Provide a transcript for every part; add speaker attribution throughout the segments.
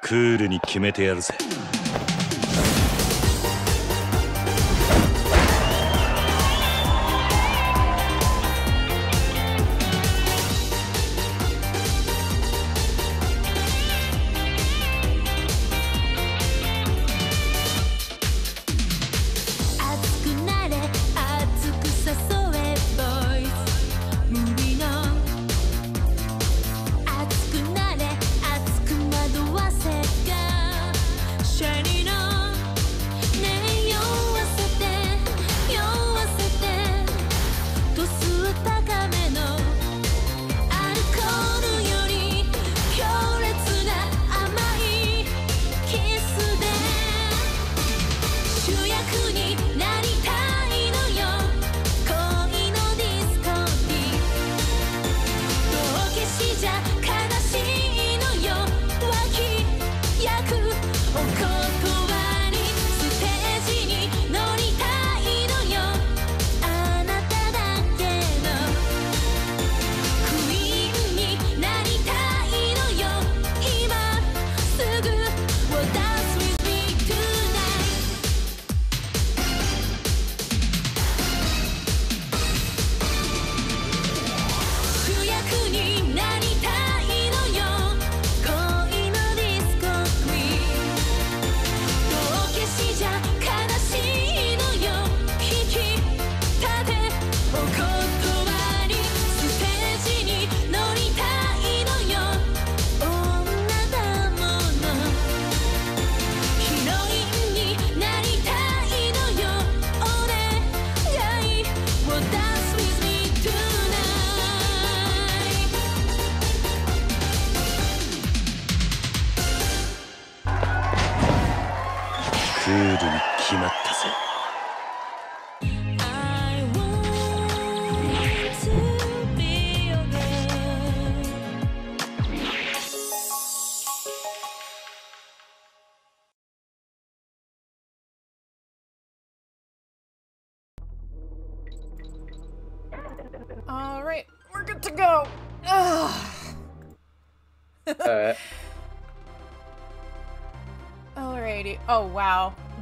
Speaker 1: クールに決めてやるぜ。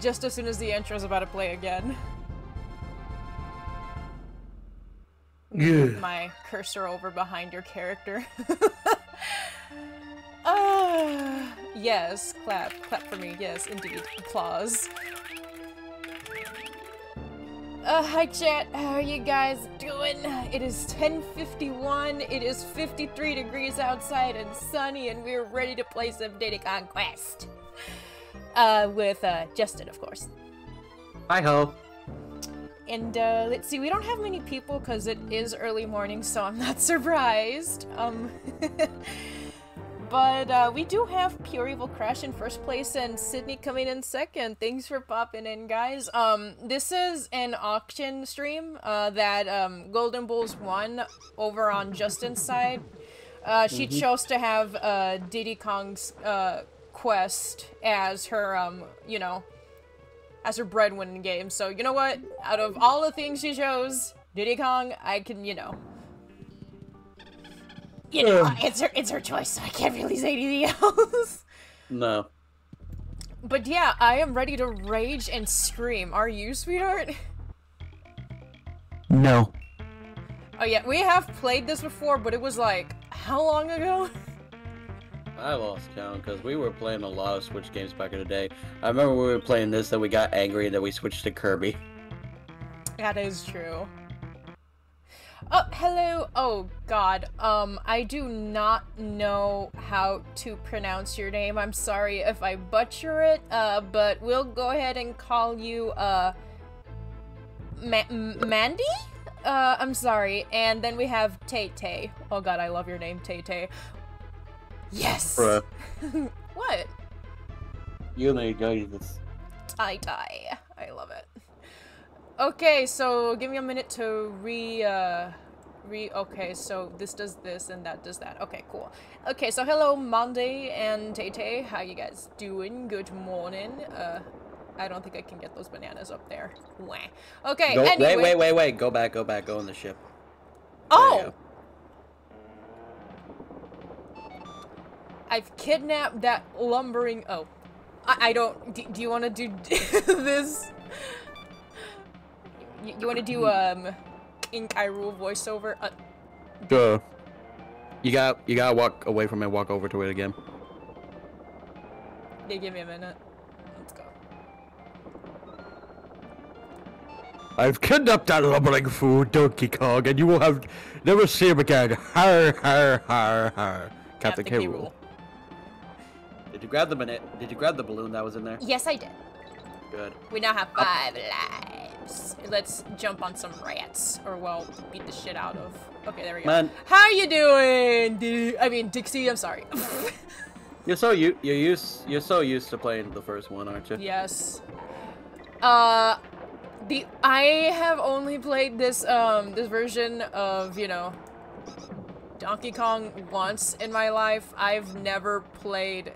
Speaker 2: Just as soon as the intro's about to play again. Move My cursor over behind your character. Ah, yes, clap, clap for me. Yes, indeed, applause. Uh, hi chat, how are you guys doing? It is 10.51, it is 53 degrees outside and sunny, and we're ready to play some Diddy Kong Quest. Uh, with, uh, Justin, of course.
Speaker 3: Hi ho.
Speaker 2: And, uh, let's see, we don't have many people because it is early morning, so I'm not surprised. Um, but, uh, we do have Pure Evil Crash in first place and Sydney coming in second. Thanks for popping in, guys. Um, this is an auction stream, uh, that, um, Golden Bulls won over on Justin's side. Uh, she chose to have, uh, Diddy Kong's, uh, quest as her, um, you know, as her breadwinning game. So you know what? Out of all the things she chose, Diddy Kong, I can, you know. You know, it's her it's her choice, so I can't really say anything else.
Speaker 3: No.
Speaker 2: But yeah, I am ready to rage and scream. Are you, sweetheart?
Speaker 4: No.
Speaker 2: Oh yeah, we have played this before, but it was like how long ago?
Speaker 3: I lost count because we were playing a lot of Switch games back in the day. I remember we were playing this, then we got angry, and then we switched to Kirby.
Speaker 2: That is true. Oh, hello. Oh, God. Um, I do not know how to pronounce your name. I'm sorry if I butcher it, uh, but we'll go ahead and call you, uh, Ma- Mandy? Uh, I'm sorry. And then we have Tay Tay. Oh, God, I love your name, Tay Tay. Yes!
Speaker 3: Bruh.
Speaker 2: what?
Speaker 3: You you got this.
Speaker 2: tie dye. I love it. Okay, so give me a minute to re uh re okay, so this does this and that does that. Okay, cool. Okay, so hello Monday and Tay Tay, how you guys doing? Good morning. Uh I don't think I can get those bananas up there. Wah. Okay,
Speaker 3: Go,
Speaker 2: anyway.
Speaker 3: Wait, wait, wait, wait. Go back, go back, go on the ship. There
Speaker 2: Oh, I've kidnapped that lumbering. Oh, I, I don't. Do, do you want to do this? You, you want to do um, King K. Rool voiceover? Uh,
Speaker 3: Sure. You got you gotta walk away from it, walk over to it again.
Speaker 2: yeah, give me a minute. Let's go.
Speaker 3: I've kidnapped that lumbering fool, Donkey Kong, and you will have never see him again. Har har har har. Captain K.
Speaker 2: K.
Speaker 3: You grab the banana? Did you grab the balloon that was in there?
Speaker 2: Yes, I did.
Speaker 3: Good.
Speaker 2: We now have five lives. Let's jump on some rats, or well, beat the shit out of. Okay, there we go.
Speaker 3: Man,
Speaker 2: How you doing? I mean, Dixie. I'm sorry.
Speaker 3: you're so you you're used you're so used to playing the first one, aren't you?
Speaker 2: yes. Uh, the I have only played this um this version of you know Donkey Kong once in my life. I've never played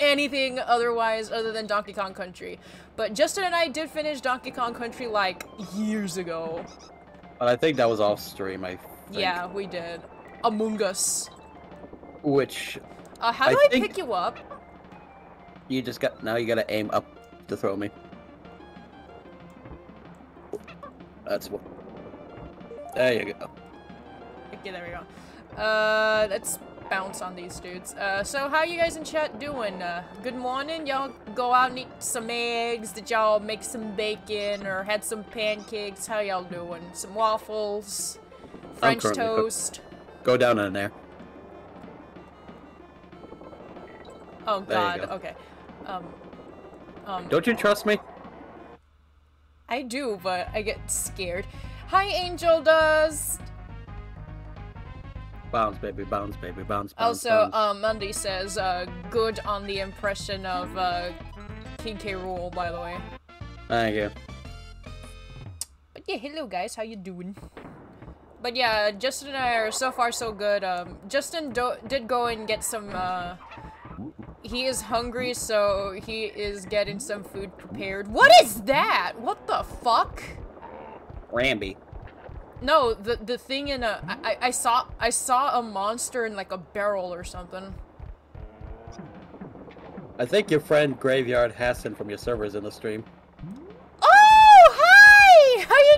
Speaker 2: anything otherwise other than Donkey Kong Country. But Justin and I did finish Donkey Kong Country like years ago.
Speaker 3: But I think that was off stream. I think.
Speaker 2: Yeah, we did. Among Us.
Speaker 3: Which
Speaker 2: Uh, how do I,
Speaker 3: think-
Speaker 2: pick you up?
Speaker 3: you just got now you gotta aim up to throw me. That's what. There you go.
Speaker 2: Okay, there we go. Uh, let's bounce on these dudes. Uh, so how you guys in chat doing? Uh, good morning. Y'all go out and eat some eggs. Did y'all make some bacon or had some pancakes? How y'all doing? Some waffles? French toast?
Speaker 3: Go down in there.
Speaker 2: Oh god,
Speaker 3: go.
Speaker 2: okay. Um, um,
Speaker 3: Don't you trust me?
Speaker 2: I do, but I get scared. Hi, Angel Does.
Speaker 3: Bounce, baby, bounce, baby, bounce, bounce.
Speaker 2: Also,
Speaker 3: bounce.
Speaker 2: um, Monday says, uh, good on the impression of, uh, King K. Rool, by the way.
Speaker 3: Thank you.
Speaker 2: But yeah, hello guys, how you doing? But yeah, Justin and I are so far so good. Um, Justin do- did go and get some, uh, he is hungry, so he is getting some food prepared. What is that? What the fuck?
Speaker 3: Rambi.
Speaker 2: No, the the thing in a I, I- saw I saw a monster in like a barrel or something.
Speaker 3: I think your friend Graveyard Hassan from your servers in the stream.
Speaker 2: Oh, hi! How you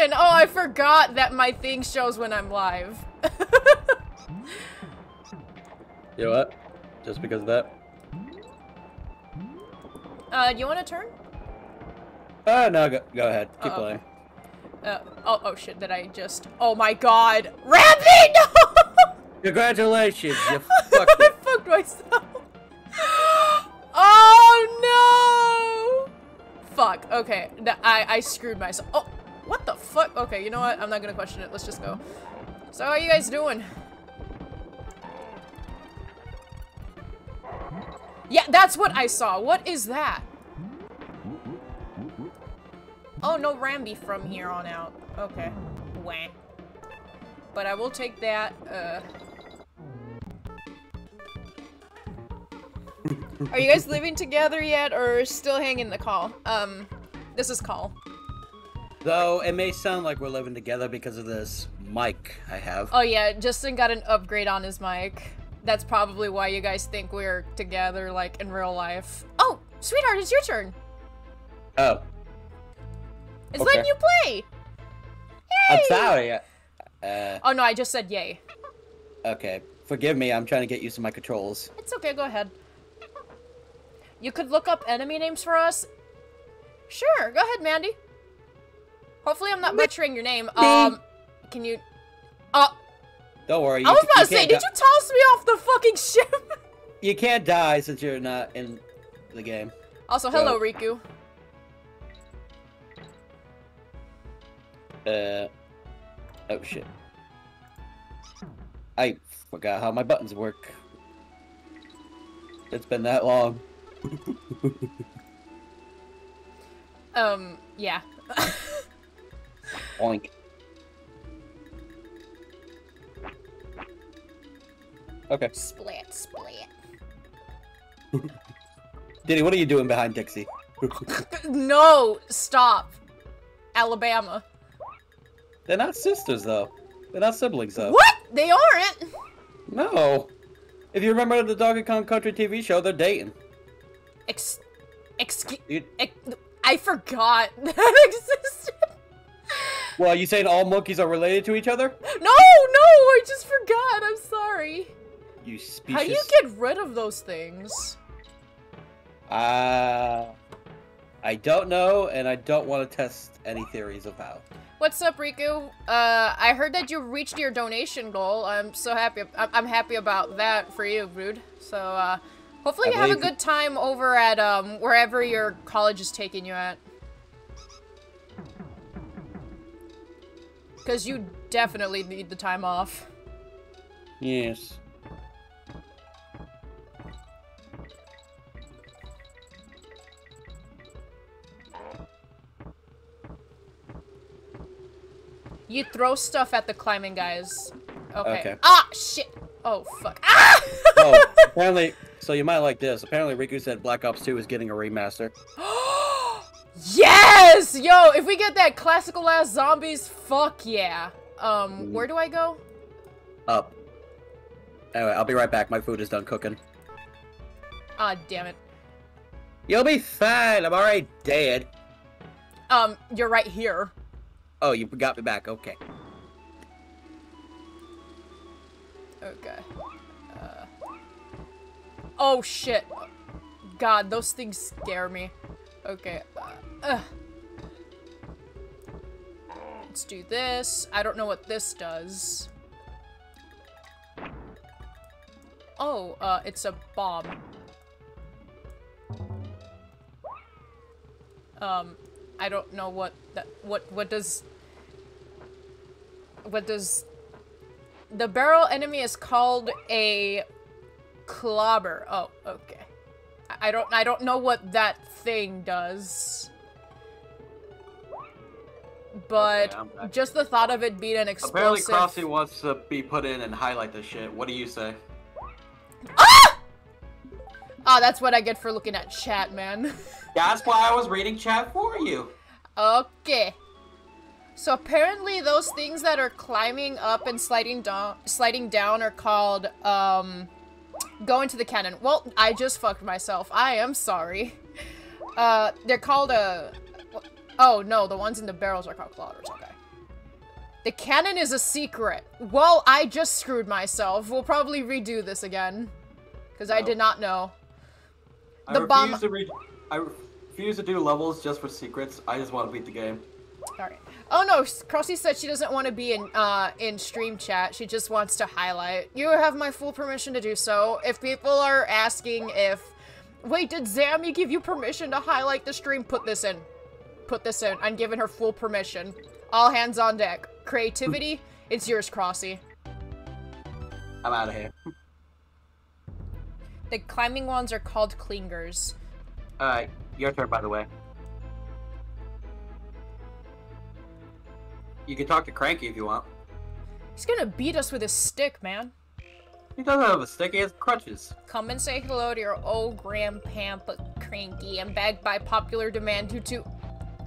Speaker 2: doing? Oh, I forgot that my thing shows when I'm live.
Speaker 3: You know what? Just because of that.
Speaker 2: uh, do you want to turn?
Speaker 3: Uh, no, go, go ahead. Keep
Speaker 2: Uh-oh.
Speaker 3: playing.
Speaker 2: Uh, oh, oh shit, did I just... Oh my god! Rambi! No!
Speaker 3: Congratulations, you
Speaker 2: I
Speaker 3: fucked it.
Speaker 2: fucked myself. Oh no! Fuck, okay. I, I screwed myself. Oh, what the fuck? Okay, you know what? I'm not gonna question it. Let's just go. So, how are you guys doing? Yeah, that's what I saw. What is that? Oh, no Rambi from here on out. Okay. Wah. But I will take that, uh... Are you guys living together yet, or still hanging the call? Um, this is call.
Speaker 3: Though it may sound like we're living together because of this mic I have.
Speaker 2: Oh yeah, Justin got an upgrade on his mic. That's probably why you guys think we're together, like, in real life. Oh, sweetheart, it's your turn.
Speaker 3: Oh,
Speaker 2: It's
Speaker 3: Okay.
Speaker 2: letting you play.
Speaker 3: I'm sorry. Uh,
Speaker 2: Oh no, I just said yay.
Speaker 3: okay. Forgive me. I'm trying to get used to my controls.
Speaker 2: It's okay, go ahead. You could look up enemy names for us. Sure, go ahead, Mandy. Hopefully I'm not butchering your name. Um, can you... Uh,
Speaker 3: Don't worry.
Speaker 2: I was about to say, did you toss me off the fucking ship?
Speaker 3: You can't die since you're not in the game.
Speaker 2: also, hello,
Speaker 3: Well-
Speaker 2: Riku.
Speaker 3: Uh. Oh shit. I forgot how my buttons work. It's been that long.
Speaker 2: Um, yeah.
Speaker 3: Oink. Okay.
Speaker 2: split, split.
Speaker 3: Diddy, what are you doing behind Dixie?
Speaker 2: No, stop. Alabama.
Speaker 3: They're not sisters though. They're not siblings though.
Speaker 2: What? They aren't.
Speaker 3: No. If you remember the Donkey Kong Country TV show, they're dating.
Speaker 2: Ex, excuse,
Speaker 3: You-
Speaker 2: I forgot that existed.
Speaker 3: Well, are you saying all monkeys are related to each other?
Speaker 2: No, no, I just forgot. I'm sorry.
Speaker 3: You specious.
Speaker 2: How do you get rid of those things?
Speaker 3: Uh, I don't know, and I don't want to test any theories of how.
Speaker 2: What's up, Riku? Uh, I heard that you reached your donation goal. I'm so happy. I'm, happy about that for you, Rude. So, uh, hopefully
Speaker 3: I
Speaker 2: you have a good time over at, um, wherever your college is taking you at. Because you definitely need the time off.
Speaker 3: Yes.
Speaker 2: You throw stuff at the climbing guys. Okay.
Speaker 3: Okay.
Speaker 2: Ah, shit! Oh, fuck. Ah!
Speaker 3: Oh, apparently, so you might like this. Apparently, Riku said Black Ops 2 is getting a remaster.
Speaker 2: Yes! Yo, if we get that classical ass zombies, fuck yeah. Um, where do I go?
Speaker 3: Up. Anyway, I'll be right back. My food is done cooking.
Speaker 2: Ah, damn it.
Speaker 3: You'll be fine. I'm already dead.
Speaker 2: Um, you're right here.
Speaker 3: Oh, you got me back. Okay.
Speaker 2: Okay. Uh. Oh shit. God, those things scare me. Okay. Uh. Let's do this. I don't know what this does. Oh, uh, it's a bomb. Um, I don't know what that, what, what does, what does the barrel enemy is called a Klobber. Oh, okay. I- don't I don't know what that thing does. But
Speaker 3: Okay,
Speaker 2: just the thought of it being an explosive... Apparently.
Speaker 3: Crossy wants to be put in and highlight this shit. What do you say?
Speaker 2: Ah, that's what I get for looking at chat, man.
Speaker 3: That's why I was reading chat for you.
Speaker 2: okay. So apparently those things that are climbing up and sliding down sliding down are called um go into the cannon. Well, I just fucked myself. I am sorry. Uh they're called a Oh, no, the ones in the barrels are called Klobbers. Okay. The cannon is a secret. Well, I just screwed myself. We'll probably redo this again. Because I
Speaker 3: Oh.
Speaker 2: did not know.
Speaker 3: I
Speaker 2: The bomb-
Speaker 3: refuse to. I refuse to do levels just for secrets. I just want to beat the game.
Speaker 2: Alright. Oh no, Crossy said she doesn't want to be in uh in stream chat. She just wants to highlight. You have my full permission to do so. If people are asking if Wait, did Zammy give you permission to highlight the stream? Put this in. Put this in. I'm giving her full permission. All hands on deck. Creativity, it's yours, Crossy.
Speaker 3: I'm out of here.
Speaker 2: The climbing ones are called Klingers.
Speaker 3: Alright, your turn, by the way. You can talk to Cranky if you want.
Speaker 2: He's gonna beat us with his stick, man.
Speaker 3: He doesn't have a stick, he has crutches.
Speaker 2: Come and say hello to your old grandpampa cranky. I'm begged by popular demand due to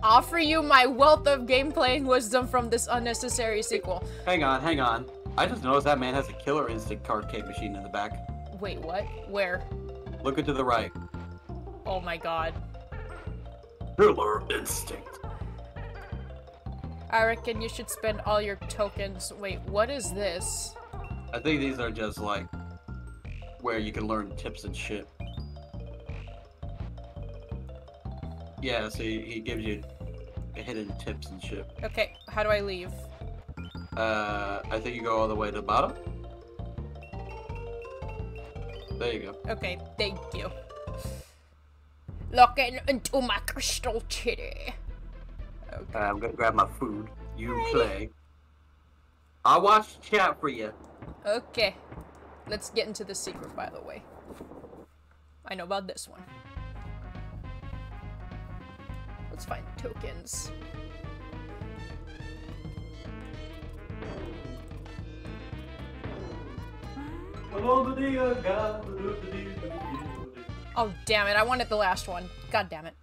Speaker 2: offer you my wealth of gameplay and wisdom from this unnecessary sequel.
Speaker 3: Hang on, hang on. I just noticed that man has a killer instinct arcade machine in the back.
Speaker 2: Wait, what? Where?
Speaker 3: Look it to the right.
Speaker 2: Oh my god.
Speaker 3: Killer instinct.
Speaker 2: I reckon you should spend all your tokens. Wait, what is this?
Speaker 3: I think these are just like where you can learn tips and shit. Yeah, so he, gives you hidden tips and shit.
Speaker 2: Okay, how do I leave?
Speaker 3: Uh, I think you go all the way to the bottom. There you go.
Speaker 2: Okay, thank you. Looking into my crystal titty.
Speaker 3: Uh, I'm gonna grab my food. You play. I'll watch the chat for you.
Speaker 2: Okay. Let's get into the secret, by the way. I know about this one. Let's find tokens. Oh, damn it. I wanted the last one. God damn it.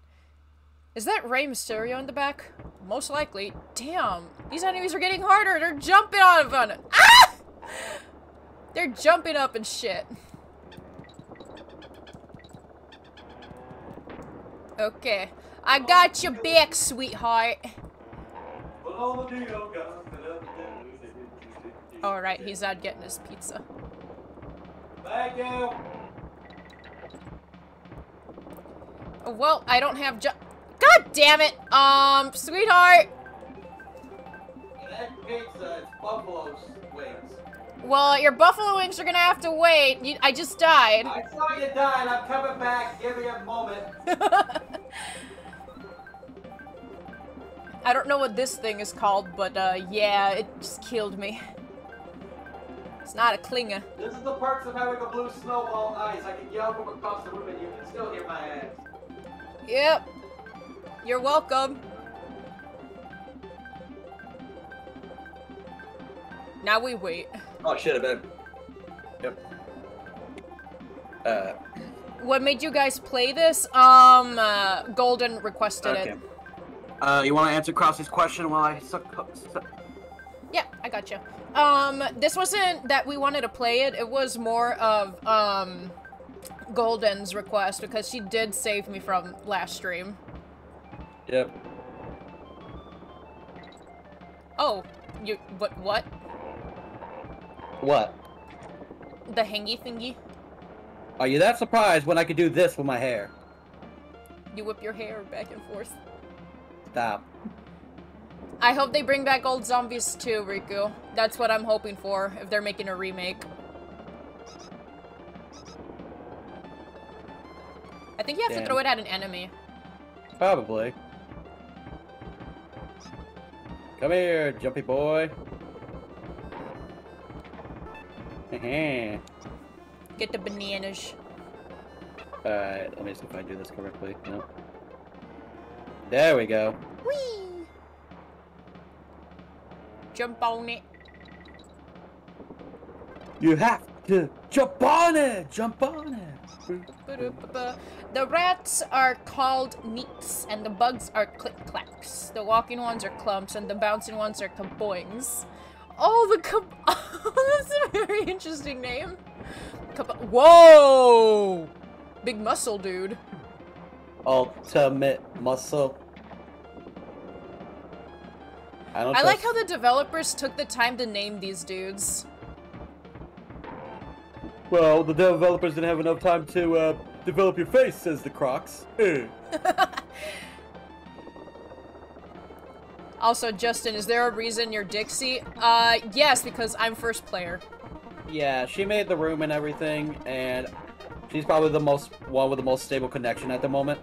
Speaker 2: Is that Rey Mysterio in the back? Most likely. Damn, these enemies are getting harder. They're jumping on them. Ah! They're jumping up and shit. Okay. I got your back, sweetheart. Alright, he's out getting his pizza.
Speaker 3: Thank you!
Speaker 2: Well, I don't have God damn it! Um, sweetheart!
Speaker 3: That pizza is buffalo's wings.
Speaker 2: Well, your buffalo wings are gonna have to wait. You, I just died.
Speaker 3: I saw you die and I'm coming back. Give me a moment.
Speaker 2: I don't know what this thing is called, but uh, yeah, it just killed me. It's not a Klinger.
Speaker 3: This is the perks of having a blue snowball ice. I can yell from across the room and you can still hear my ass.
Speaker 2: Yep. You're welcome. Now we wait.
Speaker 3: Oh shit, I bet. Yep. Uh,
Speaker 2: What made you guys play this? Um, uh, Golden requested
Speaker 3: okay.
Speaker 2: it.
Speaker 3: Uh, you want to answer Krause's question while I suck? suck-
Speaker 2: Yeah, I gotcha. Um, this wasn't that we wanted to play it. It was more of um, Golden's request because she did save me from last stream.
Speaker 3: Yep.
Speaker 2: Oh, you what? What?
Speaker 3: What?
Speaker 2: The hangy thingy?
Speaker 3: Are you that surprised when I could do this with my hair?
Speaker 2: You whip your hair back and forth.
Speaker 3: Stop.
Speaker 2: I hope they bring back old zombies too, Riku. That's what I'm hoping for if they're making a remake. I think you have to throw it at an enemy.
Speaker 3: Probably. Come here, jumpy boy.
Speaker 2: Get the bananas.
Speaker 3: Alright, let me see if I do this correctly. Nope. There we go.
Speaker 2: Whee! Jump on it.
Speaker 3: You have to jump on it! Jump on it!
Speaker 2: The rats are called neeks, and the bugs are click-clacks. The walking ones are Klumps, and the bouncing ones are kaboings. Oh, the kab- That's a very interesting name. Kab- Whoa! Big muscle, dude.
Speaker 3: Ultimate muscle. I don't
Speaker 2: I like how the developers took the time to name these dudes.
Speaker 5: Well, the developers didn't have enough time to uh, develop your face, says the Crocs. Eh.
Speaker 2: Also, Justin, is there a reason you're Dixie? Uh, yes, because I'm first player.
Speaker 3: Yeah, she made the room and everything, and she's probably the most one with the most stable connection at the moment.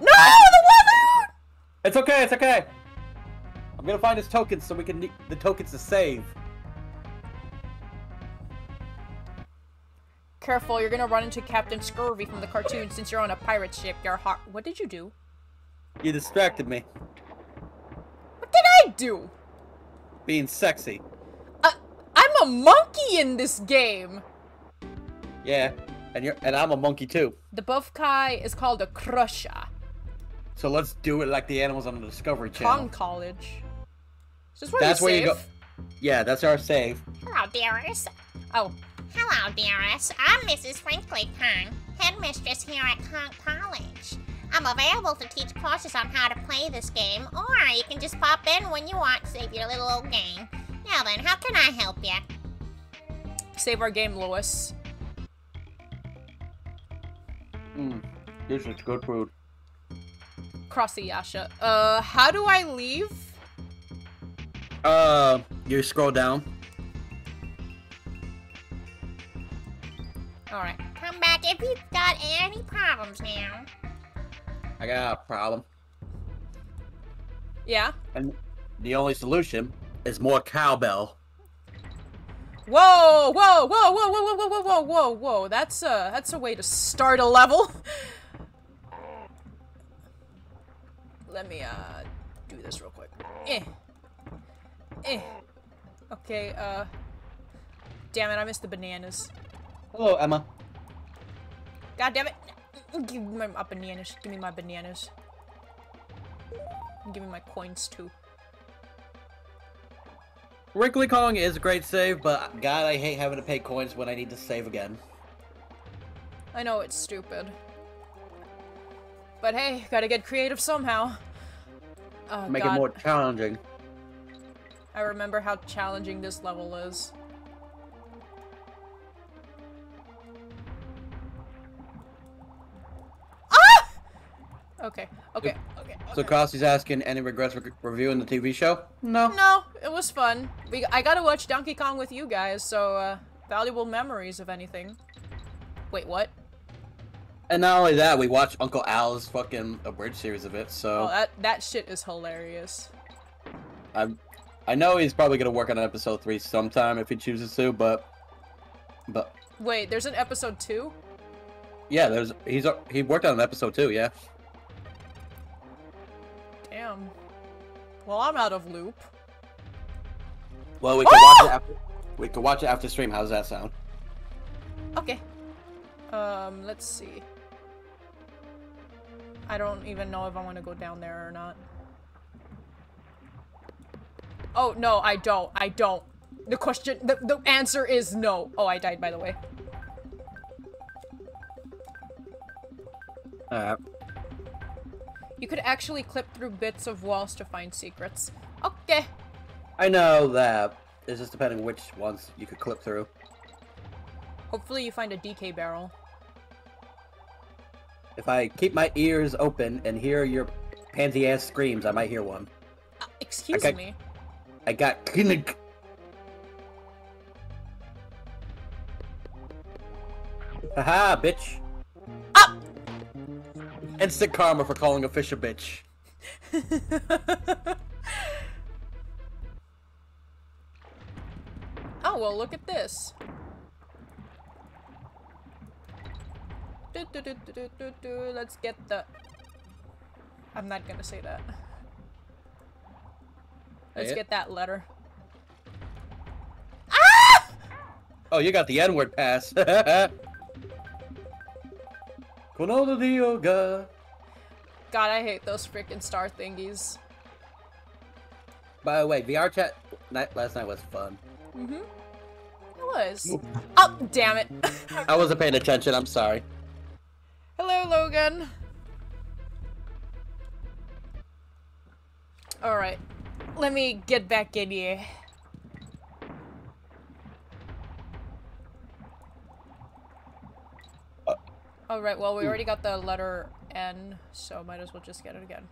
Speaker 2: No, the weather!
Speaker 3: It's okay, it's okay. I'm gonna find his tokens so we can ne- the tokens to save.
Speaker 2: Careful, you're gonna run into Captain Scurvy from the cartoon since you're on a pirate ship. Your heart. What did you do?
Speaker 3: You distracted me,
Speaker 2: What did I do?
Speaker 3: being sexy.
Speaker 2: Uh, I'm a monkey in this game.
Speaker 3: Yeah, and you're and I'm a monkey too.
Speaker 2: The buff Kai is called a Krusha.
Speaker 3: So let's do it like the animals on the Discovery Channel.
Speaker 2: Kong College. Is this where
Speaker 3: That's
Speaker 2: we
Speaker 3: where
Speaker 2: save?
Speaker 3: you go. Yeah, that's our save.
Speaker 6: Hello, dearest.
Speaker 2: Oh,
Speaker 6: Hello, dearest. I'm Mrs. Wrinkly Kong, headmistress here at Kong College. I'm available to teach courses on how to play this game, or you can just pop in when you want to save your little old game. Now then, how can I help you?
Speaker 2: save our game, Lois.
Speaker 3: Mm, this is good food.
Speaker 2: Crossy Yasha. Uh, how do I leave?
Speaker 3: Uh, you scroll down.
Speaker 2: Alright.
Speaker 6: Come back if you've got any problems now.
Speaker 3: I got a problem,
Speaker 2: Yeah.
Speaker 3: and the only solution is more cowbell.
Speaker 2: Whoa, whoa, whoa, whoa, whoa, whoa, whoa, whoa, whoa, whoa, whoa. That's a that's a way to start a level. Let me uh do this real quick. Eh. Eh. Okay, uh Damn it, I missed the bananas.
Speaker 3: Hello, Emma.
Speaker 2: God damn it. Give me my bananas. Give me my bananas. Give me my coins too.
Speaker 3: Wrinkly Kong is a great save, but God, I hate having to pay coins when I need to save again.
Speaker 2: I know it's stupid. But hey, gotta get creative somehow. Oh
Speaker 3: Make
Speaker 2: god,
Speaker 3: it more challenging.
Speaker 2: I remember how challenging this level is. Okay, okay, okay.
Speaker 3: So
Speaker 2: okay.
Speaker 3: Kossy's asking, any regrets re- reviewing the TV show? No.
Speaker 2: No, it was fun. We I got to watch Donkey Kong with you guys, so uh, valuable memories, of anything. Wait, what?
Speaker 3: And not only that, we watched Uncle Al's fucking abridged series of it. So
Speaker 2: Oh, that that shit is hilarious.
Speaker 3: I'm, I know he's probably gonna work on episode three sometime if he chooses to. But, but
Speaker 2: Wait, there's an episode two.
Speaker 3: yeah, there's he's he worked on an episode two. Yeah.
Speaker 2: Damn. Well, I'm out of loop.
Speaker 3: Well, we could watch it after. We could watch it after stream. How does that sound?
Speaker 2: Okay. Um, let's see. I don't even know if I want to go down there or not. Oh, no, I don't. I don't. The question, the, the answer is no. Oh, I died, by the way.
Speaker 3: Uh,
Speaker 2: You could actually clip through bits of walls to find secrets. Okay.
Speaker 3: I know that. It's just depending which ones you could clip through.
Speaker 2: Hopefully you find a DK barrel.
Speaker 3: If I keep my ears open and hear your pansy ass screams, I might hear one.
Speaker 2: Uh, excuse
Speaker 3: Okay.
Speaker 2: me.
Speaker 3: I got clinic. Haha, bitch. Instant karma for calling a fish a bitch.
Speaker 2: Oh, well, look at this. Do, do, do. Let's get the... I'm not gonna say that. Let's
Speaker 3: it.
Speaker 2: get that letter. Ah!
Speaker 3: Oh, you got the N-word pass. Konoda de yoga.
Speaker 2: God, I hate those freaking star thingies.
Speaker 3: By the way, VR chat night last night was fun.
Speaker 2: Mm-hmm. It was. Oh, damn it.
Speaker 3: I wasn't paying attention. I'm sorry.
Speaker 2: Hello, Logan. Alright. Let me get back in here.
Speaker 3: Oh,
Speaker 2: Alright, well, we already got the letter N, so might as well just get it again.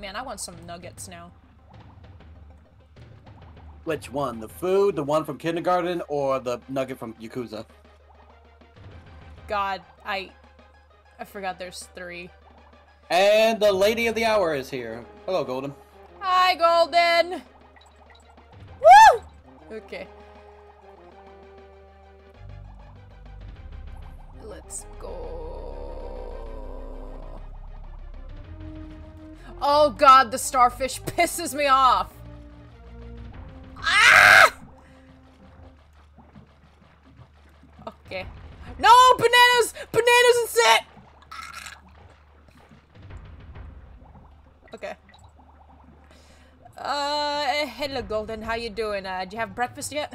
Speaker 2: Man, I want some nuggets now.
Speaker 3: Which one? The food, the one from kindergarten, or the nugget from Yakuza?
Speaker 2: God, I... I forgot there's three.
Speaker 3: And the lady of the hour is here. Hello, Golden.
Speaker 2: Hi, Golden! Woo! Okay. Let's go. Oh god, the starfish pisses me off! Ah! Okay. No! Bananas! Bananas and sit! Okay. Uh, hello, Golden. How you doing? Uh, did you have breakfast yet?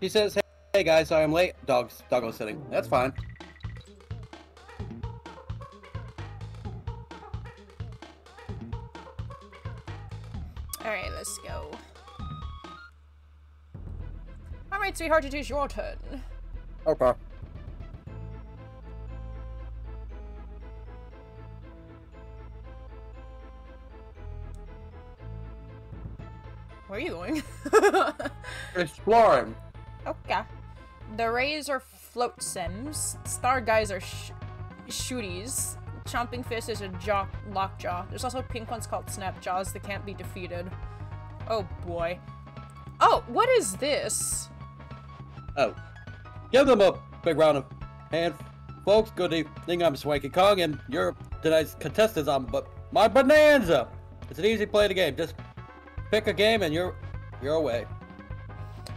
Speaker 3: He says, "Hey, guys, sorry I'm late." Dog's doggo sitting. That's fine.
Speaker 2: Alright, let's go. Alright, sweetheart, it is your turn.
Speaker 3: Okay.
Speaker 2: Where are you going?
Speaker 3: Exploring.
Speaker 2: okay. The rays are Flotsams. Star guys are sh shooties. Chomping fist is a jaw lockjaw. There's also pink ones called snap jaws that can't be defeated. Oh boy. Oh, what is this?
Speaker 3: Oh. Give them a big round of hand. Folks, good evening. I'm Swanky Kong, and you're tonight's contestants on but my Bonanza. It's an easy play the game. Just pick a game and you're you're away.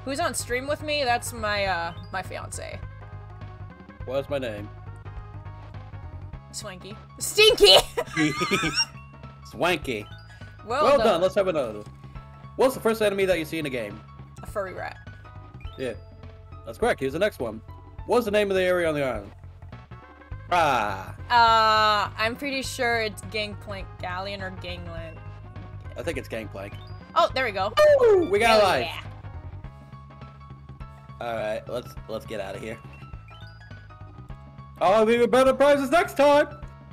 Speaker 2: Who's on stream with me? That's my uh my fiance.
Speaker 3: What's my name?
Speaker 2: Swanky. Stinky!
Speaker 3: Swanky.
Speaker 2: well,
Speaker 3: Well
Speaker 2: done.
Speaker 3: done. Let's have another. What's the first enemy that you see in the game?
Speaker 2: A furry rat.
Speaker 3: Yeah, that's correct. Here's the next one. What's the name of the area on the island? Ah,
Speaker 2: Uh, I'm pretty sure it's Gangplank Galleon or Gangland.
Speaker 3: I think it's Gangplank.
Speaker 2: Oh, there we go.
Speaker 3: Woo! We got a life.
Speaker 2: yeah.
Speaker 3: All right, let's let's get out of here. I'll have even better prizes next time.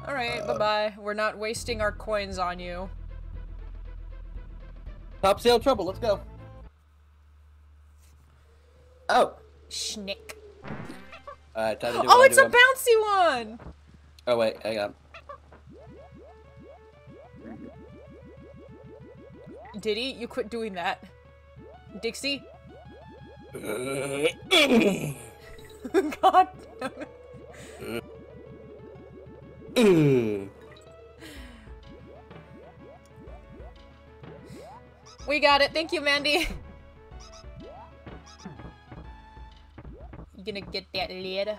Speaker 2: All right,
Speaker 3: Uh,
Speaker 2: bye bye. We're not wasting our coins on you.
Speaker 3: Top sail trouble. Let's go. Oh.
Speaker 2: Schnick.
Speaker 3: All right, time to do
Speaker 2: Oh, it's
Speaker 3: do.
Speaker 2: a bouncy one.
Speaker 3: Oh wait, hang on.
Speaker 2: Diddy, you quit doing that. Dixie. God. We got it. Thank you, Mandy. You gonna get that later?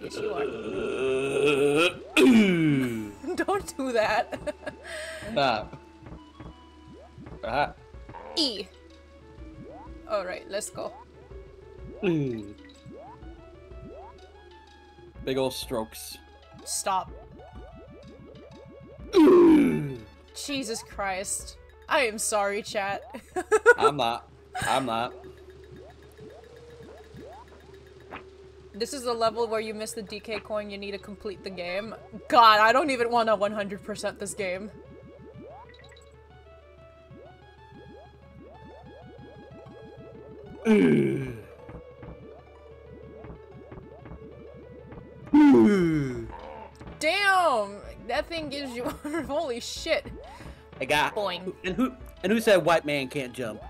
Speaker 2: Yes, you are. Don't do that.
Speaker 3: Stop. Ah.
Speaker 2: E. Alright, let's go.
Speaker 3: Big old strokes.
Speaker 2: Stop. Jesus Christ. I am sorry, chat.
Speaker 3: I'm not. I'm not.
Speaker 2: this is the level where you miss the DK coin, you need to complete the game. God, I don't even want to 100% this game. Damn! That thing gives you. Holy shit.
Speaker 3: I got.
Speaker 2: Boing.
Speaker 3: And who? And who said white man can't jump?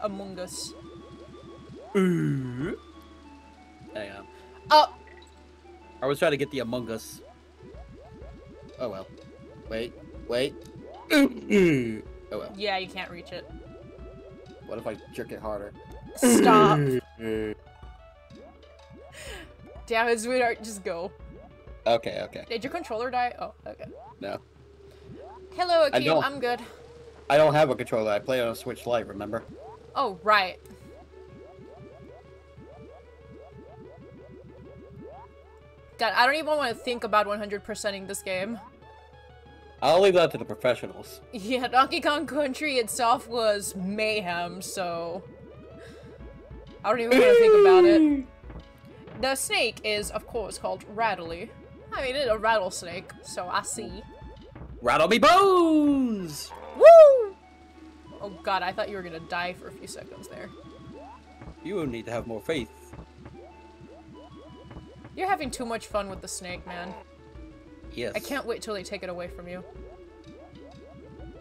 Speaker 2: Among Us.
Speaker 3: Hang on.
Speaker 2: Oh!
Speaker 3: I was trying to get the Among Us. Oh well. Wait. Wait. Oh well.
Speaker 2: Yeah, you can't reach it.
Speaker 3: What if I jerk it harder?
Speaker 2: Stop. Damn it, sweetheart, just go.
Speaker 3: Okay. Okay.
Speaker 2: Did your controller die? Oh, okay.
Speaker 3: No.
Speaker 2: Hello, Akeem, I'm good.
Speaker 3: I don't have a controller. I play on a Switch Lite. Remember?
Speaker 2: Oh, right. God, I don't even want to think about 100%ing this game.
Speaker 3: I'll leave that to the professionals.
Speaker 2: Yeah, Donkey Kong Country itself was mayhem, so... I don't even want to think about it. The snake is, of course, called Rattly. I mean, it's a rattlesnake, so I see.
Speaker 3: Rattle me bones!
Speaker 2: Woo! Oh god, I thought you were gonna die for a few seconds there.
Speaker 3: You need to have more faith.
Speaker 2: You're having too much fun with the snake, man.
Speaker 3: Yes.
Speaker 2: I can't wait till they take it away from you.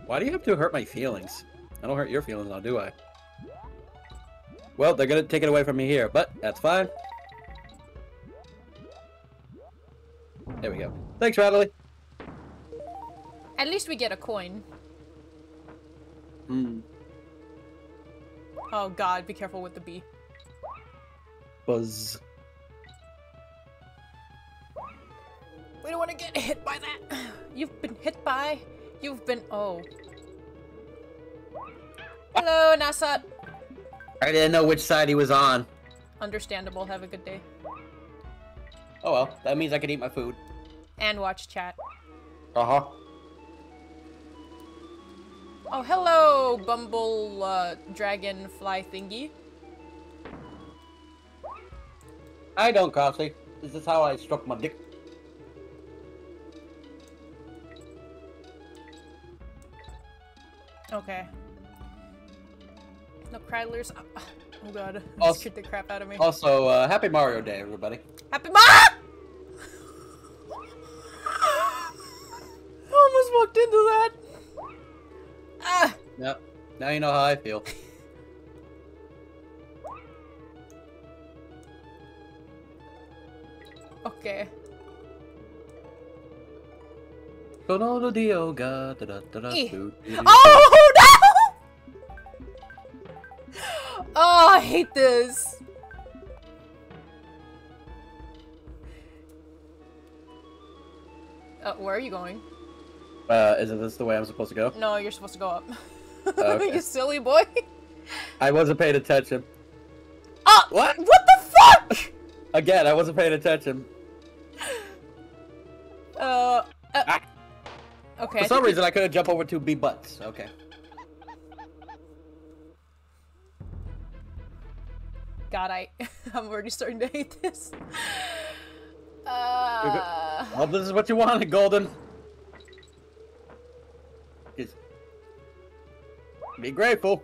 Speaker 3: Why do you have to hurt my feelings? I don't hurt your feelings now, do I? Well, they're gonna take it away from me here, but that's fine. There we go. Thanks, Rattly.
Speaker 2: At least we get a coin.
Speaker 3: Hmm.
Speaker 2: Oh god, be careful with the bee.
Speaker 3: Buzz.
Speaker 2: We don't want to get hit by that. You've been hit by. You've been. Oh. Hello, Nasat.
Speaker 3: I didn't know which side he was on.
Speaker 2: Understandable. Have a good day.
Speaker 3: Oh well, that means I can eat my food.
Speaker 2: And watch chat.
Speaker 3: Uh-huh.
Speaker 2: Oh, hello, Bumble uh, Dragonfly thingy.
Speaker 3: I don't, Coffee. This is how I struck my dick.
Speaker 2: Okay. No Cradlers. Oh, oh god.
Speaker 3: Also-
Speaker 2: scared the crap out of me.
Speaker 3: Also, uh, happy Mario Day, everybody.
Speaker 2: Happy Ma! I almost walked into that. Ah!
Speaker 3: Yep. Now you know how I feel.
Speaker 2: Okay. Oh no! Oh, I hate this. Uh, where are you going?
Speaker 3: Uh, isn't this the way I'm supposed to go?
Speaker 2: No, you're supposed to go up.
Speaker 3: Okay.
Speaker 2: you silly boy.
Speaker 3: I wasn't paying attention.
Speaker 2: Oh,
Speaker 3: What?
Speaker 2: What the fuck?
Speaker 3: Again, I wasn't paying attention.
Speaker 2: Uh. uh
Speaker 3: Ah.
Speaker 2: Okay.
Speaker 3: For
Speaker 2: I
Speaker 3: some reason, I couldn't jump over to B butts. Okay.
Speaker 2: God, I. I'm already starting to hate this. Uh.
Speaker 3: Well, this is what you wanted, Golden. Just be grateful.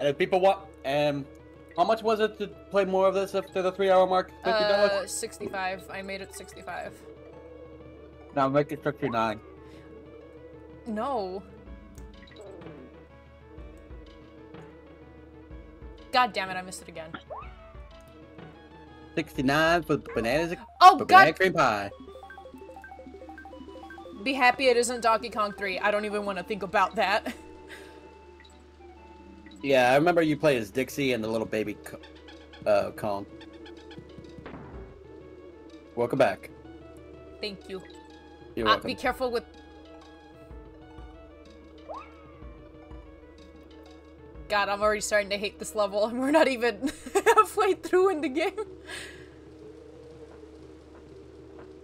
Speaker 3: And if people want, um, how much was it to play more of this after the three-hour mark? Fifty dollars.
Speaker 2: Uh, 65. I made it 65.
Speaker 3: Now make it sixty-nine.
Speaker 2: No. God damn it, I missed it again.
Speaker 3: Sixty-nine for bananas.
Speaker 2: Oh,
Speaker 3: for banana
Speaker 2: God!
Speaker 3: cream pie.
Speaker 2: Be happy it isn't Donkey Kong 3. I don't even want to think about that.
Speaker 3: Yeah, I remember you played as Dixie and the little baby Co- uh, Kong. Welcome back.
Speaker 2: Thank you.
Speaker 3: You're
Speaker 2: Uh,
Speaker 3: welcome.
Speaker 2: be careful with. God, I'm already starting to hate this level, and we're not even halfway through in the game.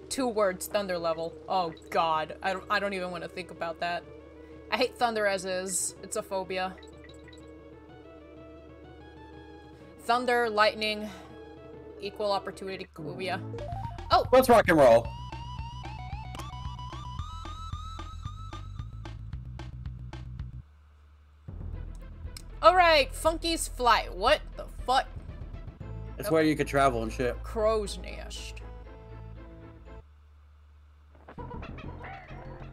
Speaker 2: Two words, thunder level. Oh God, I don't. I don't even want to think about that. I hate thunder as is. It's a phobia. Thunder, lightning, equal opportunity phobia. Oh,
Speaker 3: Let's rock and roll.
Speaker 2: All right, Funky's flight. What the fuck?
Speaker 3: It's where you could travel and shit.
Speaker 2: Krow's Nest.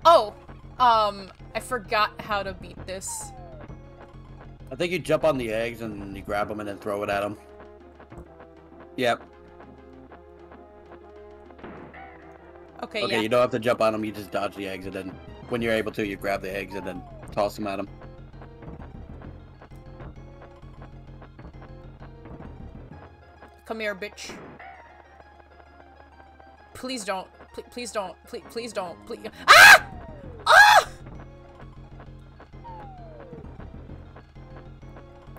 Speaker 2: Oh, um, I forgot how to beat this.
Speaker 3: I think you jump on the eggs and you grab them and then throw it at them. Yep.
Speaker 2: Okay,
Speaker 3: Okay,
Speaker 2: yeah.
Speaker 3: you don't have to jump on them. You just dodge the eggs and then, when you're able to, you grab the eggs and then toss them at them.
Speaker 2: Come here, bitch. Please don't. Please, don't. Please, please don't. Please. Ah! Ah!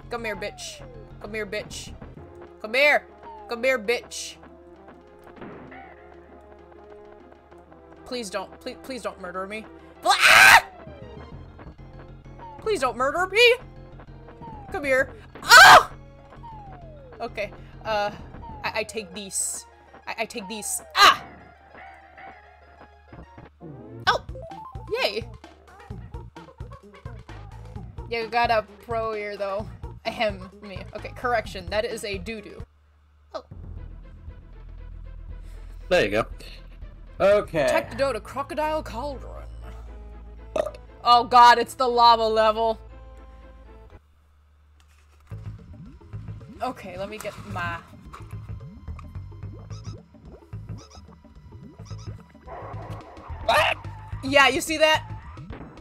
Speaker 2: Come here, bitch. Come here, bitch. Come here. Come here, bitch. Please don't. Please, please don't murder me. Ah! Please don't murder me. Come here. Ah! Okay. Uh, I, take these. I, I take these. Ah! Oh! Yay! You got a pro ear though. Ahem, me. Okay, correction. That is a doo-doo.
Speaker 3: There you go. Okay.
Speaker 2: Check the door to Crocodile Cauldron. Oh god, it's the lava level. Okay, let me get my... Yeah, you see that?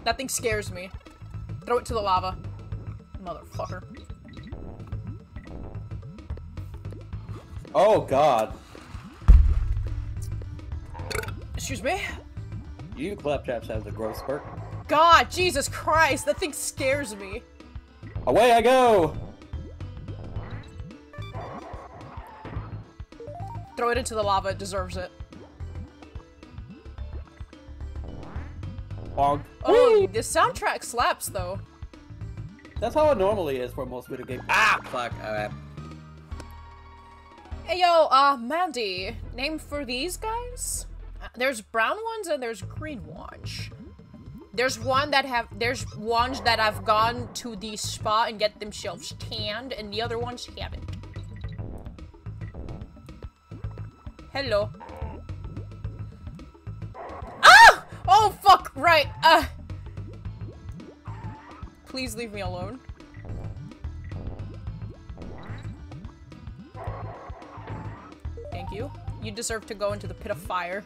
Speaker 2: That thing scares me. Throw it to the lava. Motherfucker.
Speaker 3: Oh god.
Speaker 2: Excuse me?
Speaker 3: You Klaptraps have the growth spurt.
Speaker 2: God, Jesus Christ, that thing scares me.
Speaker 3: Away I go!
Speaker 2: Throw it into the lava, it deserves it.
Speaker 3: Bonk.
Speaker 2: Oh, the soundtrack slaps though.
Speaker 3: That's how it normally is for most video games. Ah! Fuck. Alright.
Speaker 2: Hey yo, uh, Mandy, name for these guys? Uh, There's brown ones and there's green ones. There's one that have, there's ones that have gone to the spa and get themselves tanned, and the other ones haven't. Hello. Oh fuck! Right. Uh. Please leave me alone. Thank you. You deserve to go into the pit of fire.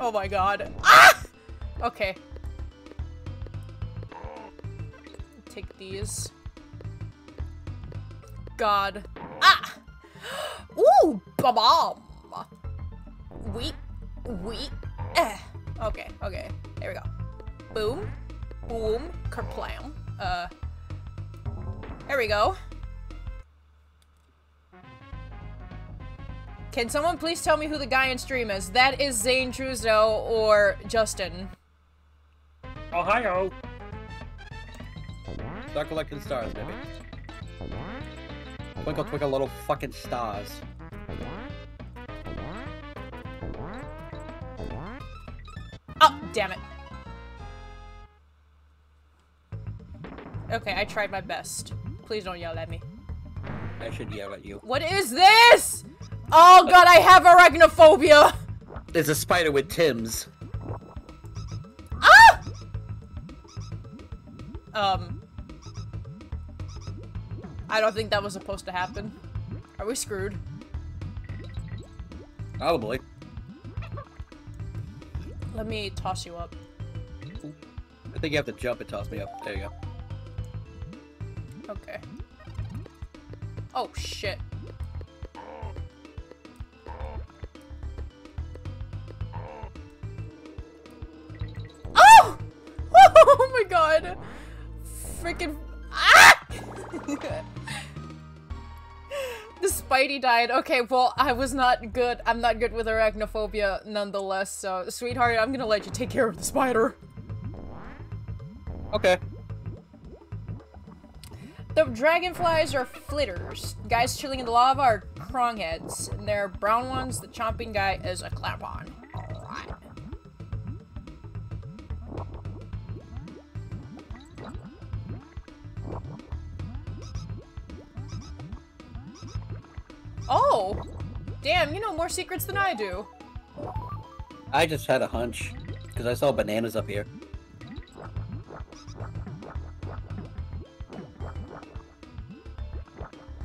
Speaker 2: Oh my god. Ah! Okay. Take these. God. Ooh! Ba-bomb! Weep. Weep. Eh. Okay, okay. There we go. Boom. Boom. Kerplam. Uh. There we go. Can someone please tell me who the guy in stream is? That is Zane Truesdale or Justin.
Speaker 3: Ohio. Start collecting stars, baby. Twinkle, twinkle, little fucking stars.
Speaker 2: Oh, damn it. Okay, I tried my best. Please don't yell at me.
Speaker 3: I should yell at you.
Speaker 2: What is this? Oh god, I have arachnophobia!
Speaker 3: There's a spider with Tim's.
Speaker 2: Ah! Um. I don't think that was supposed to happen. Are we screwed?
Speaker 3: Probably.
Speaker 2: Let me toss you up.
Speaker 3: I think you have to jump and toss me up. There you go.
Speaker 2: Okay. Oh shit. Oh! Oh my god! Freaking ah! The Spidey died. Okay, well, I was not good. I'm not good with arachnophobia nonetheless, so sweetheart, I'm gonna let you take care of the spider.
Speaker 3: Okay.
Speaker 2: The dragonflies are flitters. Guys chilling in the lava are Krockheads. And they're brown ones. The chomping guy is a clampon. Oh! Damn, you know more secrets than I do.
Speaker 3: I just had a hunch. Because I saw bananas up here.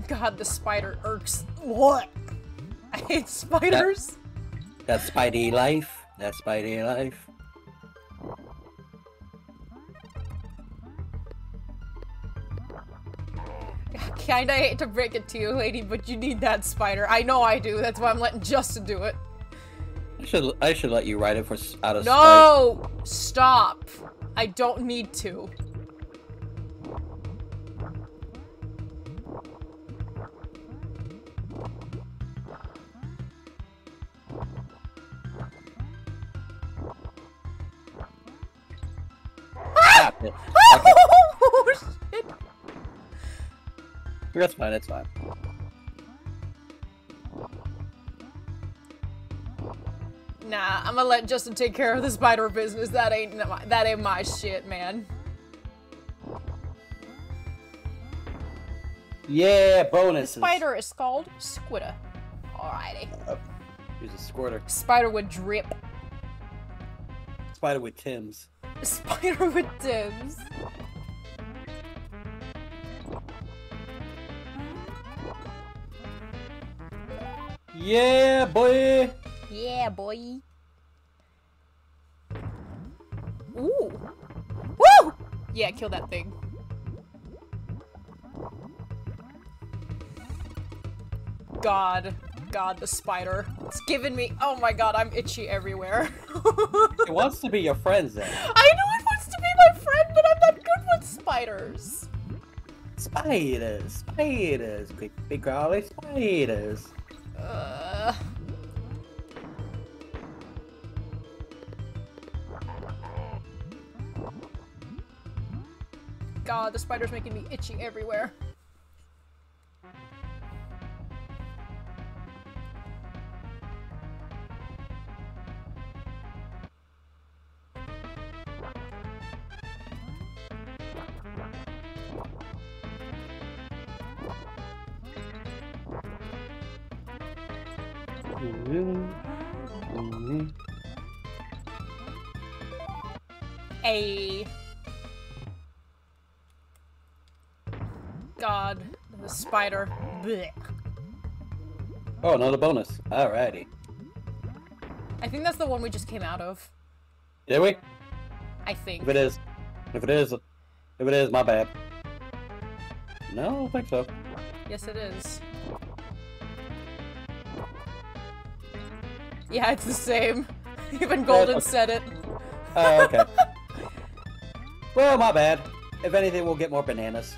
Speaker 2: God, the spider irks. What? I hate spiders.
Speaker 3: That's Spidey life. That's Spidey life.
Speaker 2: Kinda hate to break it to you, lady, but you need that spider. I know I do. That's why I'm letting Justin do it.
Speaker 3: I should I should let you ride it for out of spite.
Speaker 2: No! Stop. I don't need to.
Speaker 3: Ah, yeah.
Speaker 2: Oh.
Speaker 3: That's fine. That's fine.
Speaker 2: Nah, I'm gonna let Justin take care of the spider business. That ain't my, that ain't my shit, man.
Speaker 3: Yeah,
Speaker 2: The spider is called Squitter. Alrighty.
Speaker 3: Oh, he's a squirter.
Speaker 2: Spider with drip.
Speaker 3: Spider with Tim's.
Speaker 2: Spider with dims.
Speaker 3: Yeah, boy.
Speaker 2: Yeah, boy. Ooh. Woo! Yeah, kill that thing. God. God, the spider. It's giving me- oh my god, I'm itchy everywhere.
Speaker 3: it wants to be your friend, then.
Speaker 2: I know it wants to be my friend, but I'm not good with spiders.
Speaker 3: Spiders, spiders, big, big crawly spiders.
Speaker 2: God, the spider's making me itchy everywhere. God, the spider. Blech.
Speaker 3: Oh, another bonus. Alrighty.
Speaker 2: I think that's the one we just came out of.
Speaker 3: Did we?
Speaker 2: I think.
Speaker 3: If it is, if it is, if it is, my bad. No, I don't think so.
Speaker 2: Yes, it is. Yeah, it's the same. Even Golden said it.
Speaker 3: Oh, okay. Well, my bad. If anything, we'll get more bananas.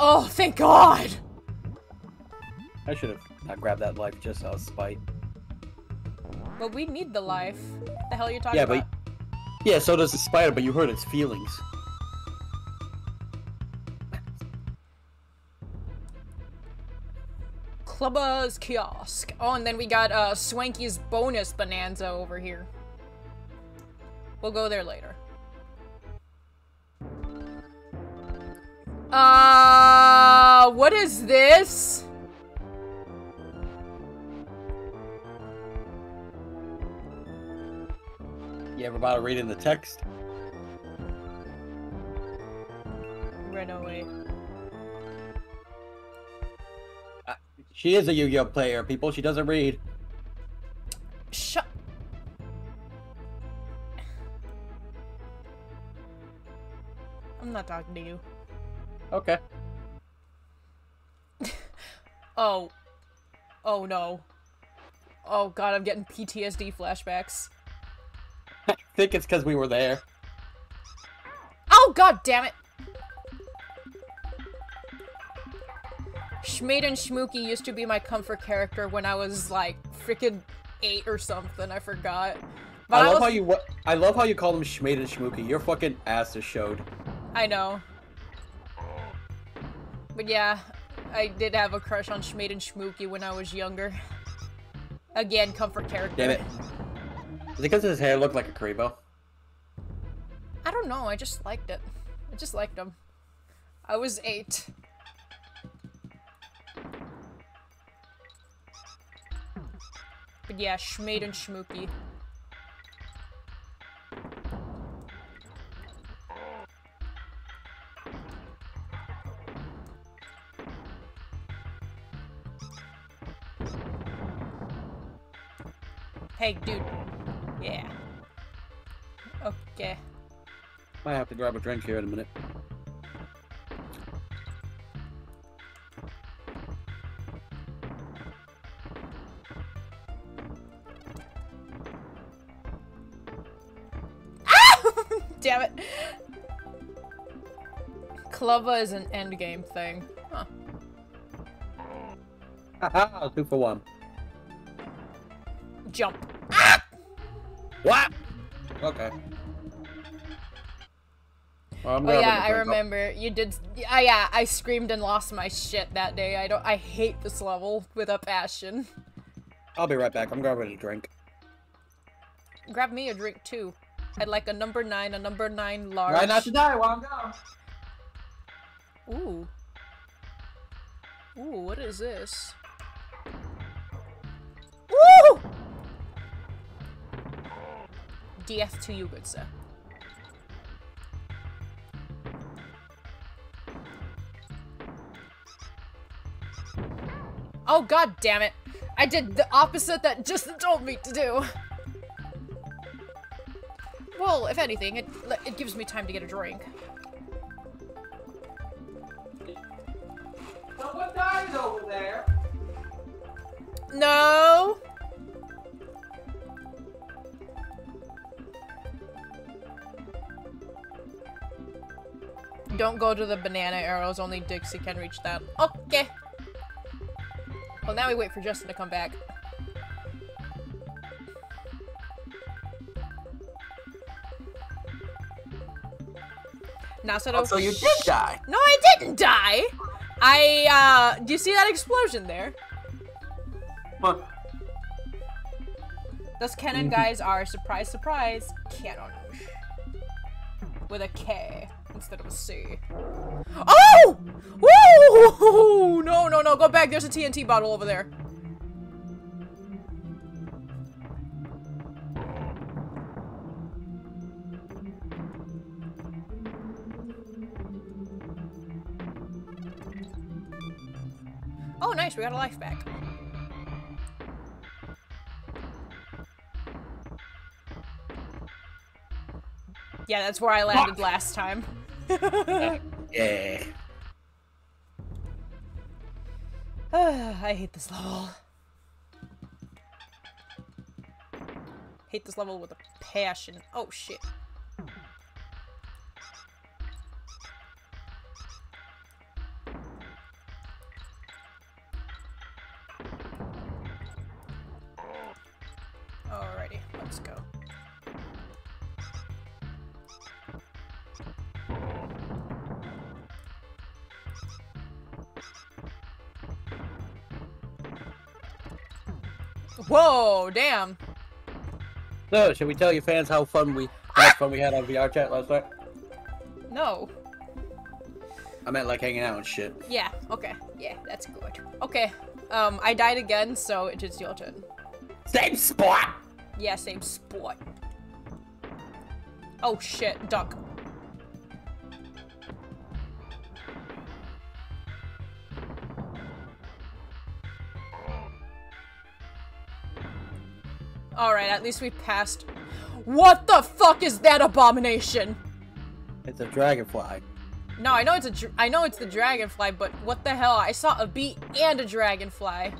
Speaker 2: Oh, thank God!
Speaker 3: I should have not grabbed that life just out of spite.
Speaker 2: But we need the life. What the hell are you talking
Speaker 3: Yeah,
Speaker 2: about?
Speaker 3: but yeah, so does the spider, but you hurt its feelings.
Speaker 2: Klubba's kiosk. Oh, and then we got uh, Swanky's bonus bonanza over here. We'll go there later. Uh, what is this?
Speaker 3: You ever bother reading the text?
Speaker 2: Run away.
Speaker 3: She is a Yu-Gi-Oh player, people. She doesn't read.
Speaker 2: Shut. I'm not talking to you.
Speaker 3: Okay.
Speaker 2: Oh. Oh no. Oh god, I'm getting PTSD flashbacks.
Speaker 3: I think it's because we were there.
Speaker 2: Oh god damn it! Schmade and Schmooky used to be my comfort character when I was like freaking eight or something. I forgot. But
Speaker 3: I love
Speaker 2: was-
Speaker 3: how you. I love how you call them Schmade and Schmooky. Your fucking ass is showed.
Speaker 2: I know. But yeah, I did have a crush on Schmade and Schmooky when I was younger. Again, comfort character.
Speaker 3: Damn it. Is it because his hair looked like a Karibo?
Speaker 2: I don't know, I just liked it. I just liked him. I was eight. But yeah, Schmade and Schmooky. Hey, dude. Yeah. Okay.
Speaker 3: Might have to grab a drink here in a minute.
Speaker 2: Klubba is an endgame thing. Huh.
Speaker 3: Haha, two for one.
Speaker 2: Jump.
Speaker 3: What? Okay. Well,
Speaker 2: Oh yeah, I remember. You did. Yeah, oh, yeah, I screamed and lost my shit that day. I don't. I hate this level with a passion.
Speaker 3: I'll be right back. I'm grabbing a drink.
Speaker 2: Grab me a drink too. I'd like a number nine, a number nine large.
Speaker 4: Try not to die while I'm gone.
Speaker 2: Ooh. Ooh, what is this? Woo! DF to you, good sir. Oh god damn it! I did the opposite that Justin told me to do. Well, if anything, it it gives me time to get a drink.
Speaker 4: There.
Speaker 2: No. Don't go to the banana arrows, only Dixie can reach that. Okay. Well, now we wait for Justin to come back. Now,
Speaker 4: Oh, so oh, you did die.
Speaker 2: No, I didn't die! I, uh, do you see that explosion there?
Speaker 4: Huh.
Speaker 2: Those cannon guys are, surprise, surprise, Kannon. With a K instead of a C. Oh! Woo! No, no, no, go back. There's a TNT bottle over there. Oh, nice. We got a life back. Yeah, that's where I landed last time.
Speaker 3: Yeah.
Speaker 2: I hate this level. hate this level with a passion. Oh shit. Whoa, damn.
Speaker 3: So, should we tell your fans how fun we how fun we had on VR chat last night?
Speaker 2: No.
Speaker 3: I meant like hanging out and shit.
Speaker 2: Yeah, okay. Yeah, that's good. Okay. Um, I died again, so it is your turn.
Speaker 3: Same spot.
Speaker 2: Yeah, same spot. Oh shit, duck. Alright, at least we passed. What the fuck is that abomination?
Speaker 3: It's a dragonfly.
Speaker 2: No, I know it's a dr- I know it's the dragonfly, but what the hell? I saw a bee and a dragonfly.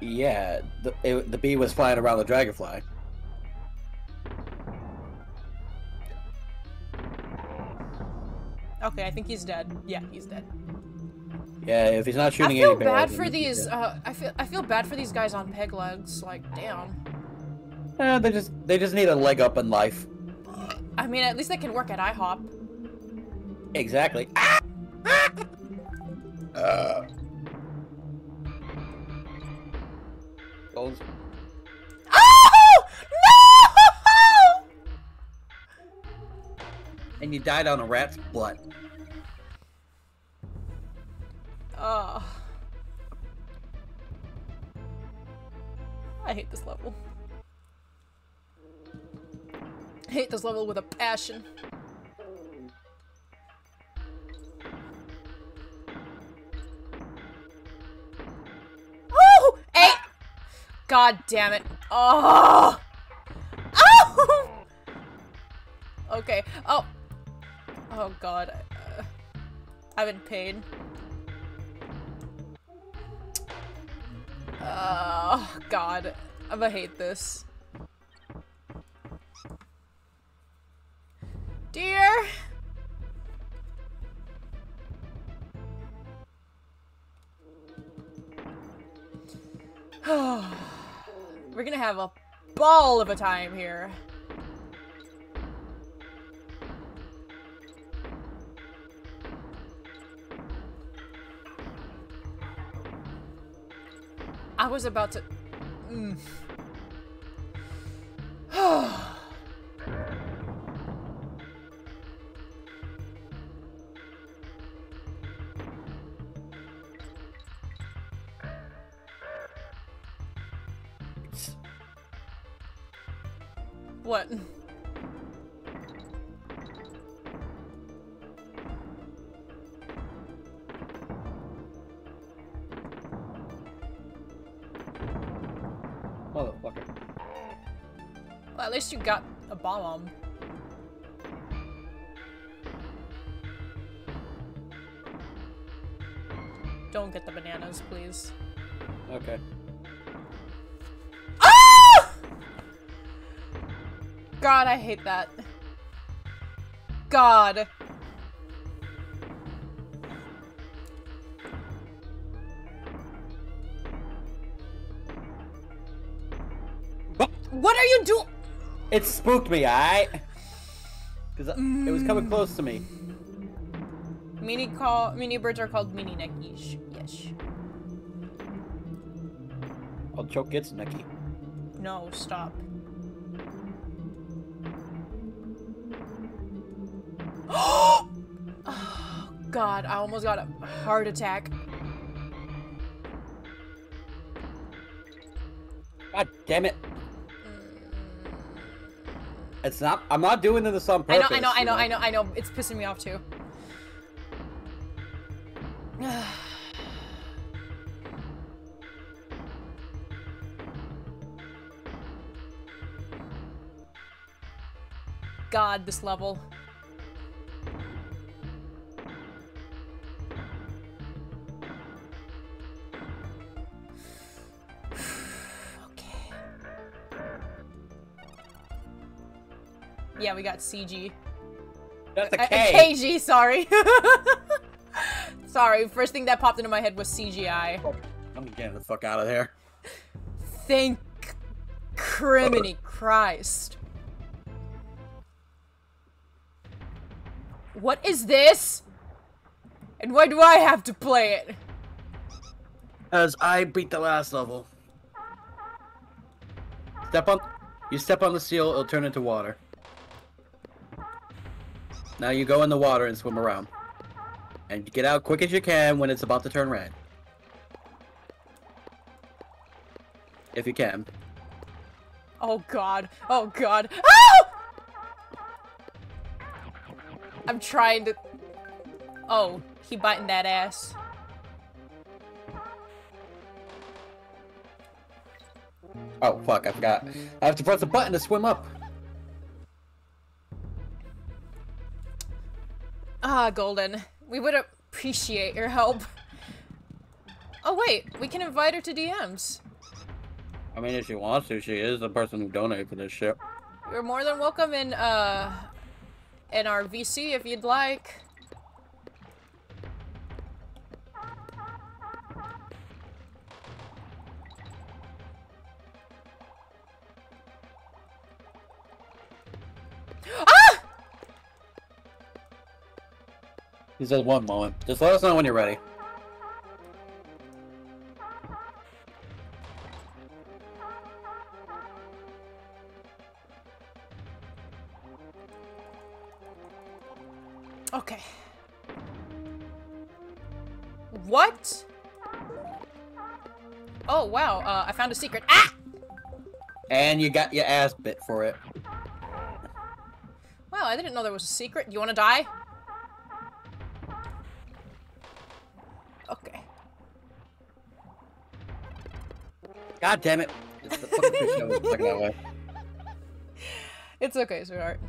Speaker 3: Yeah, the it, the bee was flying around the dragonfly.
Speaker 2: Okay, I think he's dead. Yeah, he's dead.
Speaker 3: Yeah, if he's not
Speaker 2: I
Speaker 3: shooting
Speaker 2: feel
Speaker 3: any barrels,
Speaker 2: bad for these. Uh, I feel I feel bad for these guys on peg legs. Like, damn.
Speaker 3: Eh, they just they just need a leg up in life.
Speaker 2: I mean, at least they can work at IHOP.
Speaker 3: Exactly. Ah! Uh. Goals.
Speaker 2: Oh no!
Speaker 3: And you died on a rat's butt.
Speaker 2: Oh. I hate this level. I hate this level with a passion. Oh! Hey! God damn it. Oh! Oh! Okay. Oh. Oh god. Uh, I'm in paid. Oh god. I'm gonna hate this. Dear! We're gonna have a ball of a time here. Was about to. Mm. You got a bomb. Don't get the bananas, please.
Speaker 3: Okay.
Speaker 2: Ah! God, I hate that. God.
Speaker 3: It spooked me, alright? Because it was coming close to me.
Speaker 2: Mini call mini birds are called mini neckies. Yes.
Speaker 3: I'll choke its necky.
Speaker 2: No, stop. oh God, I almost got a heart attack.
Speaker 3: God damn it. It's not. I'm not doing this on
Speaker 2: I know. I know, I know, I know, I know. It's pissing me off too. God, this level. We got CG.
Speaker 3: That's a
Speaker 2: Uh,
Speaker 3: K.
Speaker 2: KG, sorry. sorry, first thing that popped into my head was CGI.
Speaker 3: I'm getting the fuck out of there.
Speaker 2: Thank criminy Christ. What is this? And why do I have to play it?
Speaker 3: As I beat the last level. Step on. You step on the seal, it'll turn into water. Now you go in the water and swim around. And get out quick as you can when it's about to turn red. If you can.
Speaker 2: Oh god. Oh god. Oh! I'm trying to. Oh, he biting that ass.
Speaker 3: Oh, fuck, I forgot. I have to press the button to swim up.
Speaker 2: Ah, Golden. We would appreciate your help. Oh wait, we can invite her to DMs.
Speaker 3: I mean, if she wants to, she is the person who donated for this ship.
Speaker 2: You're more than welcome in uh in our VC if you'd like.
Speaker 3: He says one moment. Just let us know when you're ready.
Speaker 2: Okay. What? Oh wow, uh, I found a secret. Ah!
Speaker 3: And you got your ass bit for it.
Speaker 2: Wow, I didn't know there was a secret. Do you wanna die?
Speaker 3: God damn it. It's the fucking was looking that way.
Speaker 2: It's okay, sweetheart.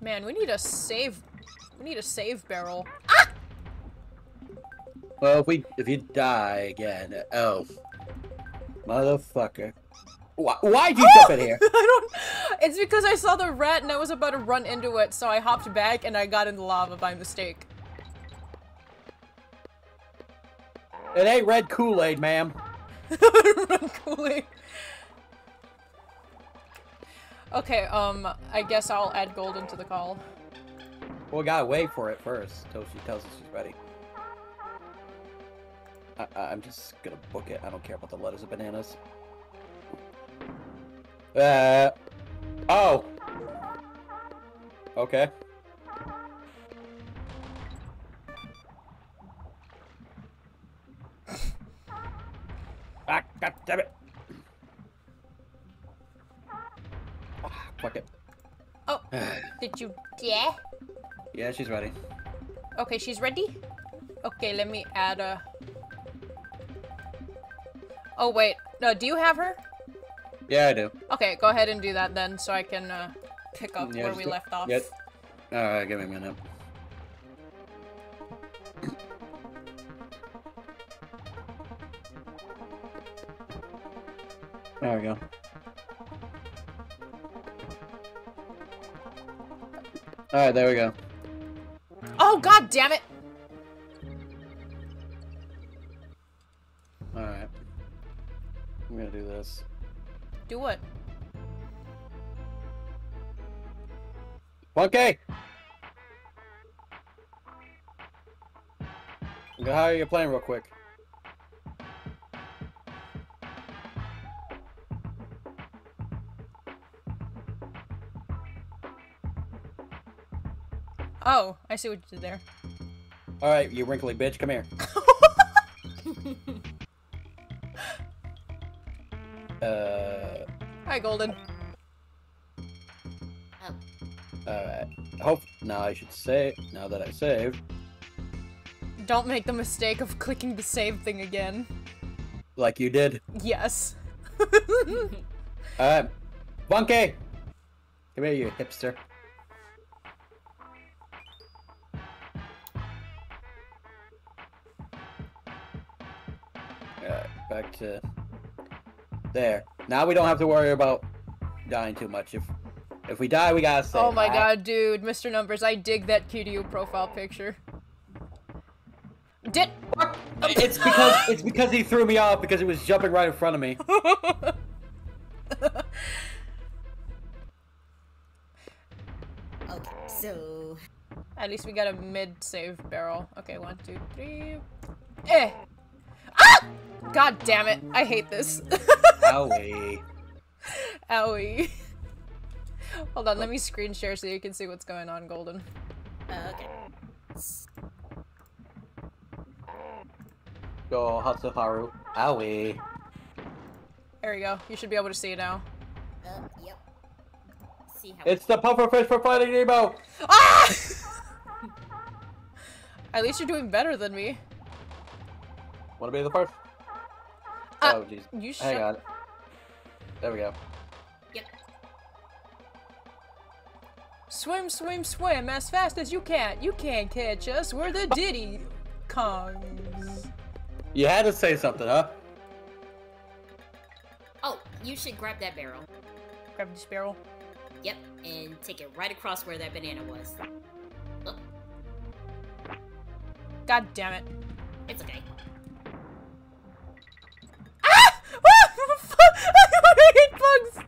Speaker 2: Man, we need a save. We need a save barrel. Ah!
Speaker 3: Well, if we if you die again, oh, motherfucker! Why, why'd you jump in here?
Speaker 2: I don't. It's because I saw the rat and I was about to run into it, so I hopped back and I got in the lava by mistake.
Speaker 3: It ain't red Kool Aid, ma'am.
Speaker 2: run Kool-Aid. Okay, um, I guess I'll add Golden to the call.
Speaker 3: Well, we gotta wait for it first till she tells us she's ready. I, I'm just gonna book it. I don't care about the lettuce or bananas. Uh. Oh. Okay. Ah, God damn it. Ah, fuck it.
Speaker 2: Oh, did you?
Speaker 6: Yeah?
Speaker 3: Yeah, she's ready.
Speaker 2: Okay, she's ready. Okay, let me add a. Oh wait, no. Do you have her?
Speaker 3: Yeah, I do.
Speaker 2: Okay, go ahead and do that then, so I can uh, pick up
Speaker 3: Yeah,
Speaker 2: where we left off.
Speaker 3: Yep. Alright, give me a minute. There we go. Alright, there we go.
Speaker 2: Oh god damn it!
Speaker 3: Alright. I'm gonna do this.
Speaker 2: Do what?
Speaker 3: Okay! Gonna hire your plane real quick.
Speaker 2: Oh, I see what you did there.
Speaker 3: Alright, you wrinkly bitch, come here. uh,
Speaker 2: Hi, Golden.
Speaker 3: alright. Hope, now I should say, now that I saved,
Speaker 2: Don't make the mistake of clicking the save thing again.
Speaker 3: like you did.
Speaker 2: Yes.
Speaker 3: Alright. Bunky! Come here, you hipster. Alright, back to There. Now we don't have to worry about dying too much. If if we die, we gotta save.
Speaker 2: Oh my
Speaker 3: alright?
Speaker 2: god, dude, Mr. Numbers, I dig that QDU profile picture. Did
Speaker 3: It's because it's because he threw me off because he was jumping right in front of me.
Speaker 7: Okay, so
Speaker 2: At least we got a mid save barrel. Okay, one, two, three. Eh! Ah! God damn it! I hate this.
Speaker 3: Owie.
Speaker 2: Owie. Hold on, let me screen share so you can see what's going on, Golden.
Speaker 7: uh, okay.
Speaker 3: Go Hatsuharu. Owie.
Speaker 2: There you go. You should be able to see it now.
Speaker 7: Uh, yep. See how
Speaker 3: It's the pufferfish for Finding Nemo.
Speaker 2: Ah! At least you're doing better than me.
Speaker 3: Want to be the first?
Speaker 2: Uh,
Speaker 3: oh jeez.
Speaker 2: You should.
Speaker 3: Hang on. There we go. Yep.
Speaker 2: Swim, swim, swim as fast as you can. You can't catch us. We're the Diddy Kongs.
Speaker 3: You had to say something, huh?
Speaker 7: Oh, you should grab that barrel.
Speaker 2: Grab this barrel.
Speaker 7: Yep, and take it right across where that banana was. Look,
Speaker 2: God damn it.
Speaker 7: it's okay.
Speaker 2: I hate bugs.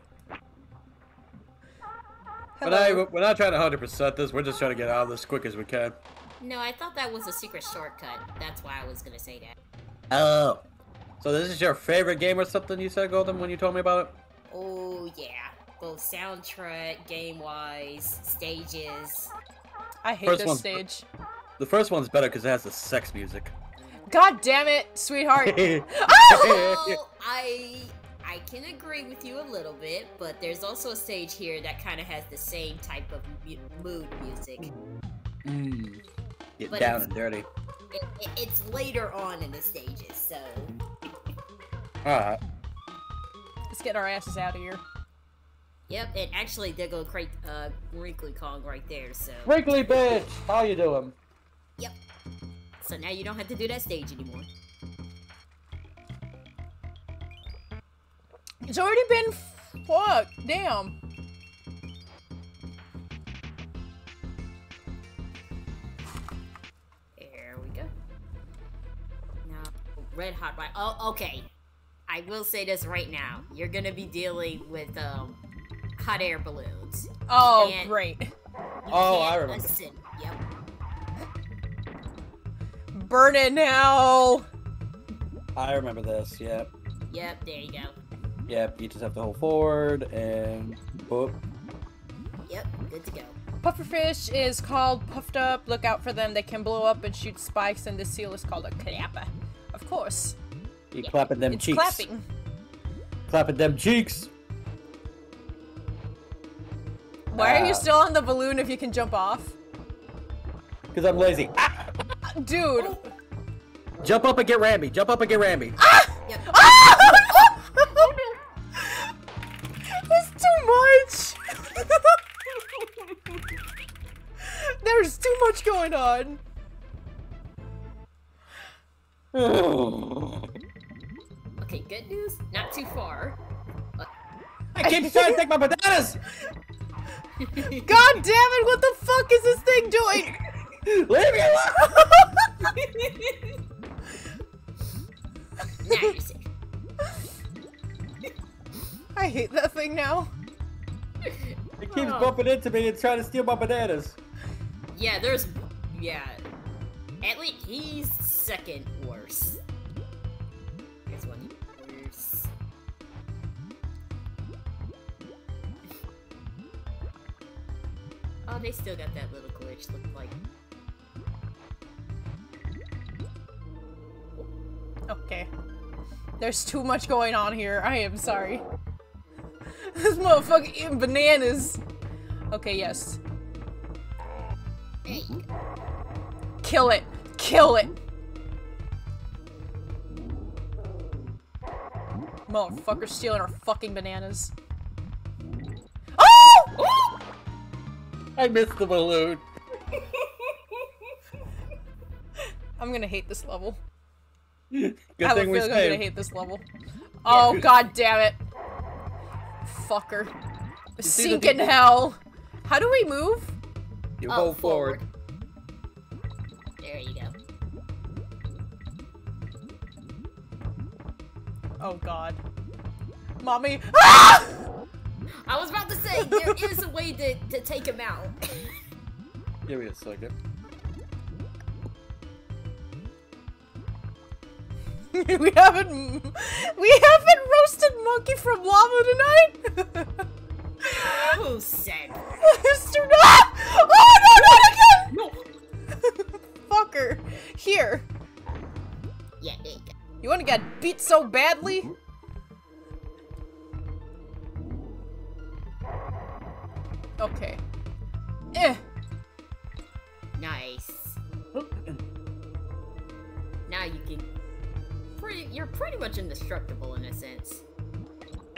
Speaker 3: We're not, we're not trying to 100% this, we're just trying to get out of this as quick as we can.
Speaker 7: No, I thought that was a secret shortcut. That's why I was gonna say that.
Speaker 3: Oh. So this is your favorite game or something you said, Golden, when you told me about it?
Speaker 7: Oh yeah, both soundtrack, game-wise, stages.
Speaker 2: I hate
Speaker 3: First
Speaker 2: this stage.
Speaker 3: The first one's better because it has the sex music.
Speaker 2: God damn it, sweetheart.
Speaker 3: oh!
Speaker 7: I I can agree with you a little bit, but there's also a stage here that kind of has the same type of mu- mood music.
Speaker 3: Mm. Get
Speaker 7: But
Speaker 3: down and dirty.
Speaker 7: It, it, it's later on in the stages, so
Speaker 3: Alright.
Speaker 2: Let's get our asses out of here.
Speaker 7: yep. And actually, there go great uh, Wrinkly Kong right there. So
Speaker 3: Wrinkly bitch! How you doing?
Speaker 7: yep. So now you don't have to do that stage anymore.
Speaker 2: It's already been fuck. Damn.
Speaker 7: There we go. Now, red hot right. Oh, okay. I will say this right now. You're gonna be dealing with um, hot air balloons.
Speaker 2: Oh,
Speaker 7: And-
Speaker 2: great.
Speaker 7: You
Speaker 3: Oh, I
Speaker 7: can't
Speaker 3: remember.
Speaker 7: ascend- Yep.
Speaker 2: Burn it now.
Speaker 3: I remember this, yep.
Speaker 7: Yep. There you go.
Speaker 3: Yep, you just have to hold forward and whoop.
Speaker 7: Yep. Good to go.
Speaker 2: Pufferfish is called Puftup. Look out for them. They can blow up and shoot spikes, and the seal is called a clapper. Of course.
Speaker 3: You
Speaker 7: Yeah,
Speaker 3: clapping them
Speaker 2: it's
Speaker 3: cheeks.
Speaker 2: clapping.
Speaker 3: Clapping them cheeks.
Speaker 2: Why are you
Speaker 3: Ah.
Speaker 2: still on the balloon if you can jump off?
Speaker 3: Because I'm lazy. Ah!
Speaker 2: Dude.
Speaker 3: Jump up and get Rambi. Jump up and get Rambi.
Speaker 7: Yep.
Speaker 2: That's much. There's too much going on.
Speaker 7: Okay. Good news. Not too far.
Speaker 3: I keep trying to take my bananas!
Speaker 2: God damn it! What the fuck is this thing doing?
Speaker 3: Leave me alone!
Speaker 7: Now.
Speaker 2: I hate that thing now.
Speaker 3: It keeps bumping into me and trying to steal my bananas.
Speaker 7: Yeah. There's. Yeah. At least he's second worst. Here's one worse. Oh, they still got that little glitch. Look like.
Speaker 2: Okay. There's too much going on here. I am sorry. this motherfucker eating bananas. Okay, yes.
Speaker 7: There you go.
Speaker 2: Kill it. Kill it. Motherfucker stealing our fucking bananas. Oh!
Speaker 3: I missed the balloon.
Speaker 2: I'm gonna hate this level.
Speaker 3: Good
Speaker 2: I
Speaker 3: thing we
Speaker 2: feeling I'm gonna hate this level. Oh god damn it. Fucker.
Speaker 3: see
Speaker 2: Sink in hell. How do we move?
Speaker 3: You
Speaker 7: Oh,
Speaker 3: go forward.
Speaker 7: There you go.
Speaker 2: Oh god. Mommy. Ah!
Speaker 7: I was about to say there is a way to, to take him out.
Speaker 3: Give me a second.
Speaker 2: we haven't we haven't roasted monkey from lava tonight.
Speaker 7: Who said?
Speaker 2: Mr. Not! Oh no, not again!
Speaker 7: No.
Speaker 2: Fucker. Here.
Speaker 7: Yeah, there you.
Speaker 2: You wanna get beat so badly? Okay. Eh.
Speaker 7: Nice. Now you can. Pretty, you're pretty much indestructible in a sense.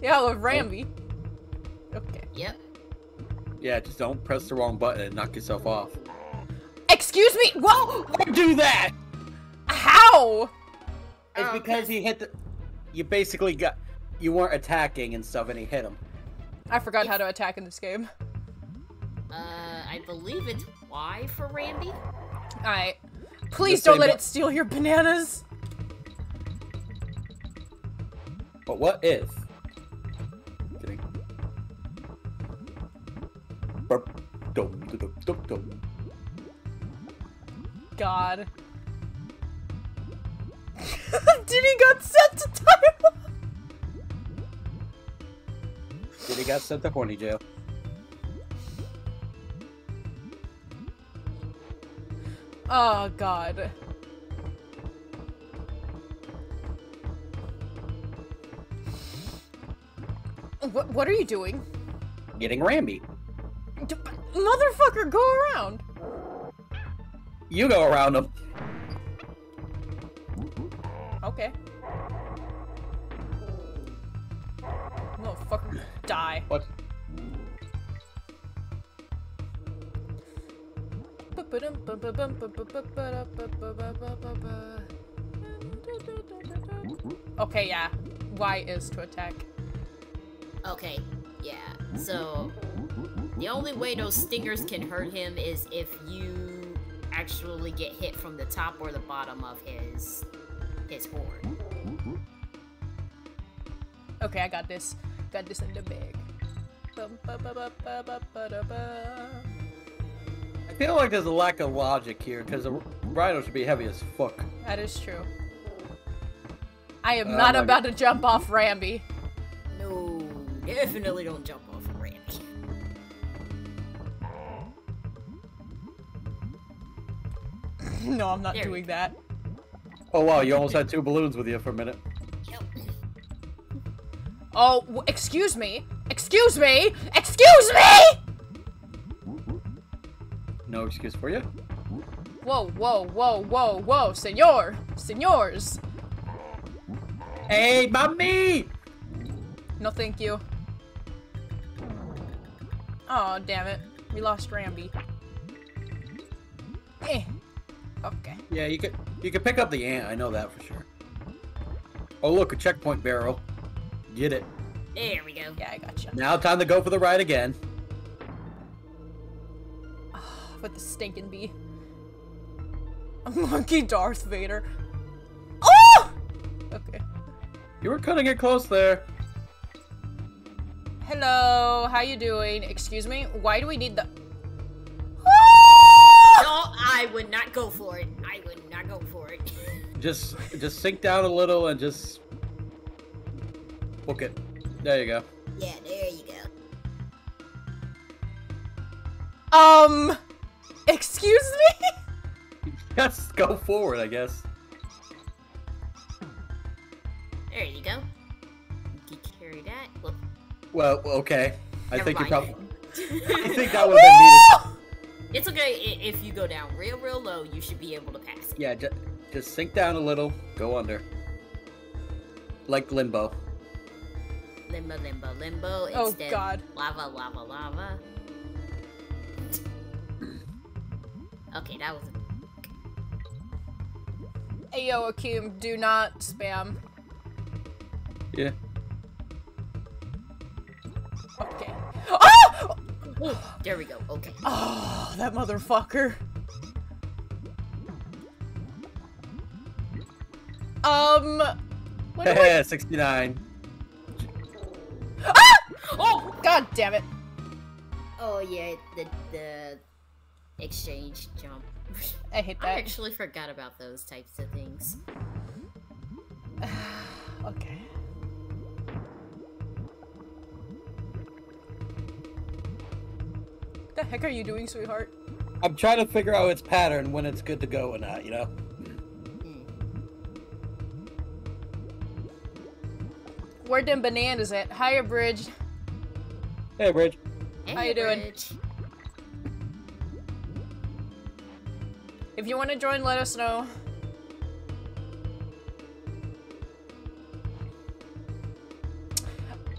Speaker 2: yeah, with Rambi. Okay.
Speaker 7: Yep.
Speaker 3: Yeah, just don't press the wrong button and knock yourself off.
Speaker 2: Excuse me? Whoa!
Speaker 3: Don't do that!
Speaker 2: How?
Speaker 3: It's
Speaker 7: Oh,
Speaker 3: because he hit the. You basically got. You weren't attacking and stuff, and he hit him.
Speaker 2: I forgot how to attack in this game.
Speaker 7: Uh, I believe it's Y for Rambi.
Speaker 2: Alright. Please don't let it steal your bananas.
Speaker 3: But what if? Kidding.
Speaker 2: God. Diddy got sent to Taiwan!
Speaker 3: Did he got sent to horny jail?
Speaker 2: Oh, God. What, what are you doing?
Speaker 3: Getting Rambi.
Speaker 2: D- Motherfucker, go around!
Speaker 3: You go around him.
Speaker 2: Okay. Motherfucker, die.
Speaker 3: What?
Speaker 2: Okay, yeah. Y is to attack.
Speaker 7: Okay, yeah. So the only way those stingers can hurt him is if you actually get hit from the top or the bottom of his his horn.
Speaker 2: Okay, I got this. Got this in the bag.
Speaker 3: Feel like there's a lack of logic here because the rhino should be heavy as fuck.
Speaker 2: That is true. I am
Speaker 3: Oh
Speaker 2: not
Speaker 3: my
Speaker 2: about to jump off Rambi.
Speaker 7: No, definitely don't jump off of Randy.
Speaker 2: no, I'm not
Speaker 7: There
Speaker 2: doing that.
Speaker 3: Oh wow, you almost had two balloons with you for a minute.
Speaker 7: Yep.
Speaker 2: Oh, excuse me. Excuse me. Excuse me.
Speaker 3: No excuse for you.
Speaker 2: Whoa, whoa, whoa, whoa, whoa, senor, senors.
Speaker 3: Hey, mommy!
Speaker 2: No, thank you. Oh, damn it. We lost Rambi. Eh. Okay.
Speaker 3: Yeah, you could you could pick up the ant. I know that for sure. Oh look, a checkpoint barrel. Get it.
Speaker 7: There we go.
Speaker 2: Yeah, I gotcha.
Speaker 3: Now time to go for the ride again.
Speaker 2: With the stinking bee. A monkey Darth Vader. Oh! Okay.
Speaker 3: You were cutting it close there.
Speaker 2: Hello, how you doing? Excuse me? Why do we need the...
Speaker 7: No, I would not go for it. I would not go for it.
Speaker 3: Just just sink down a little and just book it. There you go.
Speaker 7: yeah, there you go.
Speaker 2: Um... Excuse me?
Speaker 3: Yes, go forward, I guess.
Speaker 7: There you go. You can carry that. Well,
Speaker 3: Well, okay. I
Speaker 7: never
Speaker 3: think you
Speaker 7: mind.
Speaker 3: probably. I think that would have been needed.
Speaker 7: It's okay if you go down real, real low. You should be able to pass it.
Speaker 3: Yeah, just, just sink down a little, go under. Like limbo.
Speaker 7: Limbo, limbo, limbo.
Speaker 2: Oh,
Speaker 7: Instead,
Speaker 2: God.
Speaker 7: Lava, lava, lava. Okay, that was.
Speaker 2: a Ayo, Akeem, do not spam.
Speaker 3: Yeah.
Speaker 2: Okay. Oh!
Speaker 7: Oh, there we go. Okay.
Speaker 2: Oh, that motherfucker. Um, what do I-
Speaker 3: 69.
Speaker 7: Oh!
Speaker 2: God damn it.
Speaker 7: Oh yeah, the the exchange jump.
Speaker 2: I hate that.
Speaker 7: I actually forgot about those types of things.
Speaker 2: Okay. The heck are you doing, sweetheart?
Speaker 3: I'm trying to figure out its pattern when it's good to go or not, you know?
Speaker 2: Where them bananas at? Higher bridge.
Speaker 3: Hey, Bridge.
Speaker 7: Hey,
Speaker 2: How you doing?
Speaker 7: Bridge.
Speaker 2: If you want to join, let us know.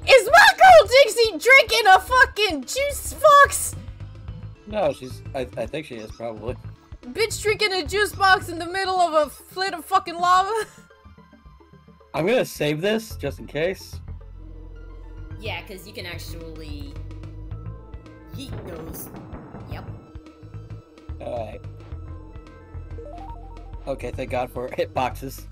Speaker 2: Is my girl Dixie drinking a fucking juice box?
Speaker 3: No, she's. I, I think she is probably.
Speaker 2: Bitch drinking a juice box in the middle of a flit of fucking lava?
Speaker 3: I'm gonna save this just in case.
Speaker 7: Yeah, because you can actually yeet those. Yep.
Speaker 3: Alright. Okay, thank God for hitboxes.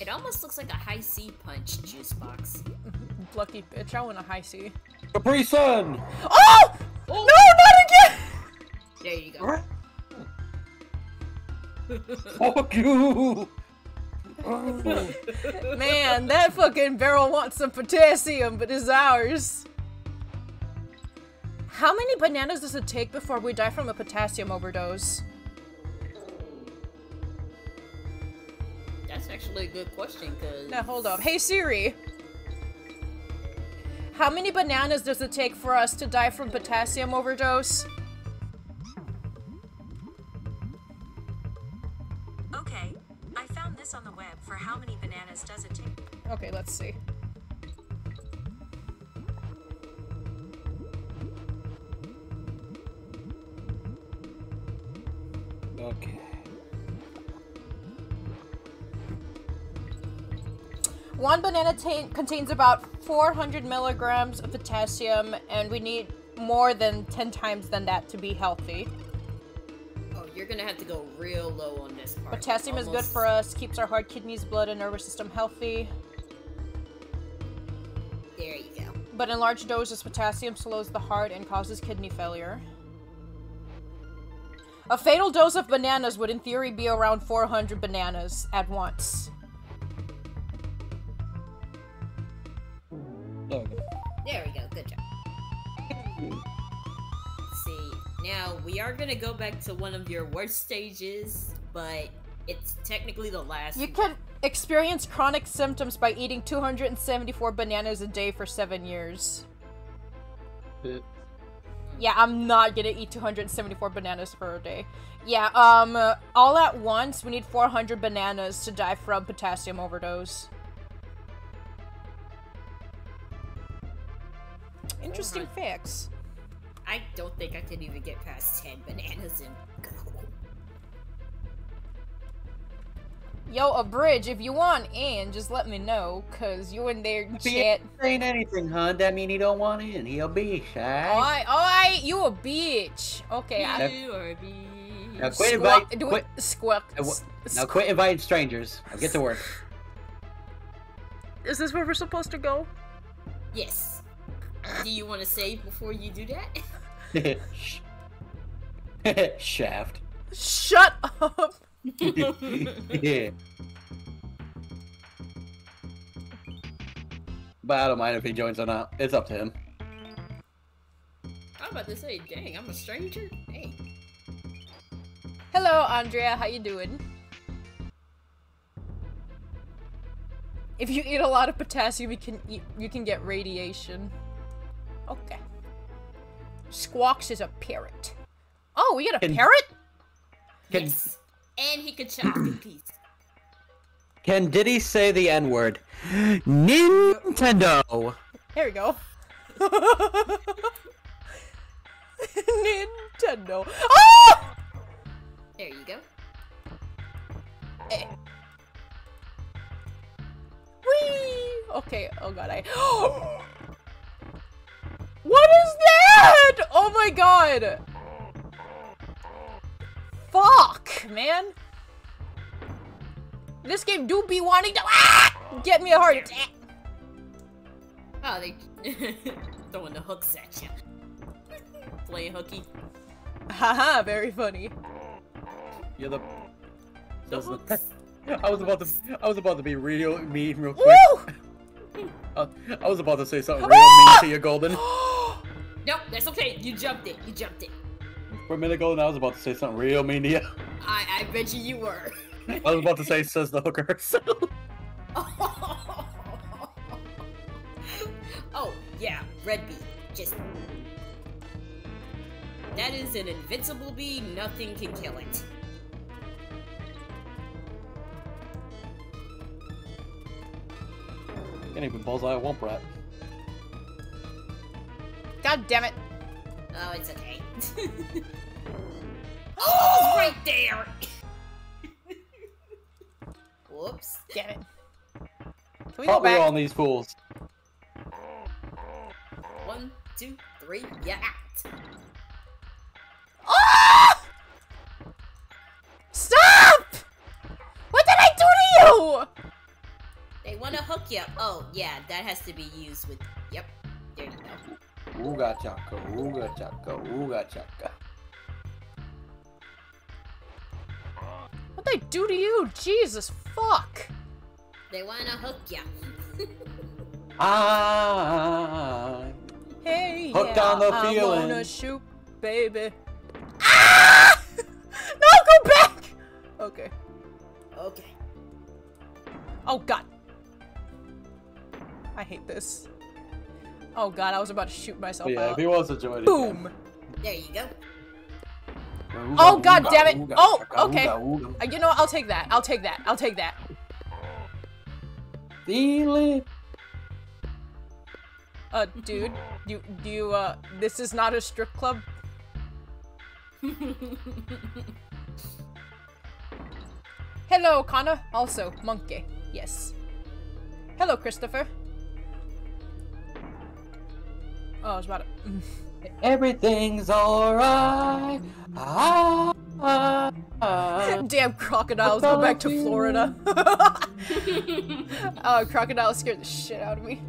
Speaker 7: It almost looks like a high C punch juice box.
Speaker 2: Lucky bitch, I want a Hi-C.
Speaker 3: Capri Sun!
Speaker 2: Oh! oh! No, not again!
Speaker 7: There you go.
Speaker 3: Fuck you!
Speaker 2: Man, that fucking barrel wants some potassium, but it's ours. How many bananas does it take before we die from a potassium overdose?
Speaker 7: That's actually a good question, because...
Speaker 2: Now hold up. Hey Siri. How many bananas does it take for us to die from potassium overdose?
Speaker 8: Okay, I found this on the web for how many bananas does it take?
Speaker 2: Okay, let's see.
Speaker 3: Okay.
Speaker 2: One banana contains about 400 milligrams of potassium, and we need more than 10 times than that to be healthy.
Speaker 7: Oh, you're gonna have to go real low on this part.
Speaker 2: Potassium is good for us, keeps our heart, kidneys, blood, and nervous system healthy.
Speaker 7: There you go.
Speaker 2: But in large doses, potassium slows the heart and causes kidney failure. A fatal dose of bananas would, in theory, be around 400 bananas at once.
Speaker 3: Okay.
Speaker 7: There we go. Good job. See, now we are gonna go back to one of your worst stages, but it's technically the last.
Speaker 2: You can experience chronic symptoms by eating 274 bananas a day for seven years. Yeah, I'm not gonna eat 274 bananas per day. Yeah, um, uh, all at once, we need 400 bananas to die from potassium overdose. Interesting fix.
Speaker 7: I don't think I can even get past 10 bananas in... go.
Speaker 2: Yo, a bridge, if you want in, just let me know, cause you in there
Speaker 3: If he
Speaker 2: chat.
Speaker 3: ain't saying anything, hun, that mean he don't want in. He'll be shy.
Speaker 2: Alright, alright, you a bitch. Okay, I
Speaker 7: You are be.
Speaker 3: Now quit
Speaker 2: squawk,
Speaker 3: invite.
Speaker 2: do
Speaker 3: Quit,
Speaker 2: it, squawk.
Speaker 3: uh, wh-
Speaker 2: s-
Speaker 3: now quit inviting strangers. Now get to work.
Speaker 2: Is this where we're supposed to go?
Speaker 7: Yes. Do you want to save before you do that?
Speaker 3: Shaft.
Speaker 2: Shut up!
Speaker 3: Yeah. But I don't mind if he joins or not. It's up to him.
Speaker 7: I'm about to say, dang, I'm a stranger. Hey.
Speaker 2: Hello, Andrea. How you doing? If you eat a lot of potassium, you can eat, you can get radiation. Okay. Squawks is a parrot. Oh, we got a
Speaker 3: Can-
Speaker 2: parrot?
Speaker 3: Can,
Speaker 7: yes. And he could chop cookies.
Speaker 3: can Diddy say the N word? Nintendo!
Speaker 2: There we go. Nintendo. Ah!
Speaker 7: There you go.
Speaker 2: Eh. Whee! Okay, oh god, I. what is that? Oh my god! Fuck, man. This game do be wanting to ah! get me a heart attack.
Speaker 7: Oh, they throwing the hooks at you. Playing hooky.
Speaker 2: Haha, very funny.
Speaker 3: You're the.
Speaker 7: The hooks.
Speaker 3: I was about to. I was about to be real mean, real quick.
Speaker 2: Woo!
Speaker 3: Uh, I was about to say something real mean to you, Golden.
Speaker 7: Nope, that's okay. You jumped it. You jumped it.
Speaker 3: For a minute, Golden, I was about to say something real mean to you.
Speaker 7: I I bet you you were.
Speaker 3: I was about to say, says the hooker herself.
Speaker 7: oh yeah, red bee. Just that is an invincible bee. Nothing can kill it.
Speaker 3: Can't even bullseye a womp rat.
Speaker 2: God damn it.
Speaker 7: Oh, it's okay. oh, it's right there. Whoops.
Speaker 2: Get it. Can we go
Speaker 3: Hot
Speaker 2: back?
Speaker 3: on these fools.
Speaker 7: One, two, three. Yeah.
Speaker 2: Ah! Stop! What did I do to you?
Speaker 7: They want to hook you. Oh, yeah, that has to be used with. Yep. There you go.
Speaker 3: Ooga chaka, ooga chaka, ooga chaka.
Speaker 2: What did I do to you? Jesus fuck.
Speaker 7: They want to hook you.
Speaker 3: I
Speaker 2: Hey,
Speaker 3: Hooked
Speaker 2: yeah,
Speaker 3: on the
Speaker 2: I
Speaker 3: feeling.
Speaker 2: wanna shoot, baby. Ah! no, go back. Okay.
Speaker 7: Okay.
Speaker 2: Oh god. I hate this. Oh god, I was about to shoot myself
Speaker 3: yeah,
Speaker 2: out.
Speaker 3: if he wants to join it.
Speaker 2: Boom.
Speaker 7: There you go.
Speaker 3: Ooga,
Speaker 2: Oh, god
Speaker 3: ooga,
Speaker 2: damn it.
Speaker 3: ooga
Speaker 2: Oh,
Speaker 3: chaka,
Speaker 2: okay.
Speaker 3: ooga, ooga.
Speaker 2: Uh, you know what? I'll take that. I'll take that. I'll take that.
Speaker 3: Feel.
Speaker 2: Uh, dude, you, do you, uh, this is not a strip club? Hello, Connor. Also, monkey. Yes. Hello, Christopher. Oh, I was about to.
Speaker 3: Everything's alright. Ah, ah, ah.
Speaker 2: Damn crocodiles, go back to Florida. oh, crocodiles scared the shit out of me.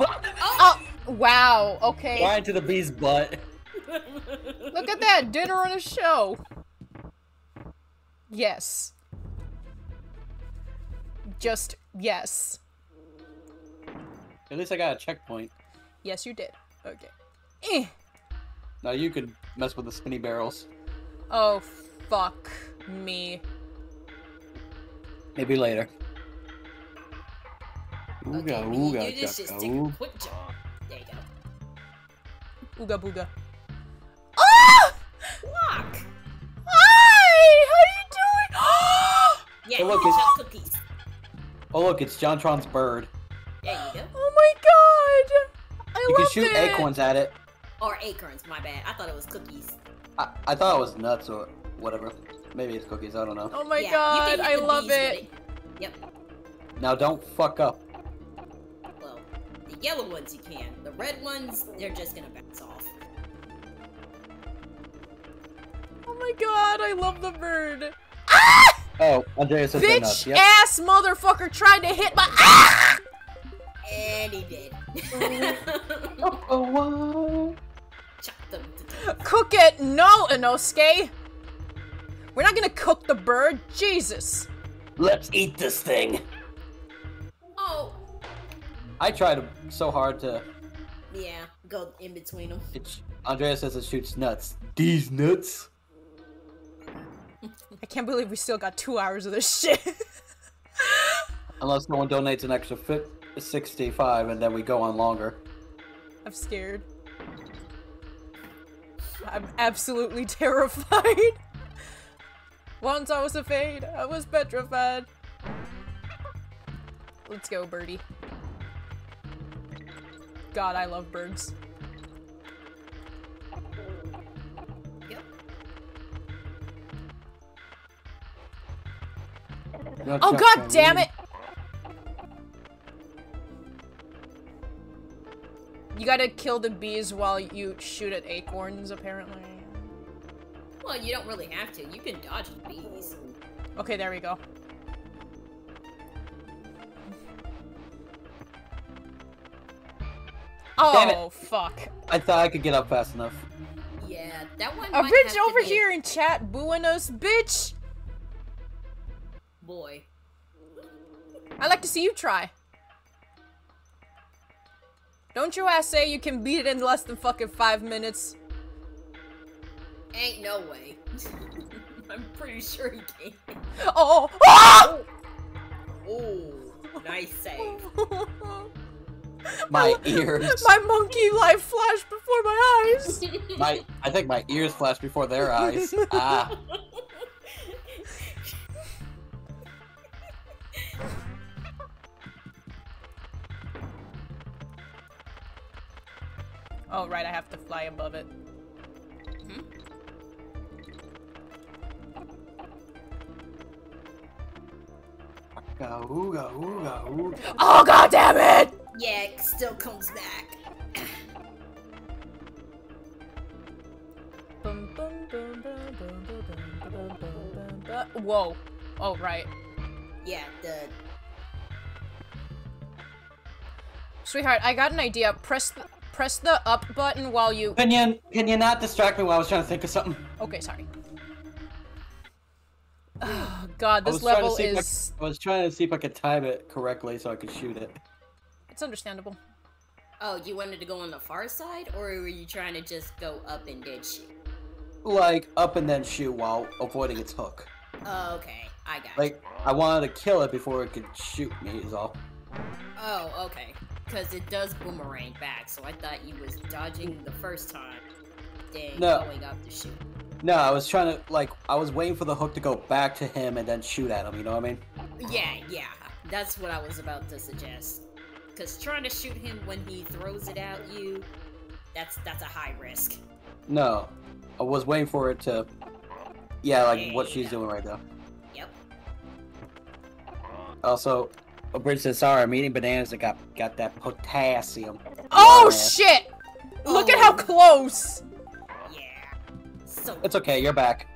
Speaker 2: Oh, wow, okay.
Speaker 3: Right to the bee's butt.
Speaker 2: Look at that, dinner on a show. Yes. Just yes.
Speaker 3: At least I got a checkpoint.
Speaker 2: Yes, you did. Okay. Eh.
Speaker 3: Now you can mess with the spinny barrels.
Speaker 2: Oh, fuck me.
Speaker 3: Maybe later. Ooga,
Speaker 7: Okay, you
Speaker 3: ooga,
Speaker 7: do this, just take a
Speaker 3: ooga.
Speaker 7: quick jump. There you go.
Speaker 2: Ooga booga. Ah!
Speaker 7: Walk.
Speaker 2: Hi! How
Speaker 7: Yeah,
Speaker 3: Hey,
Speaker 7: you
Speaker 3: look,
Speaker 7: can
Speaker 3: it's-
Speaker 7: cookies.
Speaker 3: Oh look, it's JonTron's bird.
Speaker 7: There you go.
Speaker 2: oh my god! I
Speaker 3: You can shoot
Speaker 2: it!
Speaker 3: acorns at it.
Speaker 7: Or acorns, my bad. I thought it was cookies.
Speaker 3: I, I thought it was nuts or whatever. Maybe it's cookies, I don't know.
Speaker 2: Oh my
Speaker 7: yeah,
Speaker 2: god, I love
Speaker 7: bees with
Speaker 2: it.
Speaker 7: Yep.
Speaker 3: Now don't fuck up.
Speaker 7: Well, the yellow ones you can. The red ones, they're just gonna bounce off.
Speaker 2: Oh my god, I love the bird.
Speaker 3: Oh, Andreas says they're
Speaker 2: Bitch
Speaker 3: nuts. Yep.
Speaker 2: ass motherfucker tried to hit my ah!
Speaker 7: Eh, and he did.
Speaker 3: Oh,
Speaker 7: Chop them to death.
Speaker 2: Cook it! No, Inosuke! We're not gonna cook the bird, Jesus!
Speaker 3: Let's eat this thing.
Speaker 7: Oh,
Speaker 3: I tried so hard to.
Speaker 7: yeah. Go in between them.
Speaker 3: It, sh- Andreas says it shoots nuts. These nuts.
Speaker 2: I can't believe we still got two hours of this shit.
Speaker 3: Unless someone donates an extra fi- 65 and then we go on longer.
Speaker 2: I'm scared. I'm absolutely terrified. Once I was afraid, I was petrified. Let's go, birdie. God, I love birds.
Speaker 3: Yep.
Speaker 2: Oh god damn it! You gotta kill the bees while you shoot at acorns, apparently.
Speaker 7: Well, you don't really have to. You can dodge the bees.
Speaker 2: Okay, there we go. Oh, fuck.
Speaker 3: I thought I could get up fast enough.
Speaker 7: Yeah, that one.
Speaker 2: A
Speaker 7: might
Speaker 2: bitch
Speaker 7: have to
Speaker 2: over
Speaker 7: be
Speaker 2: here in chat booing us, bitch!
Speaker 7: Boy.
Speaker 2: I'd like to see you try. Don't your ass say you can beat it in less than fucking five minutes.
Speaker 7: Ain't no way. I'm pretty sure he can.
Speaker 2: Oh! Ah!
Speaker 7: Oh, nice save.
Speaker 3: My ears.
Speaker 2: My monkey life flashed before my eyes.
Speaker 3: My, I think my ears flashed before their eyes. Ah.
Speaker 2: Oh, right, I have to fly above it.
Speaker 3: Ooga, ooga, ooga,
Speaker 2: oh god damn it!
Speaker 7: Yeah, it still comes back.
Speaker 2: Whoa. Oh right.
Speaker 7: Yeah, the
Speaker 2: Sweetheart, I got an idea. Press the press the up button while you...
Speaker 3: Can you, can you not distract me while I was trying to think of something?
Speaker 2: Okay, sorry. Oh, God, this
Speaker 3: was trying to
Speaker 2: level
Speaker 3: see if I-
Speaker 2: is...
Speaker 3: I was trying to see if I could time it correctly so I could shoot it.
Speaker 2: It's understandable.
Speaker 7: Oh, you wanted to go on the far side, or were you trying to just go up and then shoot?
Speaker 3: Like, up and then shoot while avoiding its hook.
Speaker 7: Oh, okay, I got it.
Speaker 3: Like, I wanted to kill it before it could shoot me, is all.
Speaker 7: Oh, okay, because it does boomerang back, so I thought you was dodging the first time, then
Speaker 3: No.
Speaker 7: going up to shoot.
Speaker 3: No, I was trying to, like, I was waiting for the hook to go back to him and then shoot at him, you know what I mean?
Speaker 7: Yeah, yeah, that's what I was about to suggest. Because trying to shoot him when he throws it at you, that's that's a high risk.
Speaker 3: No. I was waiting for it to. Yeah, like what she's
Speaker 7: Yeah.
Speaker 3: doing right now.
Speaker 7: Yep.
Speaker 3: Also, a bridge says, sorry, I'm eating bananas that got, got that potassium.
Speaker 2: Oh,
Speaker 3: Yeah.
Speaker 2: shit! Look at how
Speaker 7: Oh.
Speaker 2: close!
Speaker 7: Yeah. So.
Speaker 3: It's okay, you're back.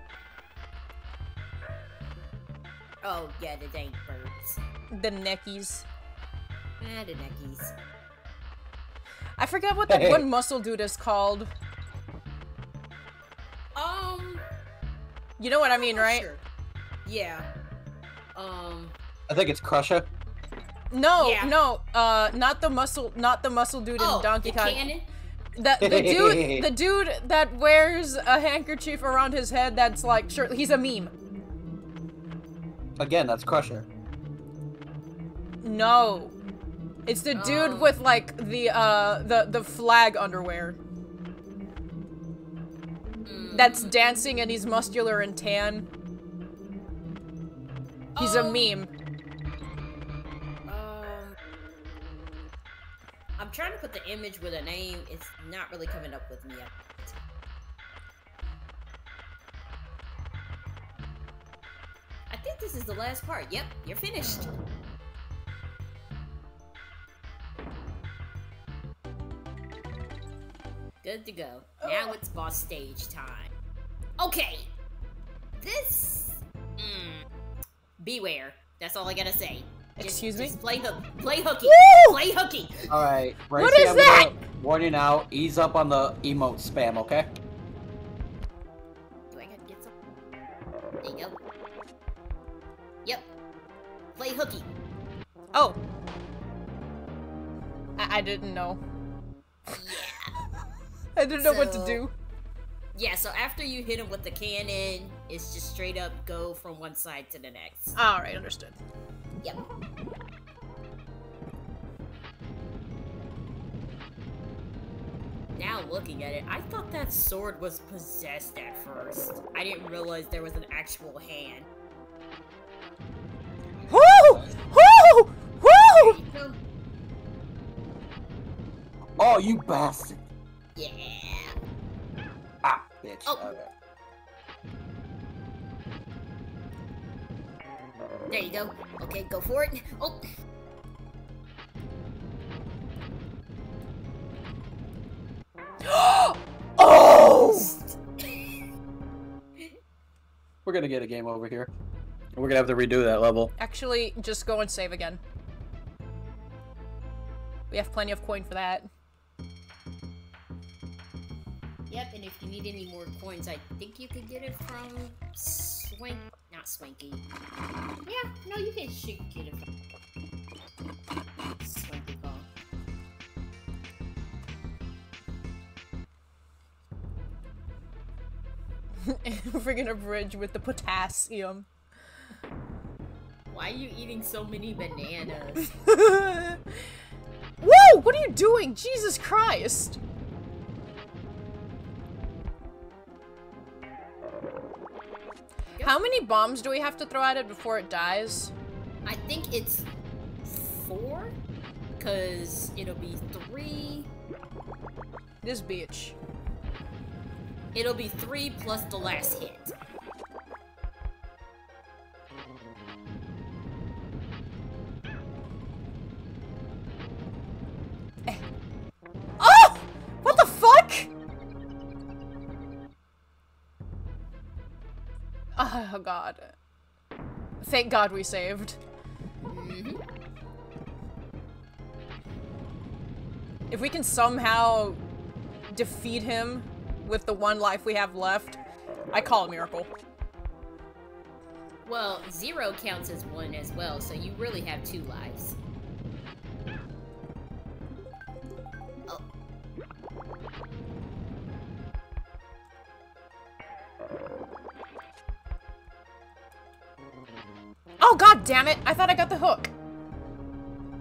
Speaker 7: Oh yeah, the dang birds.
Speaker 2: The neckies.
Speaker 7: Ah, the neckies.
Speaker 2: I forgot what that
Speaker 3: Hey.
Speaker 2: one muscle dude is called.
Speaker 7: Um.
Speaker 2: You know what I mean, right?
Speaker 7: sure. Yeah. Um.
Speaker 3: I think it's Krusha.
Speaker 2: No,
Speaker 7: Yeah.
Speaker 2: no, uh, not the muscle, not the muscle dude in
Speaker 7: Oh,
Speaker 2: Donkey
Speaker 7: the
Speaker 2: Kong.
Speaker 7: cannon.
Speaker 2: The, the dude, the dude that wears a handkerchief around his head that's like, sure, he's a meme.
Speaker 3: Again, that's Krusha.
Speaker 2: No, it's the dude
Speaker 7: Oh.
Speaker 2: with like the uh the the flag underwear
Speaker 7: Mm.
Speaker 2: that's dancing and he's muscular and tan. He's a
Speaker 7: Oh.
Speaker 2: meme.
Speaker 7: I'm trying to put the image with a name. It's not really coming up with me yet. I think this is the last part. Yep, you're finished. Good to go. Now it's boss stage time. Okay. This. Mm, beware. That's all I gotta say. Just-
Speaker 2: Excuse me?
Speaker 7: Just play hook. Play hooky.
Speaker 2: Woo!
Speaker 7: Play hooky.
Speaker 3: Alright,
Speaker 2: What
Speaker 3: Racy,
Speaker 2: is
Speaker 3: I'm
Speaker 2: that?
Speaker 3: gonna Warn you now, ease up on the emote spam, okay?
Speaker 7: Do I gotta get some? There you go. Yep. Play hooky.
Speaker 2: Oh, I, I didn't know.
Speaker 7: Yeah.
Speaker 2: I didn't know what to do.
Speaker 7: Yeah, so after you hit him with the cannon, it's just straight up go from one side to the next.
Speaker 2: All right, understood.
Speaker 7: Yep. Now looking at it, I thought that sword was possessed at first. I didn't realize there was an actual hand.
Speaker 2: Woo! Woo! Woo!
Speaker 3: Oh, you bastard!
Speaker 7: yeah.
Speaker 3: Ah, bitch.
Speaker 7: Oh.
Speaker 3: Alright.
Speaker 7: There you go. Okay, go for it. Oh,
Speaker 2: Oh!
Speaker 3: We're gonna get a game over here. We're gonna have to redo that level.
Speaker 2: Actually, just go and save again. We have plenty of coin for that.
Speaker 7: Yep, and if you need any more coins, I think you could get it from Swank. Not Swanky. Yeah, no, you can shoot get it from Swanky Kong.
Speaker 2: Friggin' a bridge with the potassium.
Speaker 7: Why are you eating so many bananas?
Speaker 2: Whoa! What are you doing? Jesus Christ! How many bombs do we have to throw at it before it dies?
Speaker 7: I think it's four, cause it'll be three.
Speaker 2: This bitch.
Speaker 7: It'll be three plus the last hit.
Speaker 2: Oh god. Thank god we saved. Mm-hmm. If we can somehow defeat him with the one life we have left, I call it a miracle.
Speaker 7: Well, zero counts as one as well, so you really have two lives. Oh
Speaker 2: god damn it! I thought I got the hook.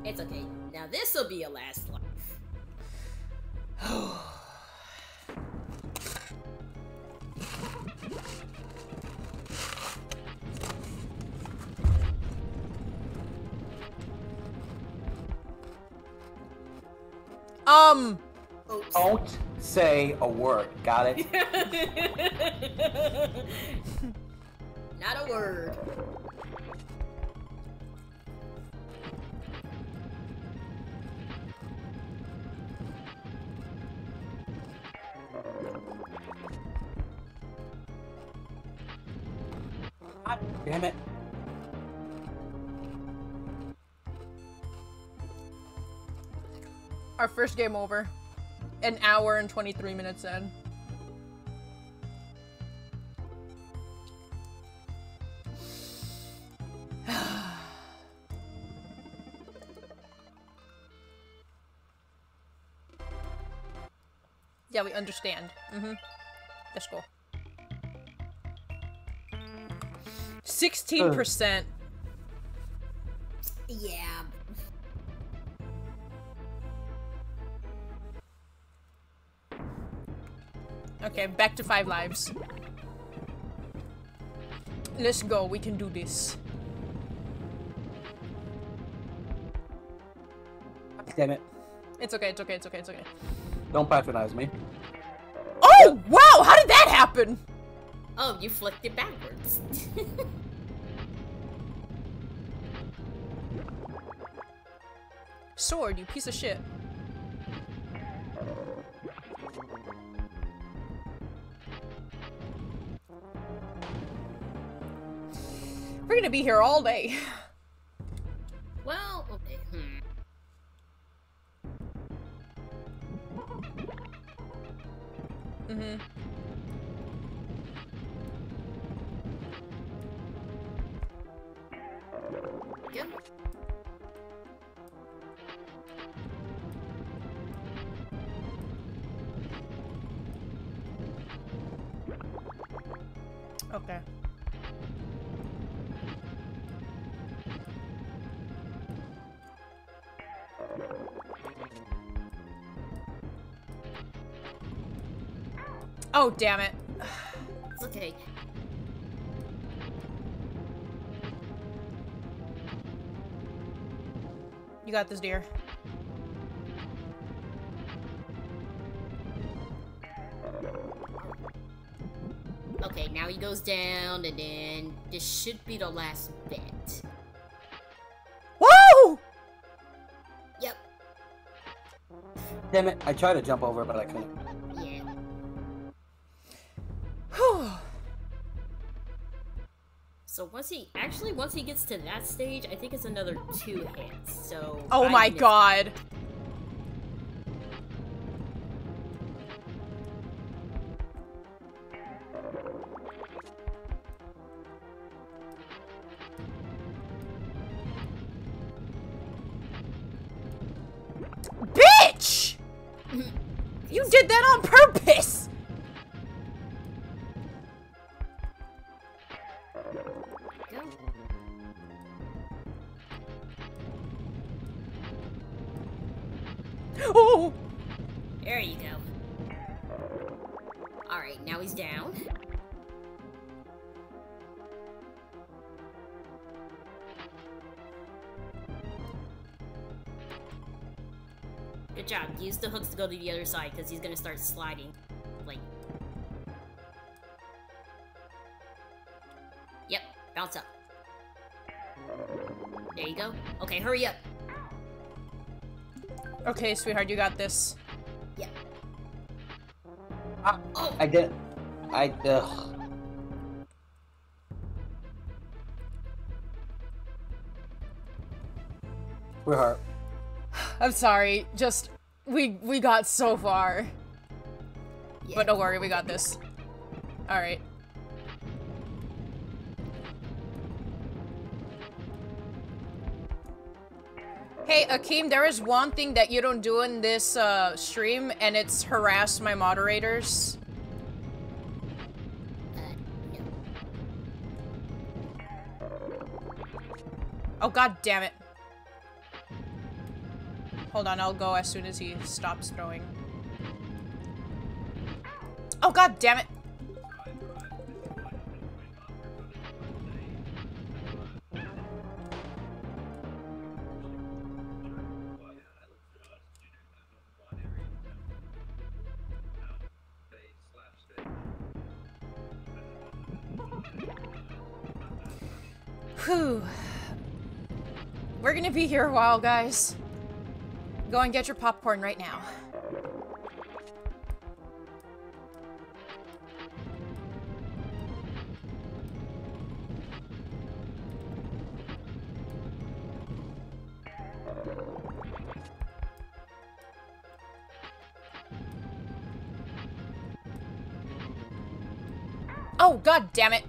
Speaker 7: It's okay. Now this'll be a last life.
Speaker 2: Um,
Speaker 7: Oops.
Speaker 9: Don't say a word. Got it?
Speaker 7: Not a word.
Speaker 9: God damn it.
Speaker 2: our first game over. An hour and 23 minutes in. yeah, we understand. Mm-hmm. That's cool. 16%.
Speaker 7: Yeah.
Speaker 2: Okay, back to five lives. Let's go, we can do this.
Speaker 9: Damn it.
Speaker 2: It's okay, it's okay, it's okay, it's okay.
Speaker 9: Don't patronize me.
Speaker 2: Oh, wow, how did that happen?
Speaker 7: Oh, you flipped it backwards.
Speaker 2: Sword, you piece of shit. We're gonna be here all day. Oh, damn it.
Speaker 7: It's okay.
Speaker 2: You got this, dear.
Speaker 7: Okay, now he goes down, and then this should be the last bit. Woo! Yep.
Speaker 9: Damn it, I tried to jump over, but I couldn't.
Speaker 7: Once he actually once he gets to that stage, I think it's another two hits. So
Speaker 2: Oh
Speaker 7: I
Speaker 2: my god.
Speaker 7: The hooks to go to the other side because he's gonna start sliding. Like. Yep, bounce up. There you go. Okay, hurry up.
Speaker 2: Okay, sweetheart, you got this.
Speaker 7: Yep.
Speaker 9: Ah,
Speaker 7: Oh,
Speaker 9: I did. I ugh. Sweetheart.
Speaker 2: I'm sorry, just we we got so far.
Speaker 7: yeah.
Speaker 2: But don't worry, we got this. Alright. Hey, Akeem, there is one thing that you don't do in this uh, stream, and it's harass my moderators.
Speaker 7: Uh, no.
Speaker 2: Oh, god damn it. Hold on, I'll go as soon as he stops throwing. Oh, god damn it. Whew. We're gonna be here a while, guys. Go and get your popcorn right now. Oh, god damn it.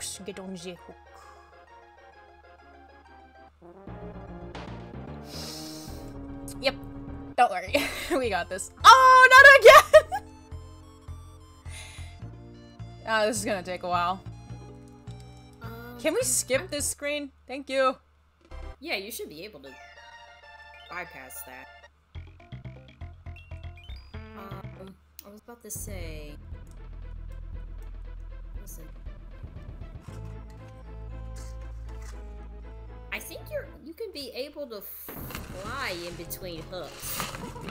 Speaker 2: Hooks. Get on the hook. Yep. Don't worry. we got this. Oh, not again! Ah, this is gonna take a while. Can we skip this screen? Thank you.
Speaker 7: Yeah, you should be able to bypass that. Um, I was about to say. To fly in between hooks.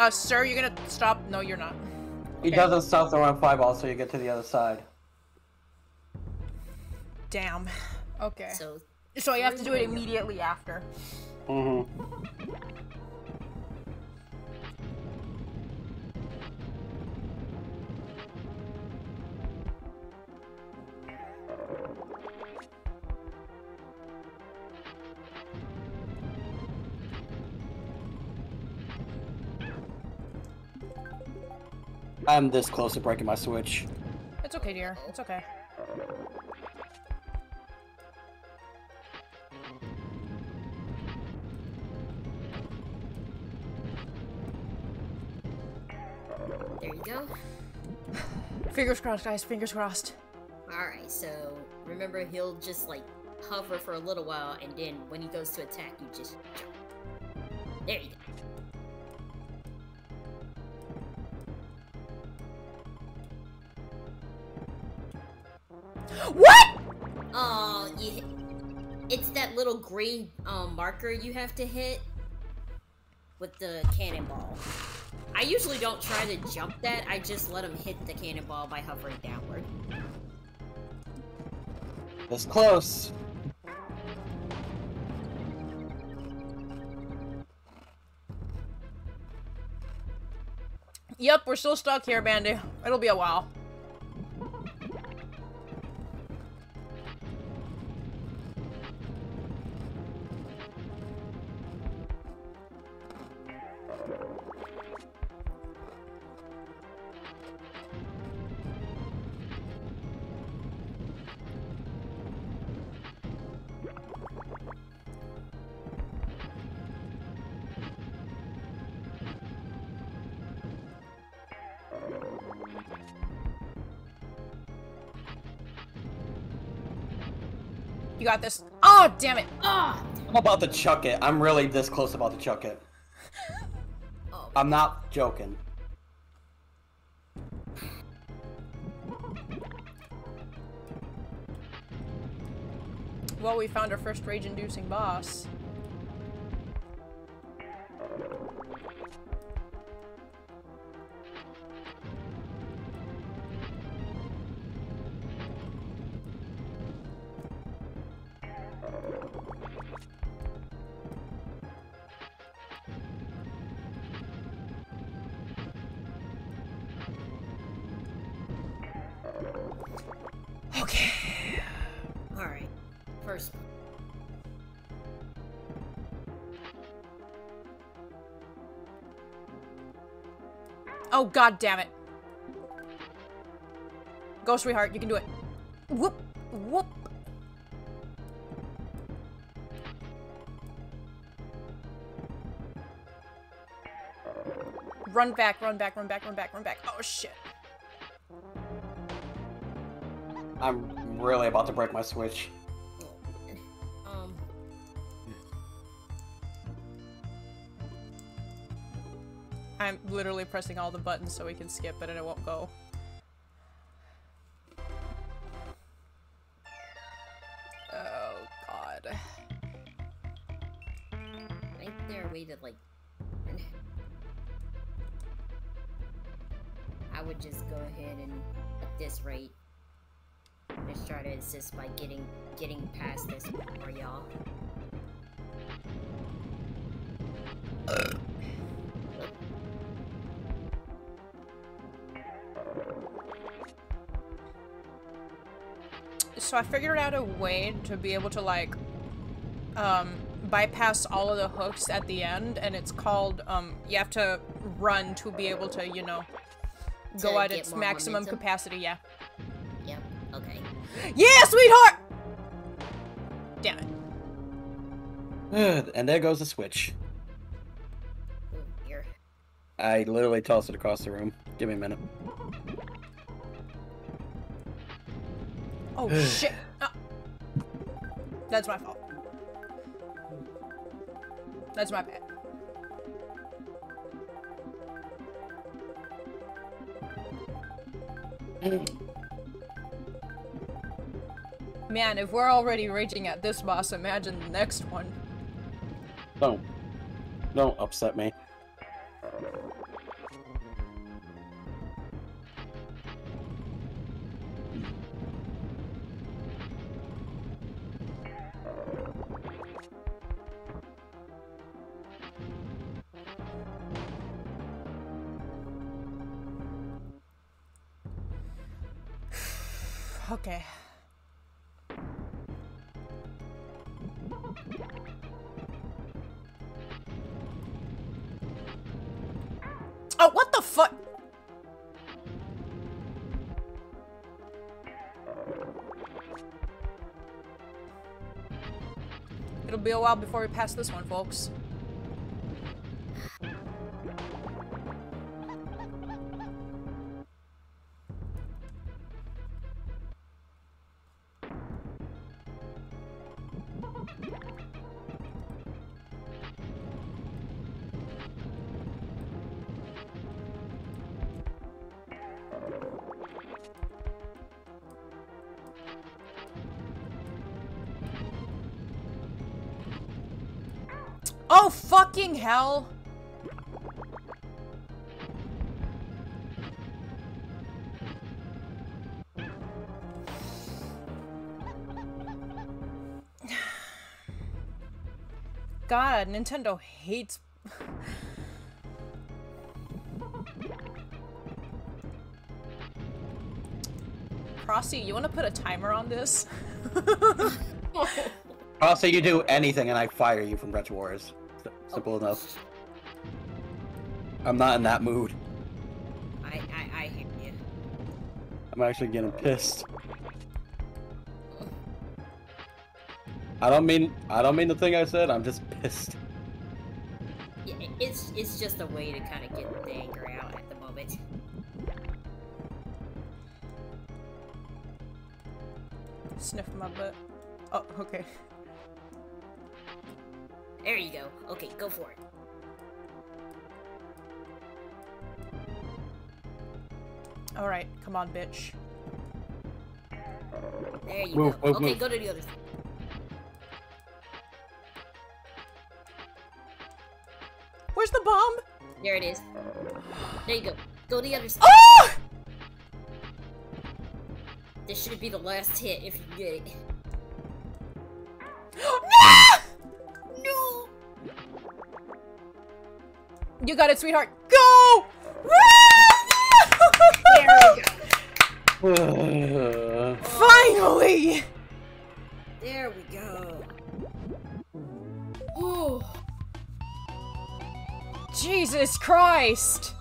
Speaker 2: Uh, sir, you're gonna stop? No, you're not.
Speaker 9: He
Speaker 2: Okay.
Speaker 9: doesn't stop throwing fireball, so you get to the other side.
Speaker 2: Damn. Okay.
Speaker 7: So
Speaker 2: So you have to do it immediately after.
Speaker 9: Mm-hmm. I'm this close to breaking my switch.
Speaker 2: It's okay, dear. It's okay.
Speaker 7: There you go.
Speaker 2: Fingers crossed, guys. Fingers crossed.
Speaker 7: Alright, so remember he'll just like hover for a little while and then when he goes to attack you just jump. There you go. Green um, marker you have to hit with the cannonball. I usually don't try to jump that, I just let him hit the cannonball by hovering downward.
Speaker 9: That's close.
Speaker 2: Yep, we're still stuck here, Bandy. It'll be a while. Got this. Oh, damn it.
Speaker 7: Ah!
Speaker 9: I'm about to chuck it. I'm really this close about to chuck it.
Speaker 7: Oh,
Speaker 9: I'm not joking.
Speaker 2: Well, we found our first rage-inducing boss. God damn it. Go, sweetheart. You can do it. Whoop. Whoop. Run back, run back, run back, run back, run back. Oh, shit.
Speaker 9: I'm really about to break my switch.
Speaker 2: Literally pressing all the buttons so we can skip it and it won't go. Oh, God.
Speaker 7: ain't there to like I would just go ahead and at this rate just try to assist by getting getting past this for y'all.
Speaker 2: So I figured out a way to be able to like um bypass all of the hooks at the end and it's called um you have to run to be able to, you know, go
Speaker 7: To
Speaker 2: at its maximum
Speaker 7: momentum?
Speaker 2: capacity, yeah.
Speaker 7: Yep, okay.
Speaker 2: Yeah, sweetheart! Damn it.
Speaker 9: And there goes the switch.
Speaker 7: Ooh, here.
Speaker 9: I literally tossed it across the room. Give me a minute.
Speaker 2: Shit. Ah. That's my fault. That's my bad. Man, if we're already raging at this boss, imagine the next one.
Speaker 9: Don't. Don't upset me.
Speaker 2: the fuck? It'll be a while before we pass this one, folks. Hell! God, Nintendo hates... Crossy, you want to put a timer on this?
Speaker 3: Say you do anything and I fire you from Retro Wars. S- Simple enough. I'm not in that mood.
Speaker 7: I, I, I hear you.
Speaker 3: I'm actually getting pissed. I don't mean I don't mean the thing I said. I'm just pissed.
Speaker 7: It's it's just a way to kind of get the anger out at the moment.
Speaker 2: Sniff my butt. Oh, okay.
Speaker 7: Okay, go for it.
Speaker 2: Alright, come on, bitch.
Speaker 7: There you
Speaker 3: Move,
Speaker 7: go.
Speaker 3: move,
Speaker 7: okay,
Speaker 3: move.
Speaker 7: go to the other side.
Speaker 2: Where's the bomb?
Speaker 7: There it is. There you go. Go to the other side.
Speaker 2: Oh!
Speaker 7: This should be the last hit if you get it.
Speaker 2: You got it, sweetheart. Go!
Speaker 7: There we go.
Speaker 2: Finally!
Speaker 7: There we go. Ooh.
Speaker 2: Jesus Christ!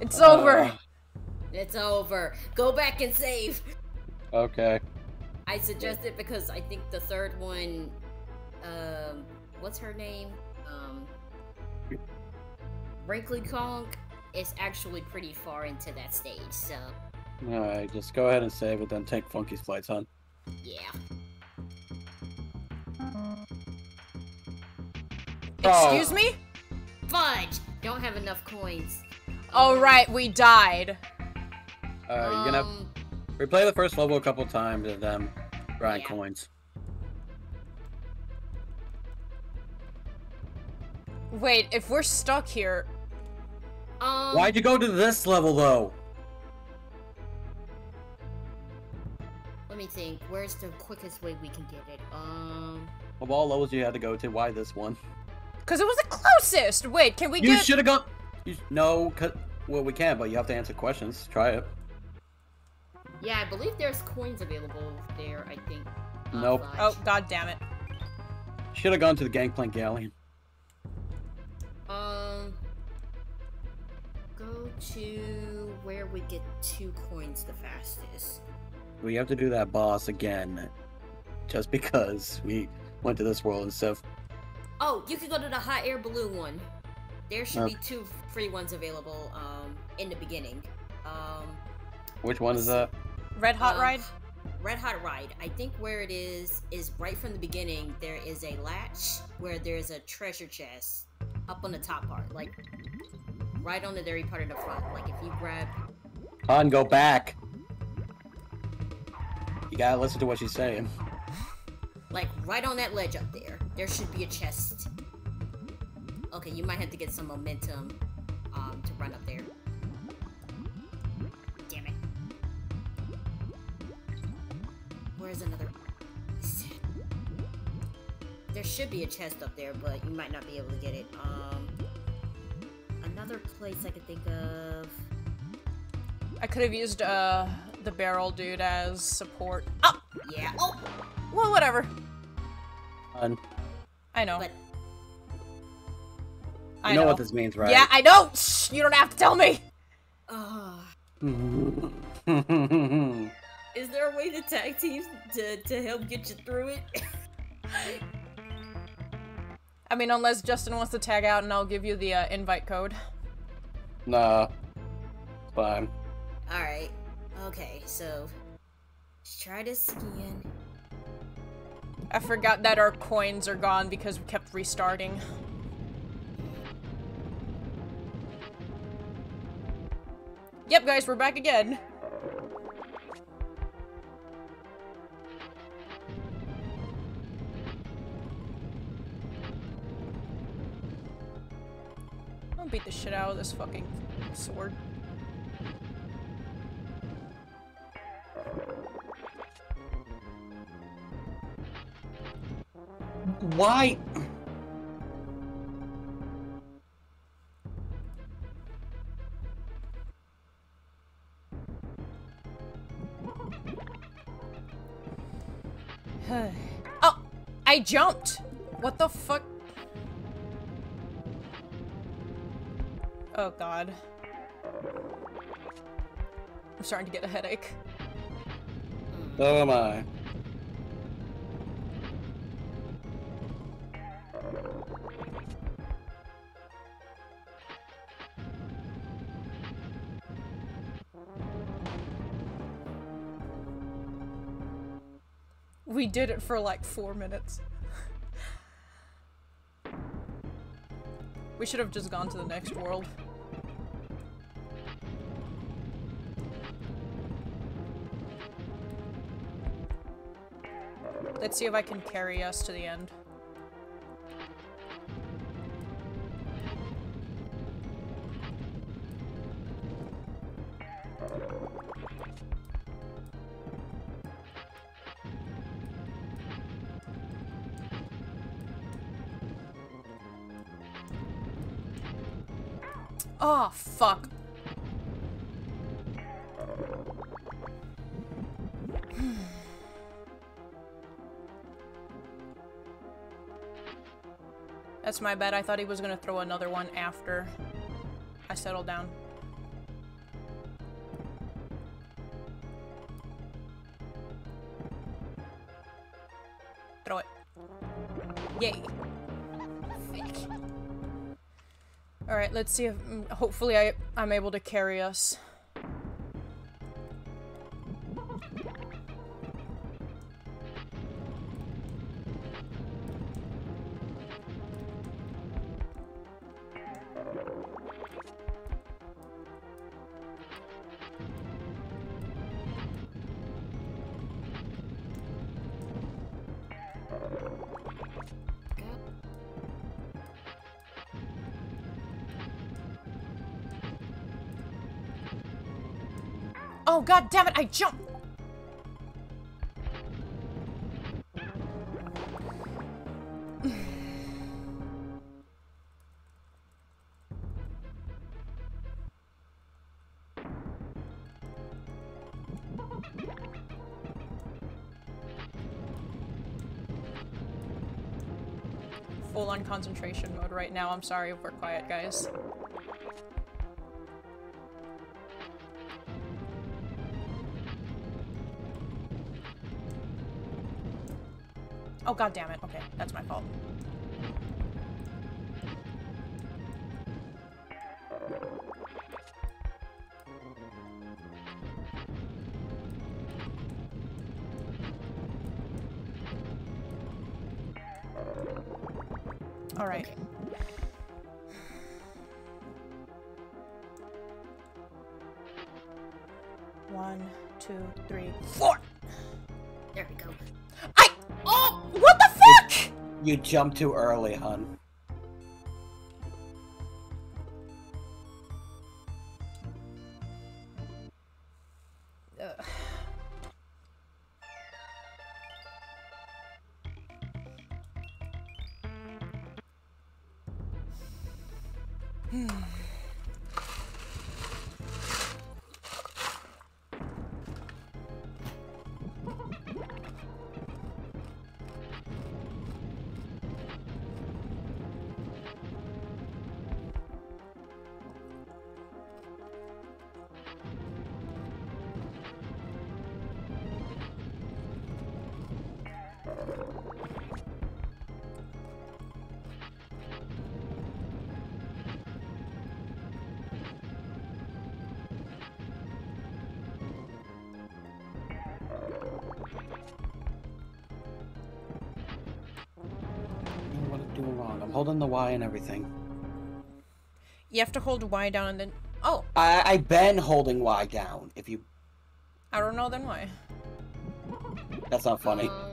Speaker 2: It's over.
Speaker 3: Uh,
Speaker 7: It's over. Go back and save.
Speaker 3: okay.
Speaker 7: I suggest it because I think the third one, um, what's her name? Um, Wrinkly Kong is actually pretty far into that stage, so
Speaker 3: Alright, just go ahead and save it, then take Funky's flights on.
Speaker 7: yeah.
Speaker 2: Excuse me?
Speaker 7: Fudge! Don't have enough coins.
Speaker 2: Oh, right, we died.
Speaker 3: Uh, you're gonna
Speaker 7: Um,
Speaker 3: replay the first level a couple times and then grind
Speaker 7: Yeah.
Speaker 3: coins.
Speaker 2: Wait, if we're stuck here,
Speaker 7: um,
Speaker 3: Why'd you go to this level though?
Speaker 7: Let me think. Where's the quickest way we can get it? Um,
Speaker 3: Of all levels you had to go to, why this one?
Speaker 2: because it was the closest. Wait, can we
Speaker 3: You
Speaker 2: get?
Speaker 3: should have gone. You, no, cut. Well, we can, but you have to answer questions. Try it.
Speaker 7: yeah, I believe there's coins available there. I think.
Speaker 3: Nope.
Speaker 7: Fudge.
Speaker 2: Oh, god damn it!
Speaker 3: Should have gone to the Gangplank Galleon.
Speaker 7: To where we get two coins the fastest.
Speaker 3: We have to do that boss again, just because we went to this world and stuff.
Speaker 7: Oh, you can go to the hot air balloon one. There should be two free ones available. Um, in the beginning. Um,
Speaker 3: Which one is that?
Speaker 2: Red Hot
Speaker 7: um,
Speaker 2: Ride.
Speaker 7: Red Hot Ride. I think where it is is right from the beginning. There is a latch where there's a treasure chest up on the top part, like right on the very part of the front. Like if you grab
Speaker 3: Han, go back. You gotta listen to what she's saying.
Speaker 7: Like right on that ledge up there, there should be a chest. Okay, you might have to get some momentum um, to run up there. Damn it. Where's another? There should be a chest up there, but you might not be able to get it. Um, another place I could think of.
Speaker 2: I could have used uh the barrel dude as support. Oh,
Speaker 7: Yeah. Oh,
Speaker 2: well, whatever.
Speaker 3: Han,
Speaker 2: I know.
Speaker 7: but
Speaker 2: I
Speaker 3: you know, what this means, right?
Speaker 2: Yeah, I know. Shh, you don't have to tell me.
Speaker 7: uh, is there a way to tag team to to help get you through it?
Speaker 2: I mean, unless Justin wants to tag out and I'll give you the uh, invite code.
Speaker 3: Nah. It's fine.
Speaker 7: Alright. Okay, so. Let's try this again.
Speaker 2: I forgot that our coins are gone because we kept restarting. Yep, guys, we're back again. I'll beat the shit out of this fucking sword.
Speaker 3: Why?
Speaker 2: oh, I jumped. What the fuck? Oh god. I'm starting to get a headache.
Speaker 3: So am I.
Speaker 2: We did it for like four minutes. we should have just gone to the next world. Let's see if I can carry us to the end. Oh, fuck. That's my bad. I thought he was gonna throw another one after I settled down. Throw it. Yay. Alright, let's see if- mm, hopefully I, I'm able to carry us. Oh god damn it, I jumped! Full on concentration mode right now. I'm sorry if we're quiet, guys. Oh god damn it. Okay, that's my fault.
Speaker 9: You jumped too early, hun.
Speaker 3: Holding the Y and everything.
Speaker 2: You have to hold Y down and then. Oh,
Speaker 3: I I've been holding Y down. If you,
Speaker 2: I don't know then why.
Speaker 3: that's not funny.
Speaker 7: Um,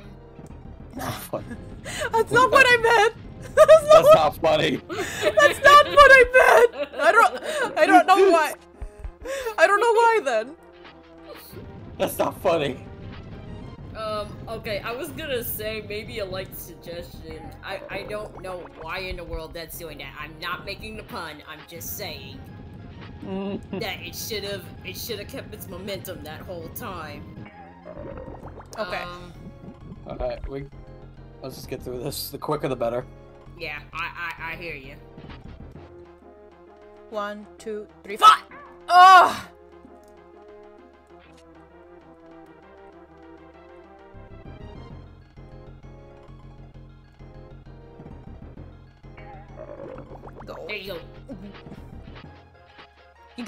Speaker 3: Not funny.
Speaker 2: That's not what I meant. That's not,
Speaker 3: That's
Speaker 2: what,
Speaker 3: not funny.
Speaker 2: that's not what I meant. I don't. I don't know why. I don't know why then.
Speaker 3: That's not funny.
Speaker 7: Okay, I was gonna say maybe a light suggestion. I, I don't know why in the world that's doing that. I'm not making the pun, I'm just saying that it should have it should have kept its momentum that whole time.
Speaker 2: Okay.
Speaker 7: Um,
Speaker 3: Alright, we let's just get through this. The quicker the better.
Speaker 7: yeah, I, I I hear you.
Speaker 2: One, two, three, four.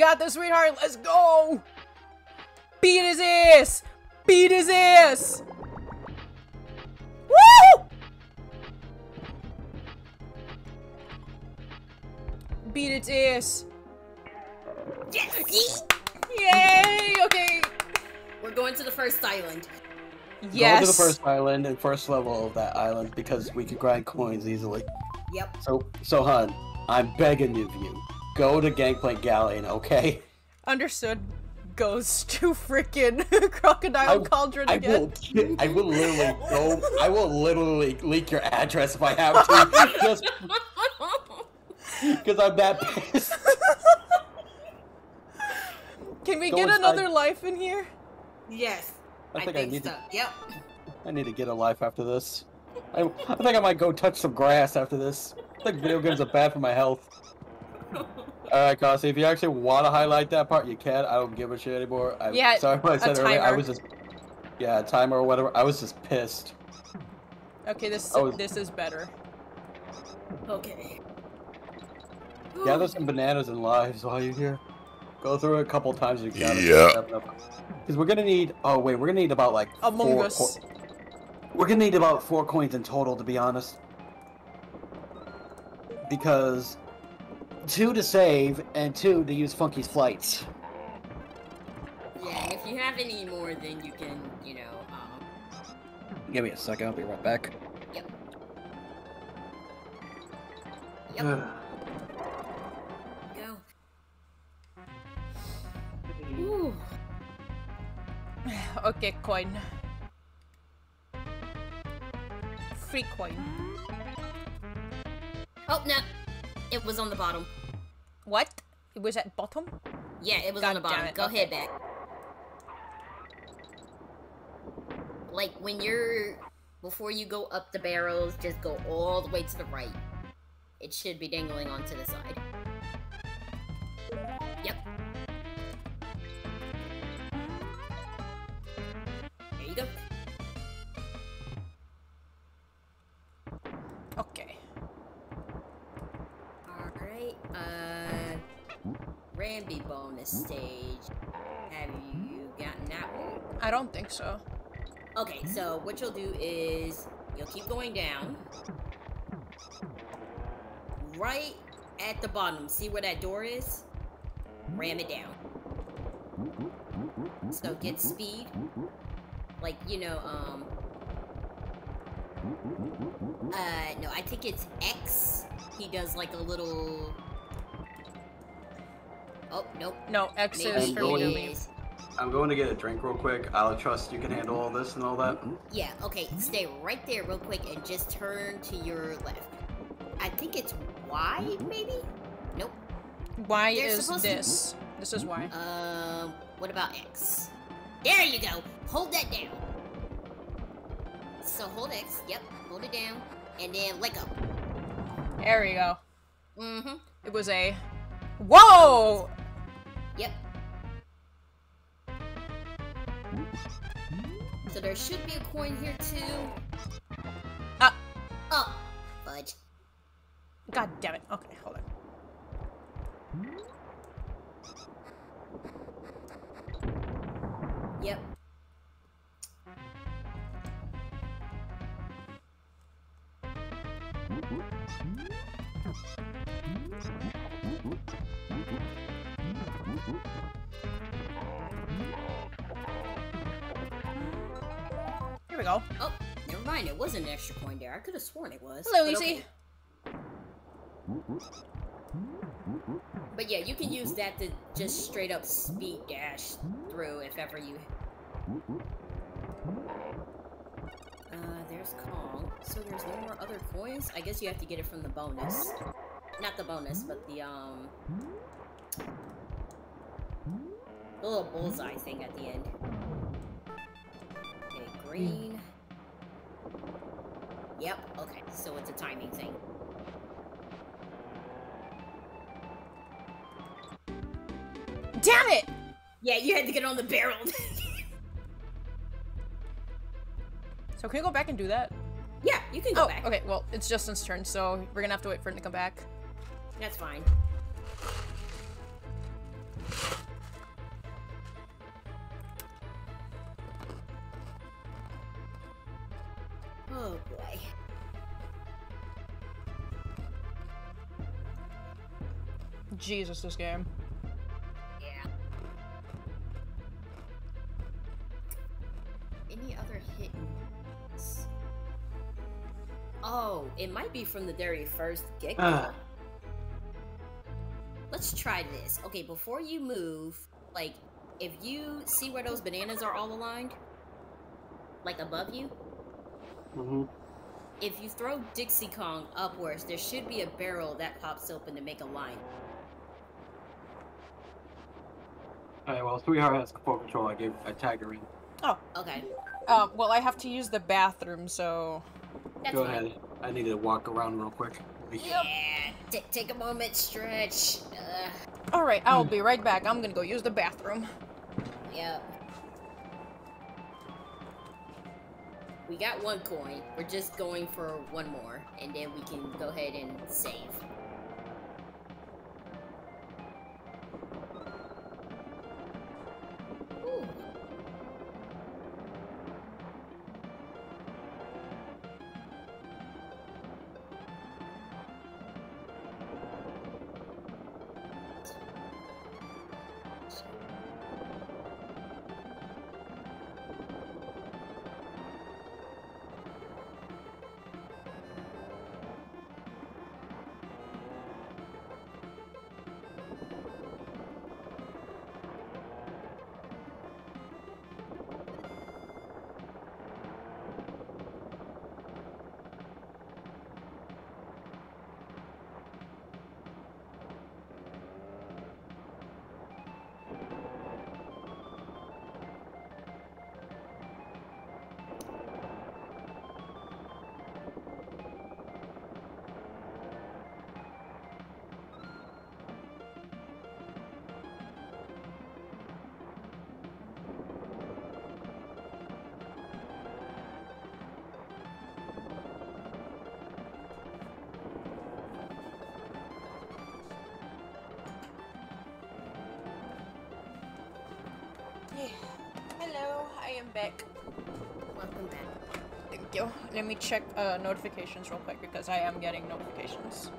Speaker 2: Got this, sweetheart. Let's go. Beat his ass. Beat his ass. Woo! Beat its ass.
Speaker 7: Yes!
Speaker 2: Yay! Okay.
Speaker 7: We're going to the first island.
Speaker 2: Yes.
Speaker 3: Go to the first island and first level of that island because we can grind coins easily.
Speaker 7: Yep.
Speaker 3: So, so, hun, I'm begging of you, go to Gangplank Galleon, okay?
Speaker 2: Understood. Goes to frickin' crocodile cauldron
Speaker 3: I
Speaker 2: again.
Speaker 3: will, I will literally go. I will literally leak your address if I have to, just because I'm that pissed.
Speaker 2: Can we
Speaker 3: Go
Speaker 2: get
Speaker 3: inside.
Speaker 2: another life in here?
Speaker 7: yes.
Speaker 3: I
Speaker 7: I
Speaker 3: think
Speaker 7: think,
Speaker 3: I need
Speaker 7: so.
Speaker 3: to.
Speaker 7: Yep.
Speaker 3: I need to get a life after this. I, I think I might go touch some grass after this. I think video games are bad for my health. Alright, Kasi, if you actually want to highlight that part, you can. I don't give a shit anymore. I'm
Speaker 2: Yeah,
Speaker 3: sorry what I
Speaker 2: a
Speaker 3: said earlier. I was just. Yeah, timer or whatever. I was just pissed.
Speaker 2: Okay, this
Speaker 3: was-
Speaker 2: this is better.
Speaker 7: Okay.
Speaker 3: Gather some bananas and lives while you're here. Go through it a couple times. You gather
Speaker 1: Yeah.
Speaker 3: Because we're gonna need. Oh wait, we're gonna need about like
Speaker 2: Among
Speaker 3: four.
Speaker 2: Us.
Speaker 3: we're gonna need about four coins in total, to be honest. Because two to save and two to use Funky's flights.
Speaker 7: Yeah, if you have any more, then you can, you know, um,
Speaker 3: Give me a second. I'll be right back.
Speaker 7: yep. Yep. Go. Ooh.
Speaker 2: Okay, coin. Free coin.
Speaker 7: Oh no, it was on the bottom.
Speaker 2: What? It was at bottom?
Speaker 7: Yeah, it was on the bottom. Go
Speaker 2: okay.
Speaker 7: ahead back. Like when you're before you go up the barrels, just go all the way to the right. It should be dangling onto the side. Bonus stage. Have you gotten that one?
Speaker 2: I don't think so.
Speaker 7: Okay, so what you'll do is you'll keep going down. Right at the bottom, see where that door is? Ram it down. So get speed. Like, you know, um uh no, I think it's X. He does like a little Oh, nope.
Speaker 2: No, X
Speaker 7: Maybe
Speaker 2: is
Speaker 4: I'm
Speaker 2: for me to
Speaker 4: going-
Speaker 2: leave.
Speaker 4: I'm going to get a drink real quick. I'll trust you can handle all this and all that.
Speaker 7: Yeah, okay, stay right there real quick and just turn to your left. I think it's Y, maybe? Nope.
Speaker 2: Why
Speaker 7: They're
Speaker 2: is
Speaker 7: supposed to-
Speaker 2: this? This is why.
Speaker 7: Um, what about X? There you go! Hold that down. So hold X, yep, hold it down, and then let go.
Speaker 2: There we go.
Speaker 7: Mm-hmm,
Speaker 2: It was a. Whoa!
Speaker 7: Yep. So there should be a coin here too.
Speaker 2: Ah.
Speaker 7: Oh, fudge.
Speaker 2: God damn it. Okay, hold on.
Speaker 7: Yep.
Speaker 2: Here we go.
Speaker 7: Oh, never mind. It wasn't an extra coin there. I could have sworn it was.
Speaker 2: Hello,
Speaker 7: but
Speaker 2: Easy.
Speaker 7: okay. But yeah, you can use that to just straight up speed dash through if ever you. Uh, there's Kong. So there's no more other coins. I guess you have to get it from the bonus. Not the bonus, but the um, the little bullseye thing at the end. Okay, green. Yep. Okay, so it's a timing thing.
Speaker 2: Damn it!
Speaker 7: Yeah, you had to get on the barrel.
Speaker 2: So can we go back and do that?
Speaker 7: yeah, you can go
Speaker 2: Oh,
Speaker 7: back.
Speaker 2: okay. Well, it's Justin's turn, so we're gonna have to wait for him to come back.
Speaker 7: That's fine.
Speaker 2: Jesus, this game.
Speaker 7: Yeah. Any other hittens? Oh, it might be from the very first get go.
Speaker 4: Ah.
Speaker 7: Let's try this. Okay, before you move, like, if you see where those bananas are all aligned, like above you,
Speaker 4: Mm-hmm.
Speaker 7: if you throw Dixie Kong upwards, there should be a barrel that pops open to make a line.
Speaker 4: Alright, well, Sweetheart has full control. I gave, I tagged her in.
Speaker 2: Oh,
Speaker 7: Okay,
Speaker 2: um, well, I have to use the bathroom, so
Speaker 7: that's
Speaker 4: Go
Speaker 7: fine.
Speaker 4: ahead. I need to walk around real quick.
Speaker 7: Yeah, t- take a moment, stretch. Uh,
Speaker 2: all right, I'll be right back. I'm gonna go use the bathroom.
Speaker 7: yep. We got one coin. We're just going for one more, and then we can go ahead and save.
Speaker 2: Let me check uh, notifications real quick because I am getting notifications.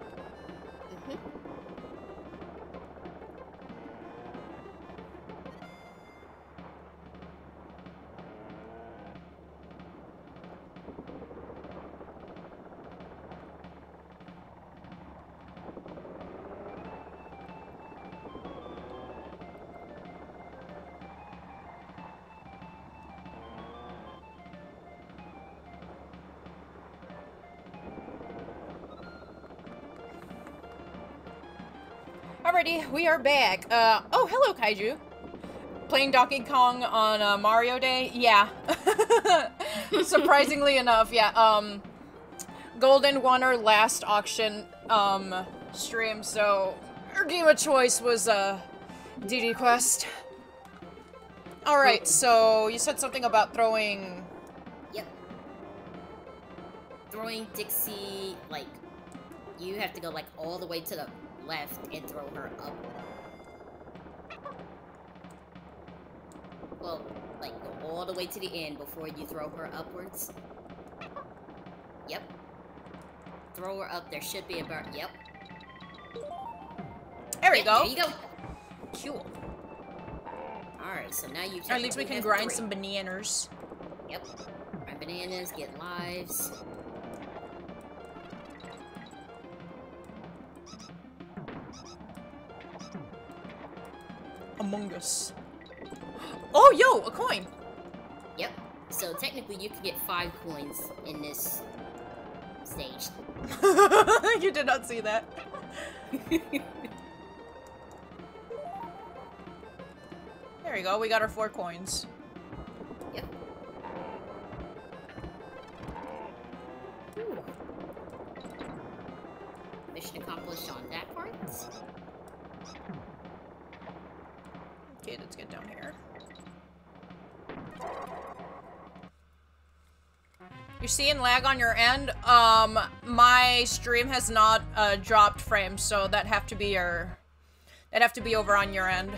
Speaker 2: We are back. Uh, oh, hello, Kaiju. Playing Donkey Kong on uh, Mario Day? Yeah. Surprisingly enough, yeah. Um, Golden won our last auction um, stream, so our game of choice was uh, Diddy Quest. Alright, so you said something about throwing...
Speaker 7: Yep. Throwing Dixie, like, you have to go, like, all the way to the left and throw her up. Well, like, go all the way to the end before you throw her upwards. Yep. throw her up. There should be a bar. Yep.
Speaker 2: There we
Speaker 7: Yep,
Speaker 2: go.
Speaker 7: There you go.
Speaker 2: Cool.
Speaker 7: Alright, so now you
Speaker 2: At least we can grind
Speaker 7: three.
Speaker 2: some bananas.
Speaker 7: Yep. Grind bananas, get lives.
Speaker 2: Oh, yo, a coin.
Speaker 7: Yep. So technically you can get five coins in this stage.
Speaker 2: you did not see that. there we go. We got our four coins. Seeing lag on your end. Um, my stream has not uh, dropped frames, so that have to be your, that have to be over on your end.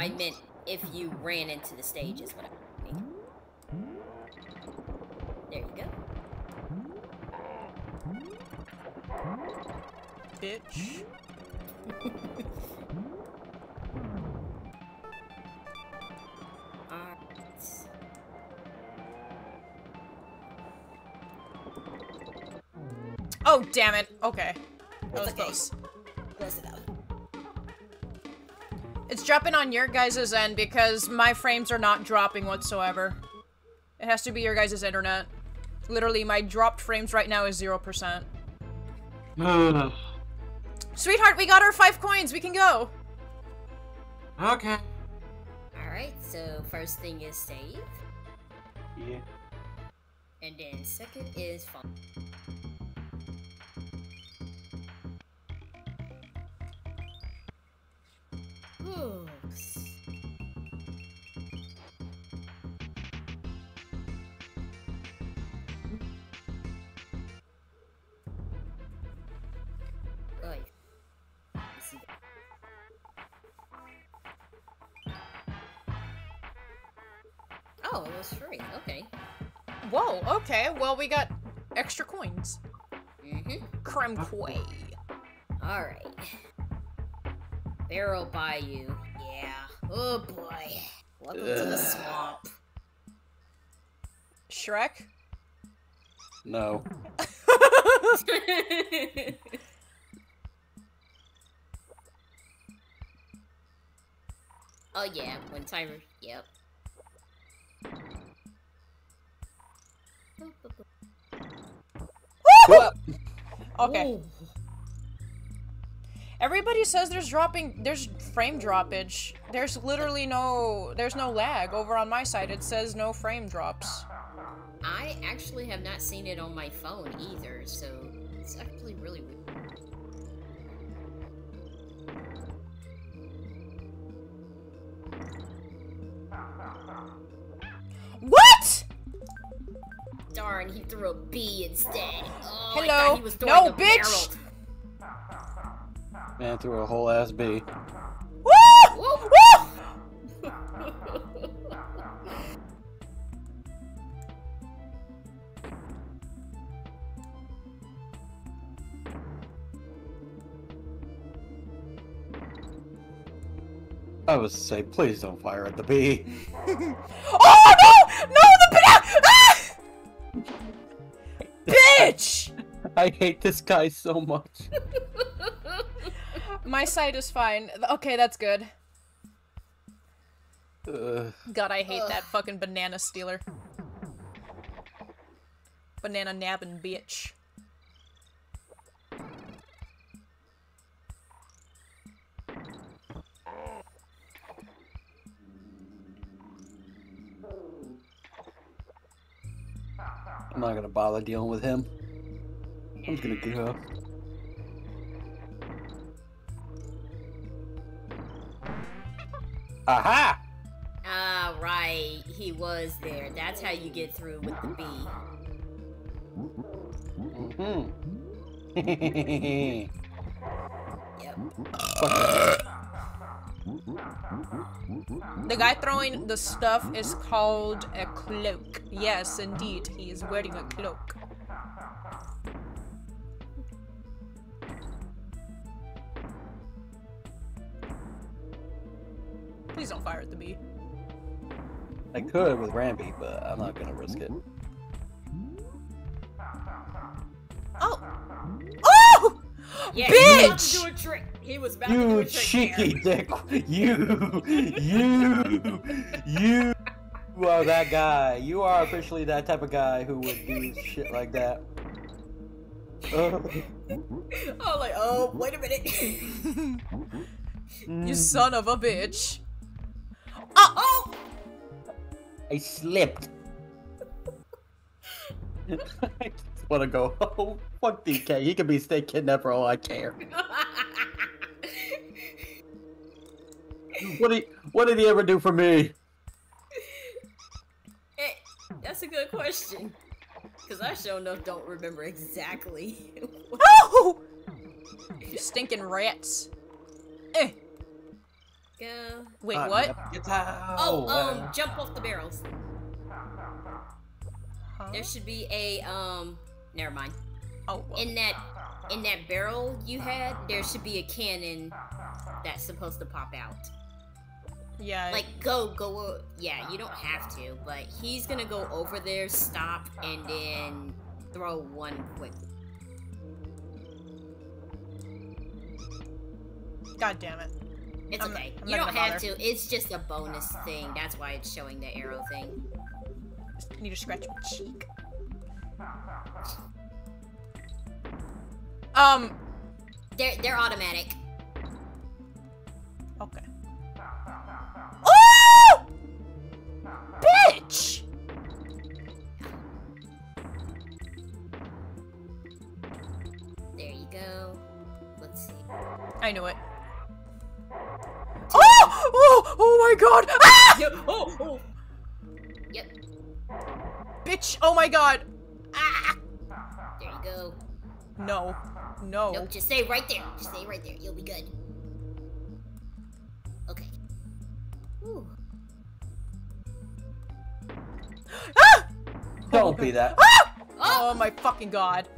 Speaker 2: I
Speaker 7: meant if you ran into the stage is what I mean. There you go.
Speaker 2: Bitch. Oh, damn it. Okay. That was
Speaker 7: okay.
Speaker 2: close. It's dropping on your guys' end because my frames are not dropping whatsoever. It has to be your guys' internet. Literally, my dropped frames right now is 0%. Sweetheart, we got our five coins. We can go.
Speaker 4: okay.
Speaker 7: Alright, so first thing is save,
Speaker 9: Yeah.
Speaker 7: and then second is fun. Oops. Oy. See that? Oh, it was free. Okay.
Speaker 2: Whoa, okay. Well, we got extra coins.
Speaker 7: Mm-hmm.
Speaker 2: Creme.
Speaker 7: Alright. Barrel Bayou. Yeah. Oh boy. Welcome to the swamp.
Speaker 2: Shrek?
Speaker 3: No.
Speaker 7: oh yeah, when timer. Yep.
Speaker 2: Okay.
Speaker 7: Ooh.
Speaker 2: Everybody says there's dropping, there's frame droppage. There's literally no, there's no lag. Over on my side, it says no frame drops.
Speaker 7: I actually have not seen it on my phone either, so it's actually really weird.
Speaker 2: What?
Speaker 7: Darn, he threw a B instead. Oh,
Speaker 2: Hello?
Speaker 7: thought he was
Speaker 2: No,
Speaker 7: a
Speaker 2: bitch!
Speaker 3: Man threw a whole ass bee.
Speaker 2: Woo!
Speaker 7: Woo!
Speaker 2: Woo!
Speaker 3: I would say, please don't fire at the bee.
Speaker 2: Oh no! No, the banana! Ah! Bitch!
Speaker 3: I hate this guy so much.
Speaker 2: My side is fine. Okay, that's good.
Speaker 3: Ugh.
Speaker 2: God, I hate that fucking banana stealer. Banana nabbing bitch.
Speaker 3: I'm not gonna bother dealing with him. I'm just gonna go. Aha!
Speaker 7: Ah, right. He was there. That's how you get through with the bee.
Speaker 3: Hmm.
Speaker 7: Yep.
Speaker 2: The guy throwing the stuff is called a Kloak. Yes, indeed, he is wearing a cloak. Please don't fire at the bee.
Speaker 3: I could with Rambi, but I'm not gonna risk it.
Speaker 2: Oh! Oh!
Speaker 7: Yeah, he was about to
Speaker 2: Bitch!
Speaker 7: do a trick. He was about to do
Speaker 3: You
Speaker 7: a trick
Speaker 3: cheeky
Speaker 7: there.
Speaker 3: dick! You! You! You! You are that guy. You are officially that type of guy who would do shit like that.
Speaker 7: Oh, like, oh, wait a minute.
Speaker 2: You son of a bitch.
Speaker 7: Oh!
Speaker 3: I slipped. I just wanna go. Oh, fuck DK. He can be state kidnapped for all I care. What did What did he ever do for me?
Speaker 7: Eh, That's a good question. Because I sure enough don't remember exactly.
Speaker 2: Oh! You stinking rats. Eh.
Speaker 7: Go.
Speaker 2: Wait,
Speaker 3: Uh,
Speaker 2: what?
Speaker 3: Get.
Speaker 7: Oh, um, jump off the barrels.
Speaker 2: Huh?
Speaker 7: There should be a, um, never mind.
Speaker 2: Oh, well.
Speaker 7: In that, in that barrel you had, there should be a cannon that's supposed to pop out.
Speaker 2: yeah.
Speaker 7: Like, go, go, yeah, you don't have to, but he's gonna go over there, stop, and then throw one quick.
Speaker 2: God damn it.
Speaker 7: It's
Speaker 2: I'm-
Speaker 7: okay.
Speaker 2: I'm
Speaker 7: you don't have
Speaker 2: bother.
Speaker 7: to. It's just a bonus thing. That's why it's showing the arrow thing.
Speaker 2: I need to scratch my cheek. Um,
Speaker 7: They're they're automatic.
Speaker 2: okay. Oh! Bitch!
Speaker 7: There you go. Let's see.
Speaker 2: I knew it. Oh! Oh! My god! Ah!
Speaker 7: Yep. Oh, oh. Yep.
Speaker 2: Bitch! Oh my god! Ah!
Speaker 7: There you go.
Speaker 2: No. No.
Speaker 7: Nope. Just stay right there. Just stay right there. You'll be good. Okay. Ooh.
Speaker 2: Ah!
Speaker 3: Don't be that.
Speaker 2: Ah!
Speaker 7: Oh!
Speaker 2: Oh my fucking god.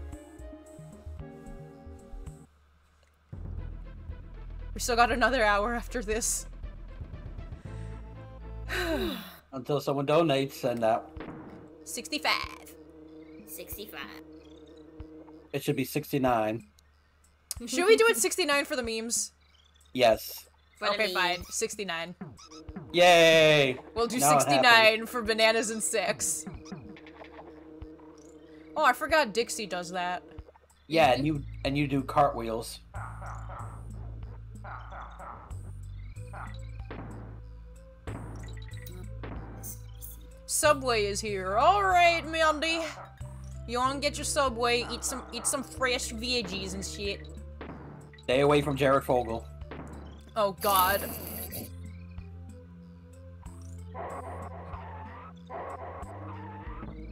Speaker 2: We still got another hour after this.
Speaker 3: Until someone donates, and uh,
Speaker 2: 65.
Speaker 7: 65.
Speaker 3: it should be 69.
Speaker 2: Should we do it 69 for the memes?
Speaker 3: Yes.
Speaker 7: For the
Speaker 2: okay,
Speaker 7: memes.
Speaker 2: fine. 69.
Speaker 3: Yay!
Speaker 2: We'll do
Speaker 3: Now
Speaker 2: 69 for bananas and six. Oh, I forgot Dixie does that.
Speaker 3: Yeah, and you and you do cartwheels.
Speaker 2: Subway is here. All right, Mandy. You wanna get your Subway? Eat some, eat some fresh veggies and shit.
Speaker 3: Stay away from Jared Fogle.
Speaker 2: Oh God.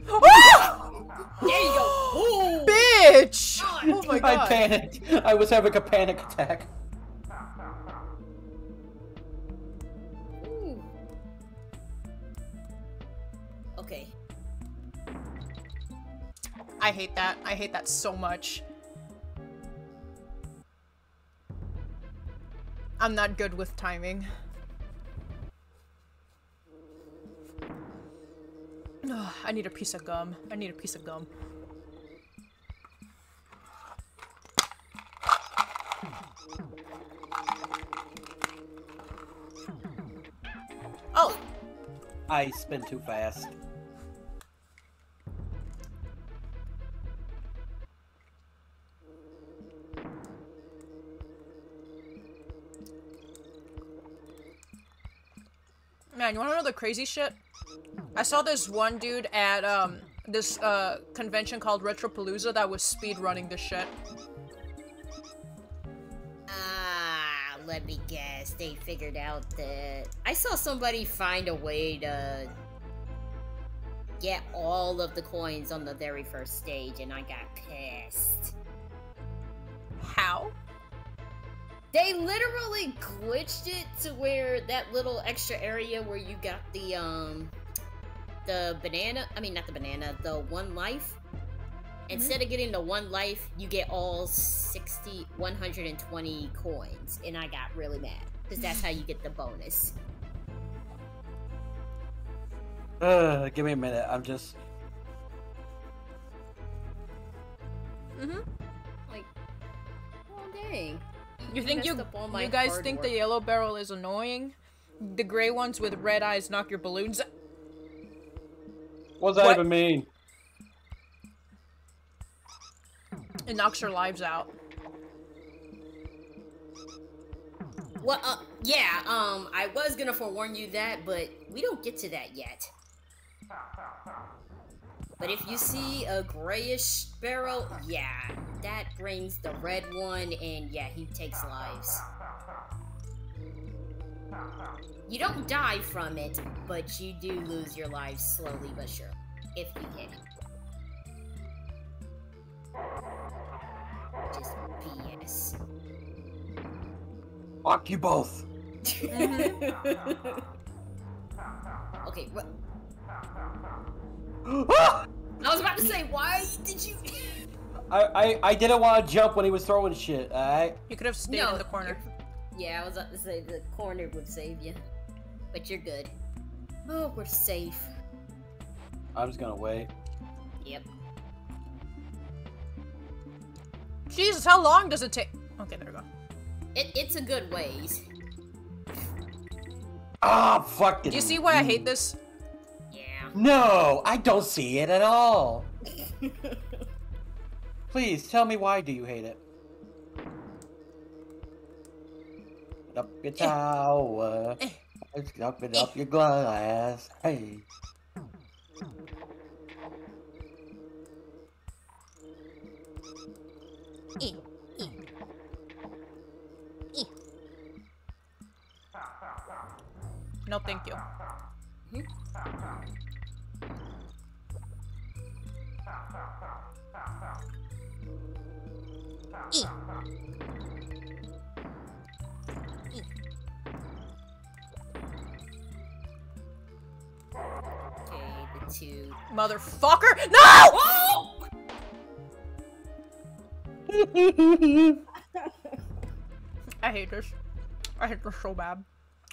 Speaker 2: Ah!
Speaker 7: There you go. Ooh.
Speaker 2: Bitch! Oh my god.
Speaker 3: I panicked. I was having a panic attack.
Speaker 2: I hate that. I hate that so much. I'm not good with timing. Ugh, I need a piece of gum. I need a piece of gum. Oh!
Speaker 3: I spin too fast.
Speaker 2: Man, you wanna know the crazy shit? I saw this one dude at um this uh convention called Retropalooza that was speed running this shit.
Speaker 7: Ah, let me guess. They figured out that I saw somebody find a way to get all of the coins on the very first stage, and I got pissed.
Speaker 2: How?
Speaker 7: They literally glitched it to where that little extra area where you got the um the banana, I mean not the banana, the one life. Instead of getting the one life, you get all 60 120 coins and I got really mad because that's how you get the bonus.
Speaker 3: Uh, give me a minute. I'm just.
Speaker 7: Mhm. Like oh dang.
Speaker 2: You think you
Speaker 7: up all my
Speaker 2: you guys
Speaker 7: hard
Speaker 2: think the yellow barrel is annoying? The gray ones with red eyes knock your balloons.
Speaker 3: What does that
Speaker 2: What?
Speaker 3: even mean?
Speaker 2: It knocks your lives out.
Speaker 7: Well, uh, yeah, um, I was gonna forewarn you that, but we don't get to that yet. But if you see a grayish barrel, yeah, that brings the red one, and yeah, he takes lives. You don't die from it, but you do lose your lives slowly but sure, if you hit it. Just BS.
Speaker 3: Fuck you both.
Speaker 7: okay, what?
Speaker 3: Ah!
Speaker 7: I was about to say, why did you?
Speaker 3: I, I I didn't want to jump when he was throwing shit. Alright.
Speaker 2: You could have stayed
Speaker 7: No,
Speaker 2: in the corner.
Speaker 7: Yeah, I was about to say the corner would save you, but you're good. Oh, we're safe.
Speaker 3: I'm just gonna wait.
Speaker 7: Yep.
Speaker 2: Jesus, how long does it take? Okay, there we go.
Speaker 7: It, it's a good ways.
Speaker 3: Ah, fuck it.
Speaker 2: Do you see why I hate this?
Speaker 7: Yeah.
Speaker 3: No, I don't see it at all. Please tell me why do you hate it? Put Up your eh. tower. Eh. Up it eh. up your glass. Hey.
Speaker 2: No, thank you. Hmm?
Speaker 7: Okay, the two.
Speaker 2: Motherfucker! No! I hate this. I hate this so bad.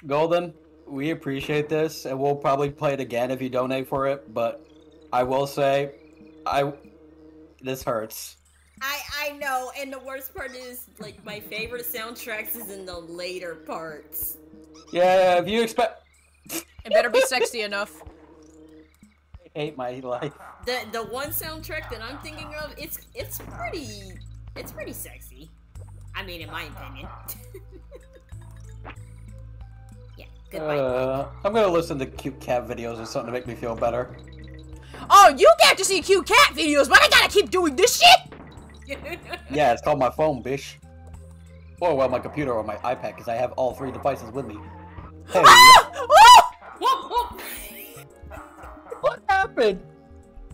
Speaker 3: Golden, we appreciate this, and we'll probably play it again if you donate for it. But I will say, I this hurts.
Speaker 7: I I know, and the worst part is like my favorite soundtracks is in the later parts.
Speaker 3: Yeah, if you expect,
Speaker 2: It better be sexy enough.
Speaker 3: I hate my life.
Speaker 7: The the one soundtrack that I'm thinking of, it's it's pretty it's pretty sexy. I mean, in my opinion. yeah, goodbye.
Speaker 3: Uh, I'm gonna listen to cute cat videos or something to make me feel better.
Speaker 2: Oh, you get to see cute cat videos, but I gotta keep doing this shit!
Speaker 3: Yeah, it's called my phone, bish. Or well, my computer or my iPad, because I have all three devices with me. Hey, what happened?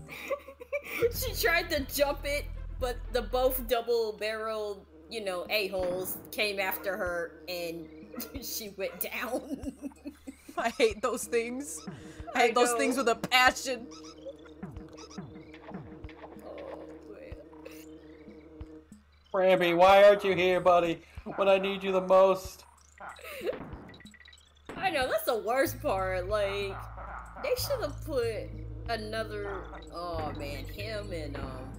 Speaker 7: she tried to jump it, but the both double barreled, you know, a-holes came after her and she went down.
Speaker 2: I hate those things. I
Speaker 7: I
Speaker 2: hate those things with a passion.
Speaker 3: Rambi, why aren't you here, buddy? When I need you the most.
Speaker 7: I know, that's the worst part. Like, they should have put another. Oh man, him and um,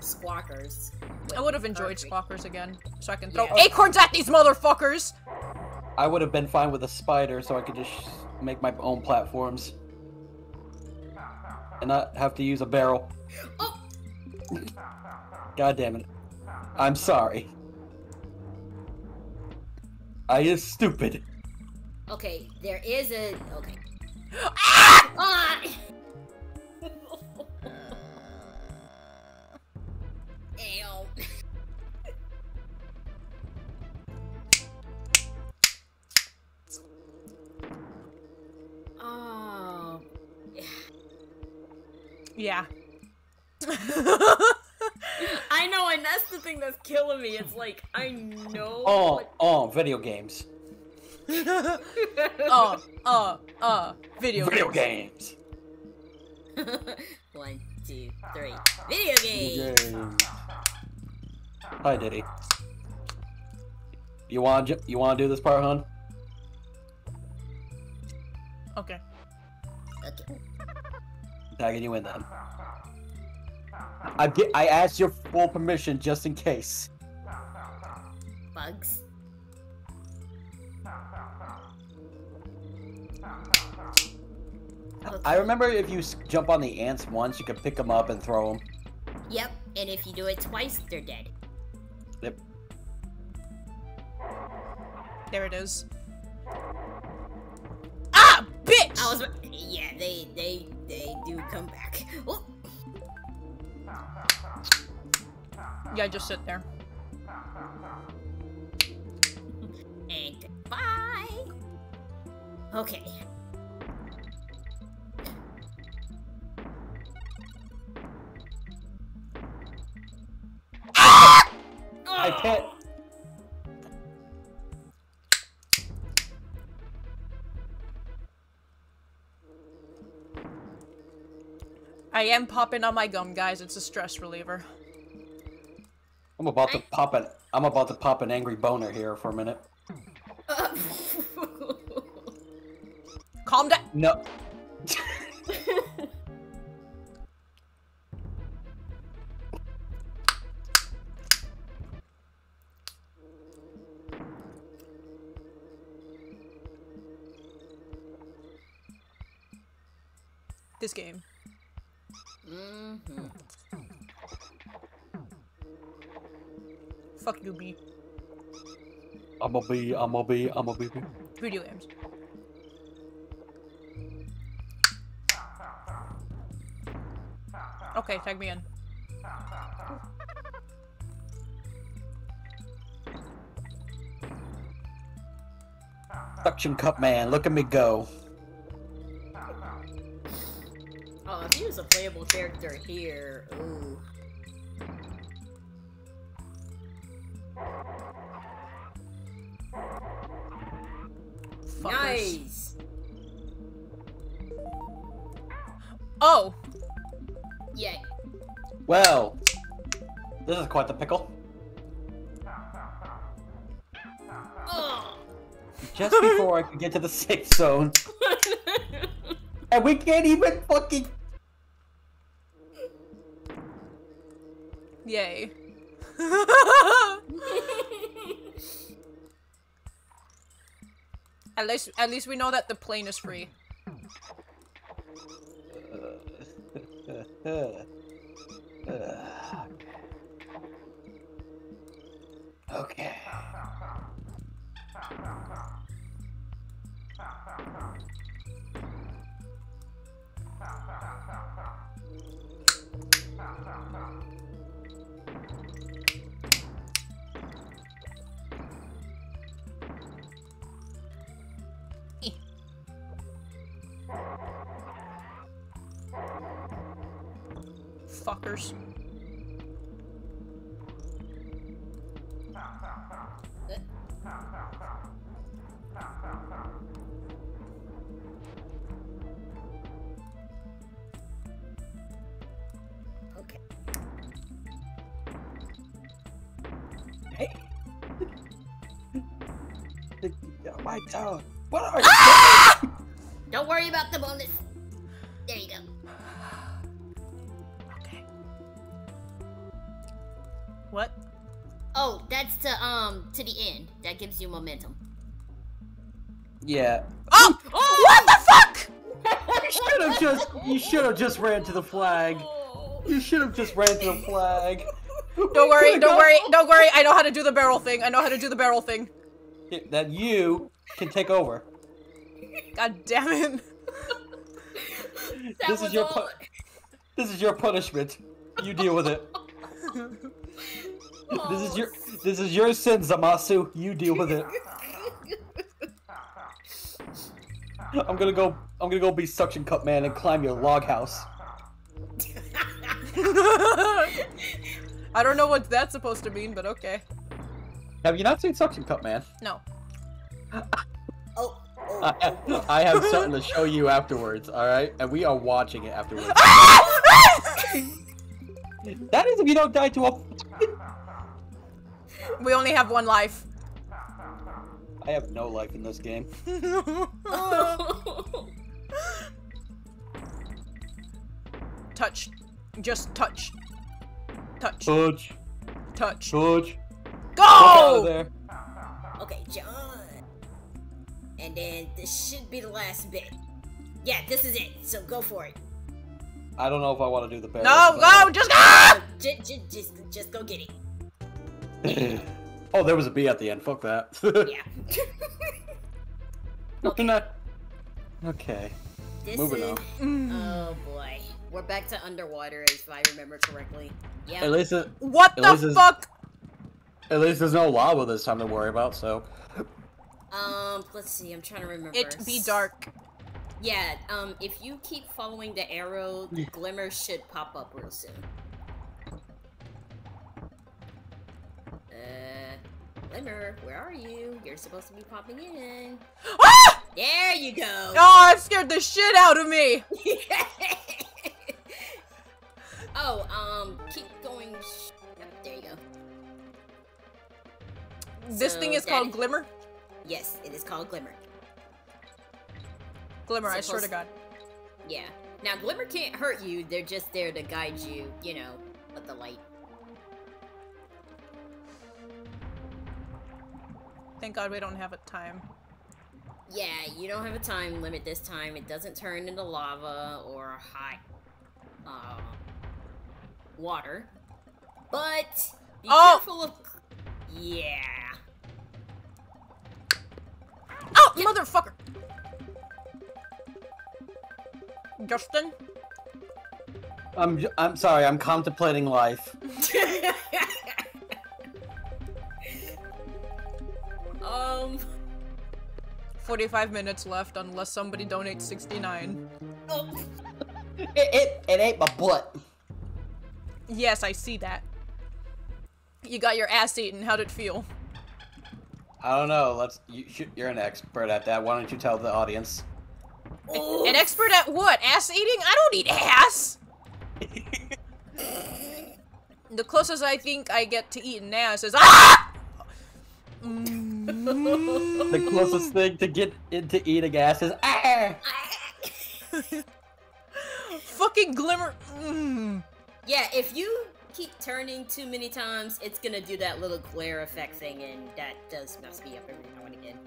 Speaker 7: Squawkers.
Speaker 2: I would have enjoyed
Speaker 7: Perfect.
Speaker 2: Squawkers again, so I can throw
Speaker 7: Yeah.
Speaker 2: acorns at these motherfuckers!
Speaker 3: I would have been fine with a spider, so I could just make my own platforms. And not have to use a barrel.
Speaker 7: Oh!
Speaker 3: God damn it. I'm sorry. I is stupid.
Speaker 7: Okay, there is a. Okay. ah! ah! oh.
Speaker 2: Yeah.
Speaker 7: I know, and that's the thing that's killing me. It's like I know.
Speaker 3: Oh, oh, video games.
Speaker 2: uh, uh, uh, video.
Speaker 3: Video
Speaker 2: games.
Speaker 3: games.
Speaker 7: One, two, three. Video game.
Speaker 3: Games. Hi, Diddy. You want to you want to do this part, hon?
Speaker 2: Okay.
Speaker 7: Okay.
Speaker 3: Tagging you in then. I get, I asked your full permission just in case.
Speaker 7: Bugs.
Speaker 3: I remember if you jump on the ants once, you can pick them up and throw them.
Speaker 7: Yep, and if you do it twice, they're dead.
Speaker 3: Yep.
Speaker 2: There it is. Ah, bitch!
Speaker 7: I was. Yeah, they they they do come back. Oh,
Speaker 2: Yeah, just sit there.
Speaker 7: and goodbye. Okay.
Speaker 3: I can't.
Speaker 2: I am popping on my gum, guys. It's a stress reliever.
Speaker 3: I'm about to pop an. I'm about to pop an angry boner here for a minute.
Speaker 2: Calm down.
Speaker 3: No.
Speaker 2: This game.
Speaker 7: Hmm
Speaker 2: Fuck you, B.
Speaker 3: I'm gonna be. I'm gonna be. I'm gonna be.
Speaker 2: Video games. Okay, tag me in.
Speaker 3: Suction cup man, look at me go.
Speaker 7: He was a playable character here, ooh.
Speaker 2: Fuckers.
Speaker 7: Nice.
Speaker 2: Oh!
Speaker 7: Yeah.
Speaker 3: Well, this is quite the pickle.
Speaker 7: Oh.
Speaker 3: Just before I could get to the safe zone, and we can't even fucking.
Speaker 2: Yay. at least at least we know that the plane is free.
Speaker 3: okay.
Speaker 2: Fuckers.
Speaker 7: Okay.
Speaker 3: My toe. What are you? Ah!
Speaker 7: Don't worry about the bonus. There you go.
Speaker 2: What?
Speaker 7: Oh, that's to um to the end. That gives you momentum.
Speaker 3: Yeah.
Speaker 2: Oh! What the fuck?
Speaker 3: You should have just. You should have just ran to the flag. You should have just ran to the flag.
Speaker 2: Don't worry, don't worry, don't worry. I know how to do the barrel thing. I know how to do the barrel thing.
Speaker 3: That you can take over.
Speaker 2: God damn it.
Speaker 7: That
Speaker 3: this
Speaker 7: was
Speaker 3: is your.
Speaker 7: all-
Speaker 3: this is your punishment. You deal with it. This is your. This is your sin, Zamasu. You deal with it. I'm gonna go. I'm gonna go be suction cup man and climb your log house.
Speaker 2: I don't know what that's supposed to mean, but okay.
Speaker 3: Have you not seen Suction Cup, man?
Speaker 2: No.
Speaker 7: Oh, oh.
Speaker 3: I, I have something to show you afterwards, alright? And we are watching it afterwards. that is if you don't die to a...
Speaker 2: we only have one life.
Speaker 3: I have no life in this game.
Speaker 2: touch. Just touch. Touch.
Speaker 3: Touch,
Speaker 2: Touch.
Speaker 3: touch. Get out of
Speaker 2: Go!
Speaker 3: there.
Speaker 7: Okay, John. And then this should be the last bit. Yeah, this is it. So go for it.
Speaker 3: I don't know if I want to do the bear.
Speaker 2: No, go! Just go!
Speaker 7: Just, just, just, just go get it.
Speaker 3: oh, there was a B at the end. Fuck that.
Speaker 7: Yeah.
Speaker 3: okay. Not... Okay.
Speaker 7: This
Speaker 3: Moving
Speaker 7: is.
Speaker 3: on.
Speaker 7: Oh boy. We're back to underwater, if I remember correctly. Yeah.
Speaker 3: At least, it,
Speaker 2: What
Speaker 3: At
Speaker 2: the
Speaker 3: least
Speaker 2: fuck?
Speaker 3: at least there's no lava this time to worry about. So.
Speaker 7: Um, let's see. I'm trying to remember.
Speaker 2: It be dark.
Speaker 7: Yeah. Um, if you keep following the arrow, the glimmer should pop up real soon. Glimmer, where are you? You're supposed to be popping in.
Speaker 2: Ah!
Speaker 7: There you go.
Speaker 2: Oh, it scared the shit out of me.
Speaker 7: oh, um, keep going. there you go.
Speaker 2: This
Speaker 7: So
Speaker 2: thing is called
Speaker 7: is-
Speaker 2: Glimmer?
Speaker 7: Yes, it is called glimmer.
Speaker 2: Glimmer, I swear to God.
Speaker 7: Yeah. Now, glimmer can't hurt you. They're just there to guide you. You know, with the light.
Speaker 2: Thank God we don't have a time.
Speaker 7: Yeah, you don't have a time limit this time. It doesn't turn into lava or hot uh, water. But be
Speaker 2: Oh!
Speaker 7: careful of. Yeah.
Speaker 2: Oh, motherfucker! Justin?
Speaker 3: I'm j- I'm sorry. I'm contemplating life.
Speaker 7: um.
Speaker 2: 45 minutes left unless somebody donates 69.
Speaker 7: Oh.
Speaker 9: It, it, it ain't my butt.
Speaker 2: Yes, I see that. You got your ass eaten. How'd it feel?
Speaker 3: I don't know. Let's. You, you're an expert at that. Why don't you tell the audience?
Speaker 2: An expert at what? Ass eating? I don't eat ass! the closest I think I get to eating ass is ah!
Speaker 3: The closest thing to get into eating ass is ah.
Speaker 2: Fucking glimmer. Mm.
Speaker 7: Yeah, if you keep turning too many times, it's gonna do that little glare effect thing, and that does mess me up every now and again.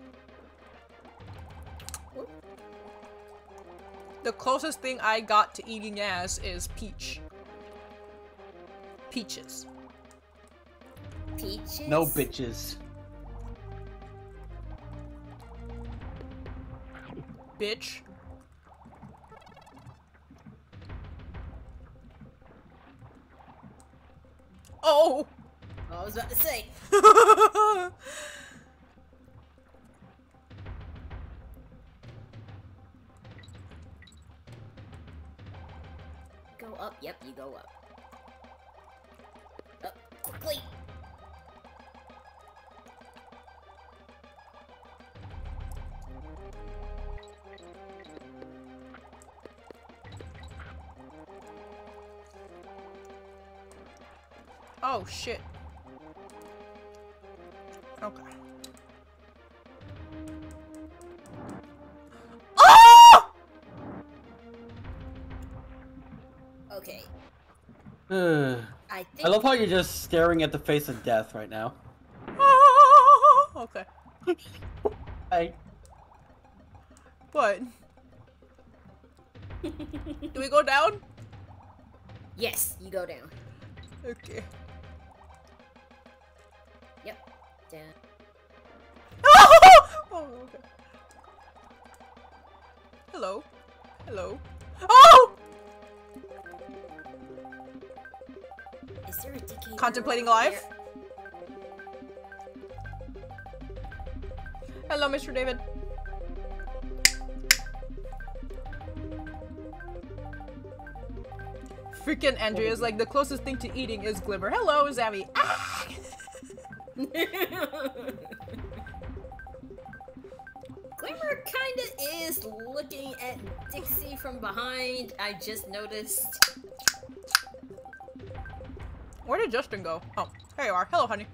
Speaker 2: The closest thing I got to eating ass is peach. Peaches.
Speaker 7: Peaches?
Speaker 3: No bitches.
Speaker 2: Bitch. Oh. oh!
Speaker 7: I was about to say. Go up. Yep, you go up. Up quickly.
Speaker 2: Oh shit. Okay. Oh!
Speaker 7: Okay. I think.
Speaker 3: I love how you're just staring at the face of death right now.
Speaker 2: Ah, okay.
Speaker 3: I.
Speaker 2: What? Do we go down?
Speaker 7: Yes, you go down.
Speaker 2: Okay.
Speaker 7: Down.
Speaker 2: oh, okay. Hello. Hello. Oh!
Speaker 7: Is there a DK?
Speaker 2: Contemplating life? Hello, Mr. David. Freaking Andrea's like the closest thing to eating is Glimmer. Hello, Zammy. Ah!
Speaker 7: Glimmer kinda is looking at Dixie from behind. I just noticed.
Speaker 2: Where did Justin go? Oh, here you are. Hello, honey.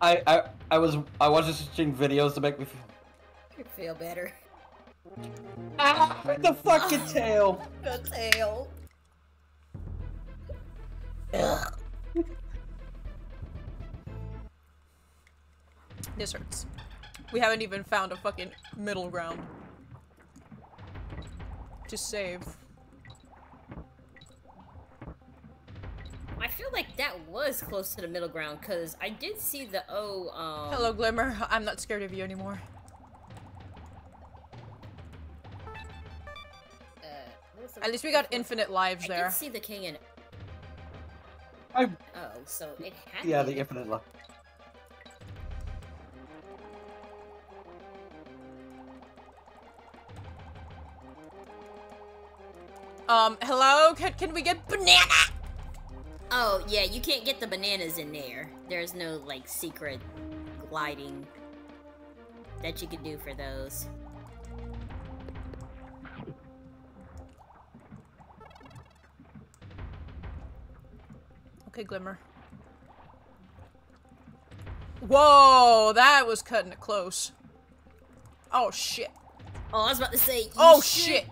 Speaker 3: I, I I was I was just watching videos to make me feel.
Speaker 7: Feel better.
Speaker 3: Ah, the fucking tail.
Speaker 7: The tail. Ugh.
Speaker 2: This hurts. We haven't even found a fucking middle ground. To save.
Speaker 7: I feel like that was close to the middle ground because I did see the O. Um,
Speaker 2: Hello, Glimmer. I'm not scared of you anymore.
Speaker 7: Uh, what was the-
Speaker 2: At least we got infinite lives
Speaker 7: I
Speaker 2: there.
Speaker 7: did see the king and.
Speaker 3: I
Speaker 7: Oh, so it had.
Speaker 3: yeah, the infinite love.
Speaker 2: Um, hello? Can, can we get banana?
Speaker 7: Oh yeah, you can't get the bananas in there. There's no like secret gliding that you can do for those.
Speaker 2: Okay, Glimmer. Whoa, that was cutting it close. Oh, shit.
Speaker 7: Oh, I was about to say.
Speaker 2: Oh, shit.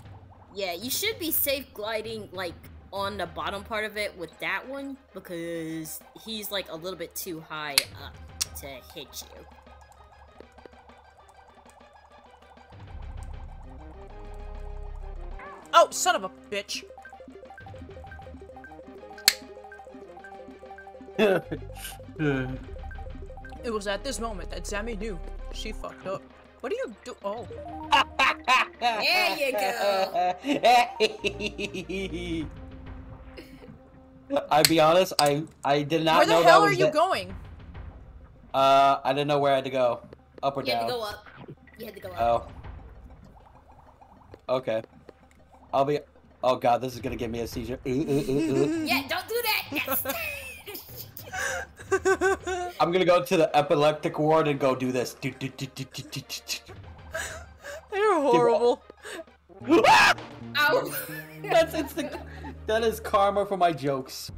Speaker 7: Yeah, you should be safe gliding like on the bottom part of it with that one because he's like a little bit too high up to hit you.
Speaker 2: Oh, son of a bitch. It was at this moment that Zammy knew she fucked up. What do you do? Oh.
Speaker 7: There you
Speaker 3: go. I be honest, I I did not know.
Speaker 2: Where the
Speaker 3: know
Speaker 2: hell
Speaker 3: that
Speaker 2: are
Speaker 3: was
Speaker 2: you
Speaker 3: the-
Speaker 2: going?
Speaker 3: Uh, I didn't know where I had to go. Up or down.
Speaker 7: You had to go up. You had to go up.
Speaker 3: Oh. Okay. I'll be. Oh god, this is gonna give me a seizure. Ooh, ooh, ooh, ooh.
Speaker 7: Yeah, don't do that. Yes.
Speaker 3: I'm gonna go to the epileptic ward and go do this.
Speaker 2: You're horrible.
Speaker 3: do.
Speaker 7: Ow.
Speaker 3: That's instant. That is karma for my jokes.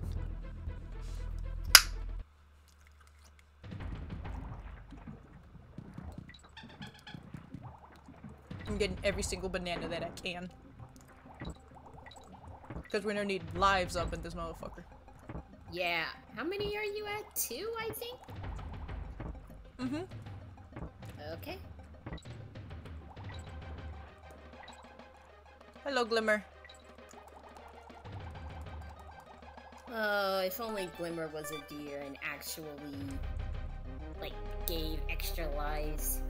Speaker 2: I'm getting every single banana that I can. Because we're gonna need lives up in this motherfucker.
Speaker 7: Yeah. How many are you at? Two, I think.
Speaker 2: Mm-hmm.
Speaker 7: Okay.
Speaker 2: Hello, Glimmer.
Speaker 7: Oh, if only Glimmer was a deer and actually, like, gave extra lives.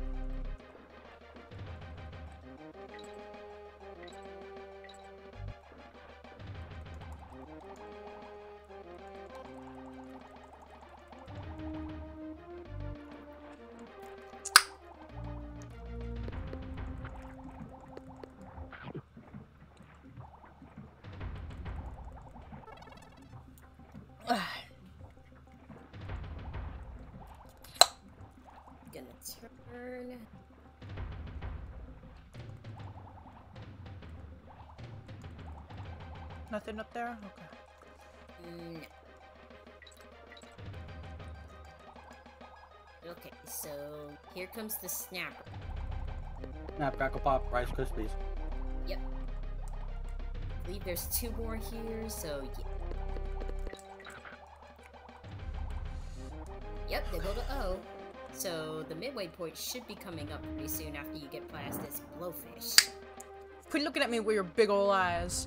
Speaker 2: Nothing up there? Okay.
Speaker 7: Mm. Okay, so here comes the snapper.
Speaker 3: Snap, crackle, pop, Rice Krispies.
Speaker 7: Yep. I believe there's two more here, so yeah. Yep, they go to O. So the midway point should be coming up pretty soon after you get past this blowfish.
Speaker 2: Quit looking at me with your big ol' eyes.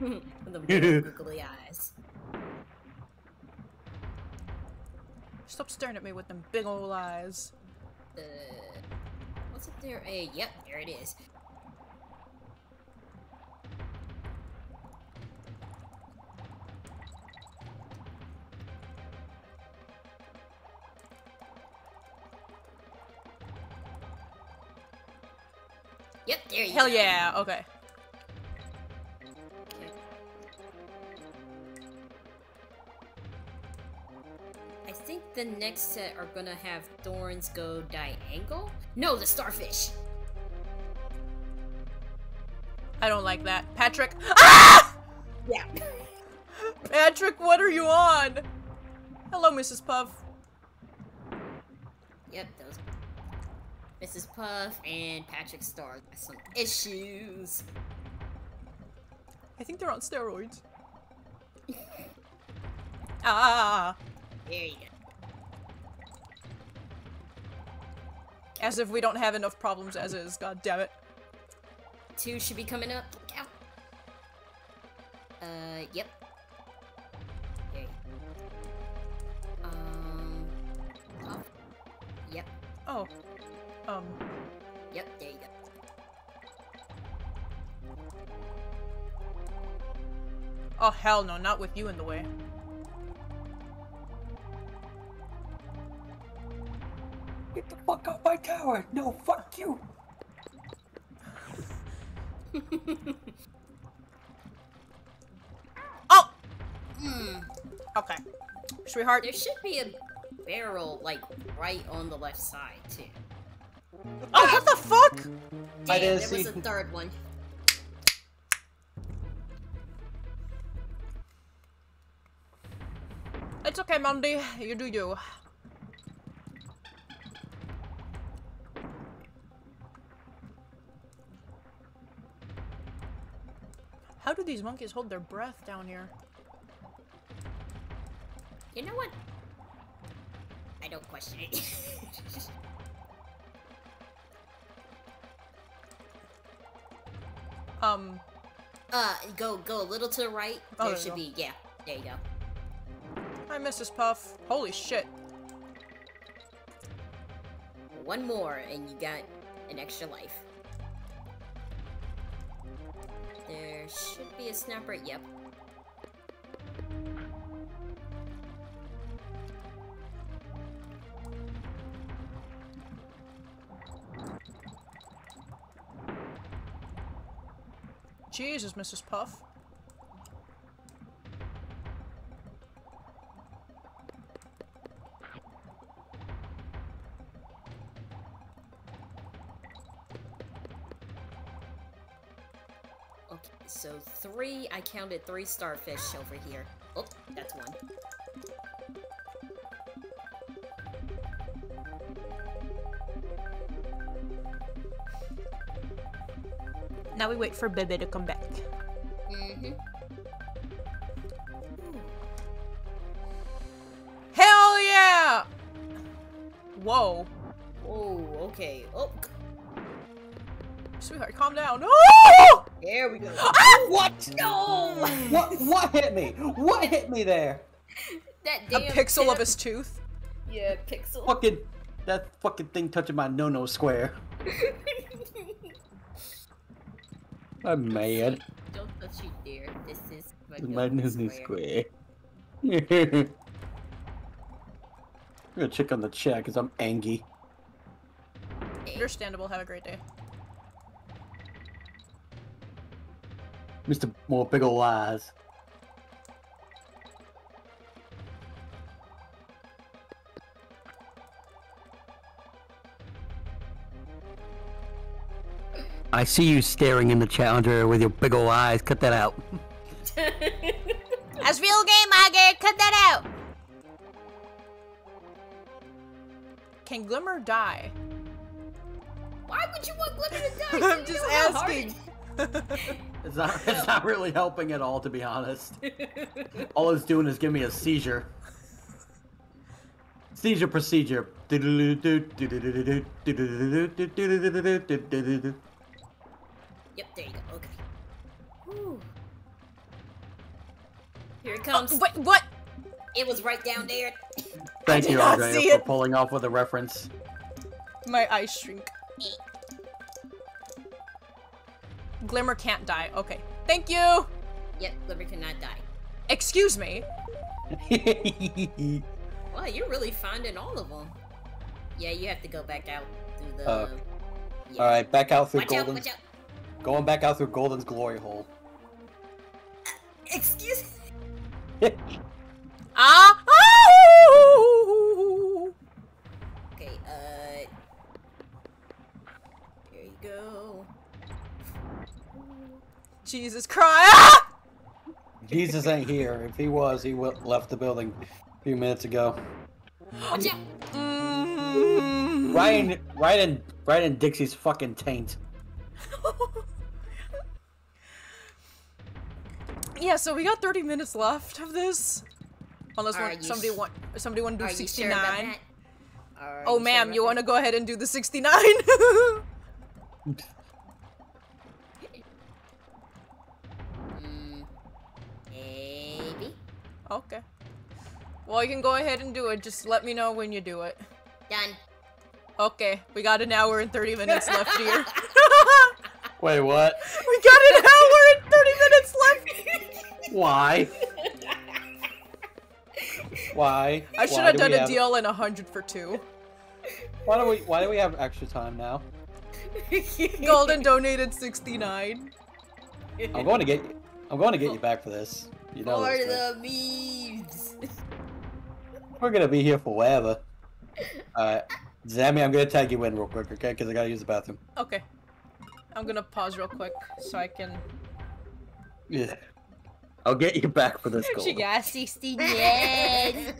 Speaker 7: With the big googly eyes.
Speaker 2: Stop staring at me with them big ol' eyes.
Speaker 7: Uh, what's up there? Hey, yep, there it is. Yep, there you
Speaker 2: Hell
Speaker 7: go.
Speaker 2: yeah, okay.
Speaker 7: The next set are gonna have thorns go diagonal. No, the starfish.
Speaker 2: I don't like that. Patrick. Ah!
Speaker 7: Yeah.
Speaker 2: Patrick, what are you on? Hello, Mrs. Puff.
Speaker 7: Yep, those. Mrs. Puff and Patrick Star have some issues.
Speaker 2: I think they're on steroids. ah!
Speaker 7: There you go.
Speaker 2: As if we don't have enough problems as is. God damn it.
Speaker 7: Two should be coming up. Uh, yep. Go. Um. Yep.
Speaker 2: Oh. Um.
Speaker 7: Yep. There you go.
Speaker 2: Oh hell no, not with you in the way.
Speaker 3: The fuck off my tower! No, fuck you!
Speaker 2: Oh!
Speaker 7: Hmm.
Speaker 2: Okay. Sweetheart.
Speaker 7: There should be a barrel like right on the left side too.
Speaker 2: Oh, what the fuck?
Speaker 3: I
Speaker 7: Damn,
Speaker 3: didn't
Speaker 7: there was
Speaker 3: see-
Speaker 7: a third one.
Speaker 2: It's okay, Mandy. You do you. How do these monkeys hold their breath down here?
Speaker 7: You know what? I don't question it.
Speaker 2: Um,
Speaker 7: uh, go go a little to the right.
Speaker 2: Oh,
Speaker 7: there
Speaker 2: there
Speaker 7: should be yeah. There you go.
Speaker 2: hi, Mrs. Puff. Holy shit.
Speaker 7: One more, and you got an extra life. Should be a snapper. Yep.
Speaker 2: Jesus, Mrs. Puff.
Speaker 7: Three. I counted three starfish over here. Oh, that's one.
Speaker 2: Now we wait for Bebe to come back.
Speaker 7: Mm-hmm.
Speaker 2: Hell yeah! Whoa.
Speaker 7: Oh, okay. Oh,
Speaker 2: Sweetheart, calm down. Oh!
Speaker 7: There we go.
Speaker 3: What?
Speaker 7: No!
Speaker 3: What? What hit me? What hit me there?
Speaker 7: That damn
Speaker 2: A
Speaker 7: damn
Speaker 2: pixel of his tooth.
Speaker 7: Yeah, pixel.
Speaker 3: Fucking that fucking thing touching my no-no square. I'm mad.
Speaker 7: Don't touch you, there. This is my,
Speaker 3: My
Speaker 7: no-no
Speaker 3: no-no
Speaker 7: square.
Speaker 3: square. I'm gonna check on the chat because I'm angry.
Speaker 2: Understandable. Have a great day.
Speaker 3: Mr. More big ol' eyes. I see you staring in the challenger with your big ol' eyes. Cut that out.
Speaker 10: That's real game, Margaret. Cut that out.
Speaker 2: Can Glimmer die?
Speaker 7: Why would you want Glimmer to die?
Speaker 2: I'm just
Speaker 7: know how hard
Speaker 2: asking.
Speaker 3: It's not. It's not really helping at all, to be honest. all it's doing is giving me a seizure. Seizure procedure.
Speaker 7: Yep, there you go. Okay. Whew. Here it
Speaker 2: Oh,
Speaker 7: comes.
Speaker 2: wait, what?
Speaker 7: It was right down there.
Speaker 3: Thank
Speaker 2: did
Speaker 3: you,
Speaker 2: not
Speaker 3: Andrea, for
Speaker 2: it.
Speaker 3: pulling off with a reference.
Speaker 2: My eyes shrink. Glimmer can't die. Okay. Thank you!
Speaker 7: Yep, Glimmer cannot die.
Speaker 2: Excuse me.
Speaker 7: Well, you're really finding all of them. Yeah, you have to go back out through the...
Speaker 3: Uh,
Speaker 7: yeah.
Speaker 3: Alright, back out through
Speaker 7: watch
Speaker 3: Golden's...
Speaker 7: Out, watch out.
Speaker 3: Going back out through Golden's glory hole.
Speaker 7: Uh, excuse me?
Speaker 2: ah! Ah! Okay, uh...
Speaker 7: There you go.
Speaker 2: Jesus Christ! Ah!
Speaker 3: Jesus ain't here. If he was, he w- left the building a few minutes ago.
Speaker 7: Watch out!
Speaker 2: Mm.
Speaker 3: Right in, right in, right in Dixie's fucking taint.
Speaker 2: yeah, so we got 30 minutes left of this. Unless
Speaker 7: Are
Speaker 2: one,
Speaker 7: you
Speaker 2: somebody want somebody want to
Speaker 7: Are
Speaker 2: do
Speaker 7: you
Speaker 2: 69.
Speaker 7: sure about that?
Speaker 2: Oh,
Speaker 7: you
Speaker 2: ma'am,
Speaker 7: sure
Speaker 2: you want to go ahead and do the 69? okay. Well, you can go ahead and do it. Just let me know when you do it.
Speaker 7: Done.
Speaker 2: Okay, we got an hour and 30 minutes left here.
Speaker 3: Wait, what?
Speaker 2: we got an hour and 30 minutes left!
Speaker 3: Why? Why?
Speaker 2: I should
Speaker 3: Why
Speaker 2: have
Speaker 3: do
Speaker 2: done
Speaker 3: we
Speaker 2: a deal in 100 for 2.
Speaker 3: Why do we? Why do we have extra time now?
Speaker 2: Golden donated 69.
Speaker 3: I'm going to get. You, I'm going to get you back for this. You know
Speaker 7: For the memes.
Speaker 3: We're gonna be here forever. Alright. Zammy, I'm gonna tag you in real quick, okay? Because I gotta use the bathroom.
Speaker 2: Okay. I'm gonna pause real quick so I can.
Speaker 3: Yeah. I'll get you back for this goal.
Speaker 2: She got 69.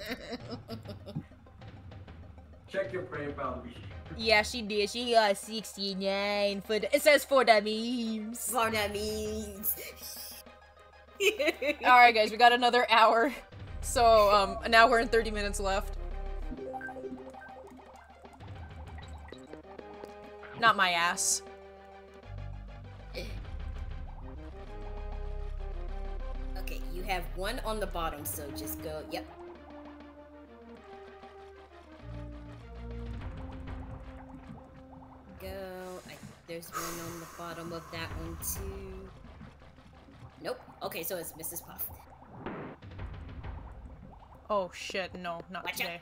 Speaker 4: Check your brain bound
Speaker 2: yeah, she did. She got 69 for the. It says for the memes.
Speaker 7: For the memes.
Speaker 2: Alright, guys, we got another hour. So, um, an hour and 30 minutes left. Not my ass.
Speaker 7: Okay, you have one on the bottom, so just go. Yep. Go. I, there's one on the bottom of that one too. Nope. Okay, so it's Mrs. Puff.
Speaker 2: Oh shit, no, not
Speaker 7: Watch out.
Speaker 2: today.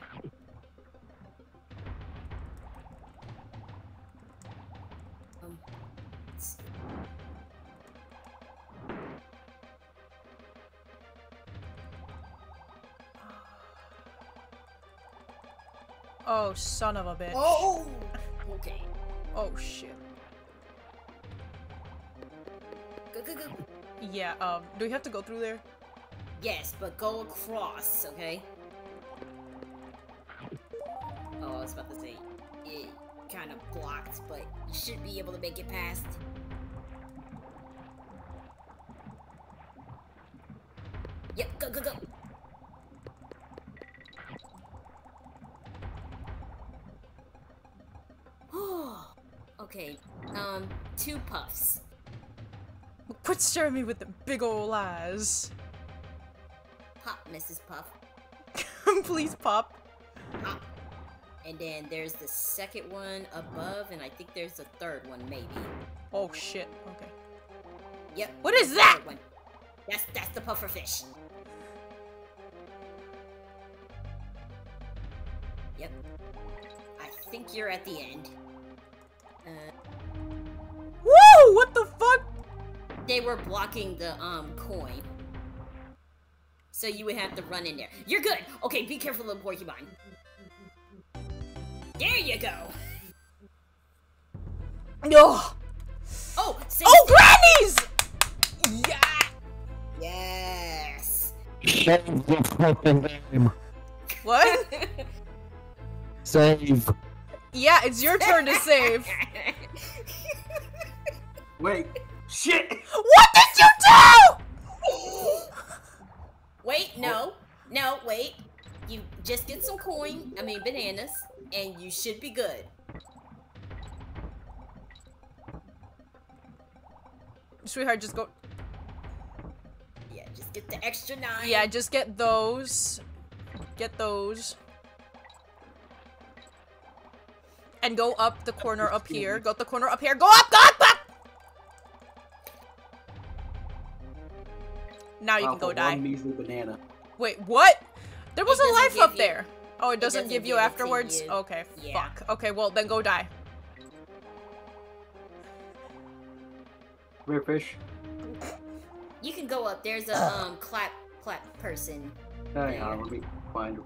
Speaker 7: Um,
Speaker 2: Oh, son of a bitch.
Speaker 7: oh. Okay.
Speaker 2: Oh shit.
Speaker 7: Go go go.
Speaker 2: Yeah, um, do we have to go through there?
Speaker 7: Yes, but go across, okay? Oh, I was about to say it kind of blocked, but you should be able to make it past. Yep, go go go. okay, um, two puffs.
Speaker 2: Quit staring me with the big ol' eyes.
Speaker 7: Pop, Mrs. Puff.
Speaker 2: Please pop.
Speaker 7: Pop. And then there's the second one above, and I think there's a third one, maybe.
Speaker 2: Oh shit, okay.
Speaker 7: Yep.
Speaker 2: What is that?
Speaker 7: One. That's that's the puffer fish. Yep. I think you're at the end. Uh,
Speaker 2: Woo! What the fuck?
Speaker 7: They were blocking the um coin. So you would have to run in there. You're good. Okay, be careful, little porcupine. There you go.
Speaker 2: No.
Speaker 7: Oh, same
Speaker 2: Oh, grannies! Yeah.
Speaker 7: Yes.
Speaker 1: Save the fucking game.
Speaker 2: What?
Speaker 1: Save.
Speaker 2: yeah, it's your turn to save.
Speaker 4: Wait. Shit!
Speaker 2: What did you do?
Speaker 7: Wait, no. No, wait. You just get some coin, I mean bananas, and you should be good.
Speaker 2: Sweetheart, just go.
Speaker 7: Yeah, just get the extra nine.
Speaker 2: Yeah, just get those. Get those. And go up the corner up here. Go up the corner up here. Go up, go up, go Now you
Speaker 3: Wow,
Speaker 2: can go die.
Speaker 3: One measly banana.
Speaker 2: Wait, what? There was
Speaker 7: It
Speaker 2: a life up
Speaker 7: you-
Speaker 2: there. Oh, it doesn't,
Speaker 7: doesn't
Speaker 2: give you
Speaker 7: give it
Speaker 2: afterwards?
Speaker 7: you.
Speaker 2: Okay,
Speaker 7: Yeah.
Speaker 2: fuck. Okay, well, then go die.
Speaker 4: Rare fish.
Speaker 7: You can go up. There's a um clap clap person.
Speaker 4: Hang on, let me find him.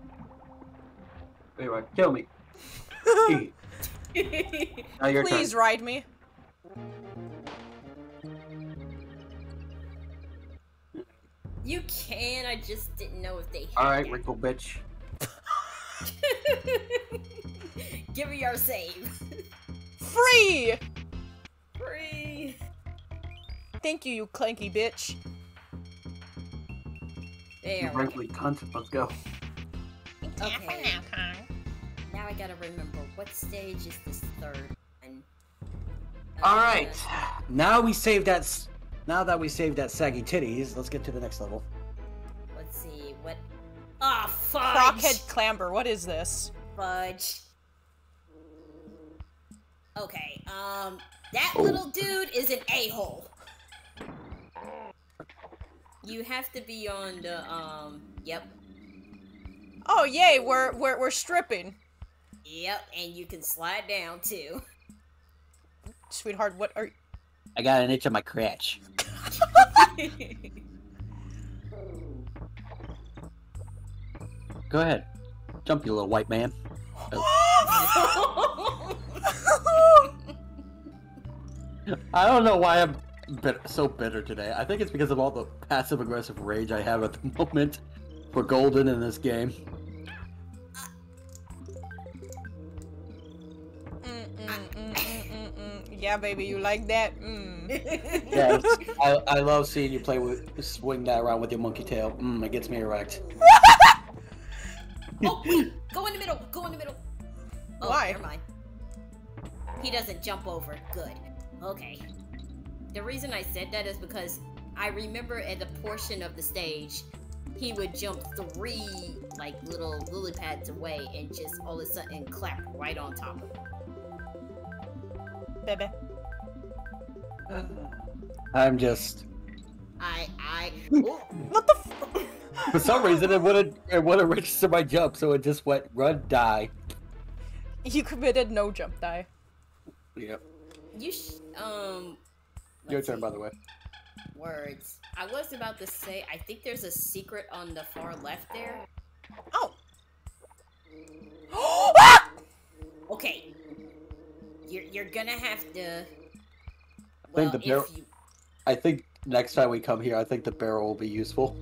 Speaker 4: Anyway, kill me. now your
Speaker 2: Please
Speaker 4: turn.
Speaker 2: ride me.
Speaker 7: You can, I just didn't know if they
Speaker 3: Alright,
Speaker 7: that.
Speaker 3: wrinkle bitch.
Speaker 7: Give me your save.
Speaker 2: Free!
Speaker 7: Free.
Speaker 2: Thank you, you clanky bitch.
Speaker 7: There. we go.
Speaker 3: wrinkly cunt. Let's go.
Speaker 7: Okay.
Speaker 6: now, Kong.
Speaker 7: Now I gotta remember what stage is this third one.
Speaker 3: All
Speaker 7: Uh,
Speaker 3: right. Now we save that. S- Now that we saved that saggy titties, let's get to the next level.
Speaker 7: Let's see what. Ah, fudge.
Speaker 2: Krockhead Klamber, what is this?
Speaker 7: Fudge. Okay. Um, that
Speaker 3: Oh.
Speaker 7: little dude is an a hole. You have to be on the um. Yep.
Speaker 2: Oh yay, we're we're we're stripping.
Speaker 7: Yep, and you can slide down too.
Speaker 2: Sweetheart, what are
Speaker 3: I got an itch on my crotch. Go ahead. Jump, you little white man. I don't know why I'm so bitter today. I think it's because of all the passive aggressive rage I have at the moment for Golden in this game.
Speaker 2: Yeah, baby, you like that? Mm.
Speaker 3: Yes, I, I love seeing you play with swing that around with your monkey tail. Mm, it gets me erect.
Speaker 7: oh, wait, go in the middle. Go in the middle. Oh,
Speaker 2: Why?
Speaker 7: Never mind. He doesn't jump over. Good. Okay. The reason I said that is because I remember at the portion of the stage, he would jump three like little lily pads away and just all of a sudden clap right on top of him.
Speaker 2: Baby.
Speaker 3: I'm just
Speaker 7: I I
Speaker 2: What the f-
Speaker 3: for some reason it wouldn't it wouldn't register my jump, so it just went run die.
Speaker 2: You committed no jump die.
Speaker 3: Yep.
Speaker 7: you sh- um.
Speaker 3: Your turn,
Speaker 7: see.
Speaker 3: by the way.
Speaker 7: Words. I was about to say, I think there's a secret on the far left there.
Speaker 2: Oh. Ah!
Speaker 7: Okay. You're you're gonna have to.
Speaker 3: I
Speaker 7: think
Speaker 3: the barrel-
Speaker 7: you,
Speaker 3: I think next time we come here, I think the barrel will be useful.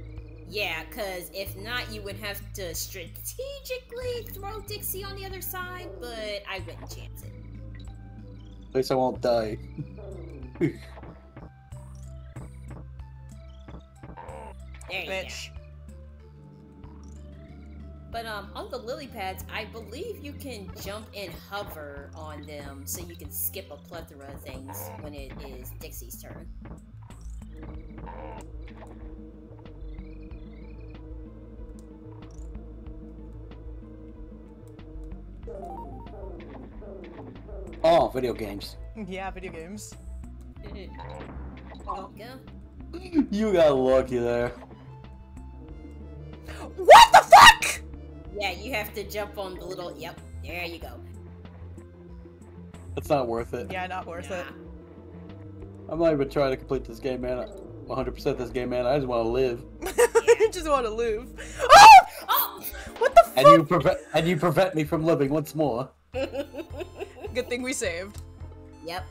Speaker 7: yeah, cause if not, you would have to strategically throw Dixie on the other side, but I wouldn't chance it.
Speaker 3: At least I won't die.
Speaker 7: There you
Speaker 2: Bitch.
Speaker 7: go. But um, on the lily pads, I believe you can jump and hover on them, so you can skip a plethora of things when it is Dixie's turn.
Speaker 3: Oh, video games.
Speaker 2: Yeah, video games.
Speaker 7: There you.
Speaker 3: You got lucky there.
Speaker 2: What the fuck?
Speaker 7: Yeah, you have to jump on the little. Yep, there you go.
Speaker 3: It's not worth it.
Speaker 2: Yeah, not worth it.
Speaker 3: I'm not even trying to complete this game, man. 100% this game, man. I just want to live.
Speaker 2: I just want to live. Oh!
Speaker 7: Oh!
Speaker 2: What the
Speaker 3: And you prevent and you prevent me from living once more.
Speaker 2: Good thing we saved.
Speaker 7: Yep,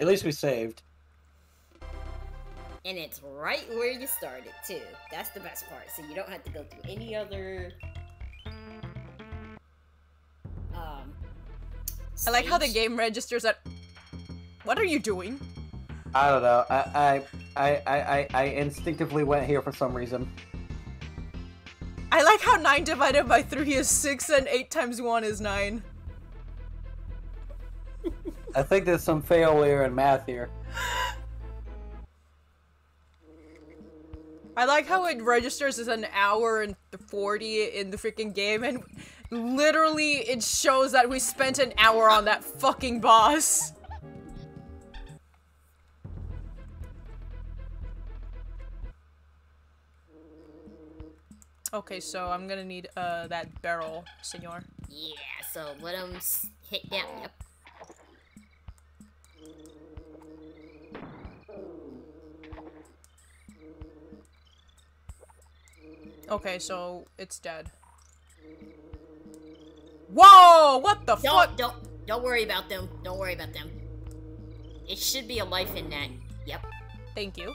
Speaker 3: At least we saved.
Speaker 7: And it's right where you started too. That's the best part. So you don't have to go through any other. Um.
Speaker 2: I like how the game registers at. What are you doing?
Speaker 3: I don't know. I I I I, I instinctively went here for some reason.
Speaker 2: I like how 9 divided by 3 is 6 and 8 times 1 is 9.
Speaker 3: I think there's some failure in math here.
Speaker 2: I like how it registers as an hour and 40 in the freaking game, and literally it shows that we spent an hour on that fucking boss. Okay, so I'm gonna need uh that barrel, senor.
Speaker 7: Yeah. So let him hit down. Yep.
Speaker 2: Okay, so it's dead. Whoa! What the
Speaker 7: Don't
Speaker 2: fuck?
Speaker 7: don't don't worry about them. Don't worry about them. It should be a life in that. Yep.
Speaker 2: Thank you.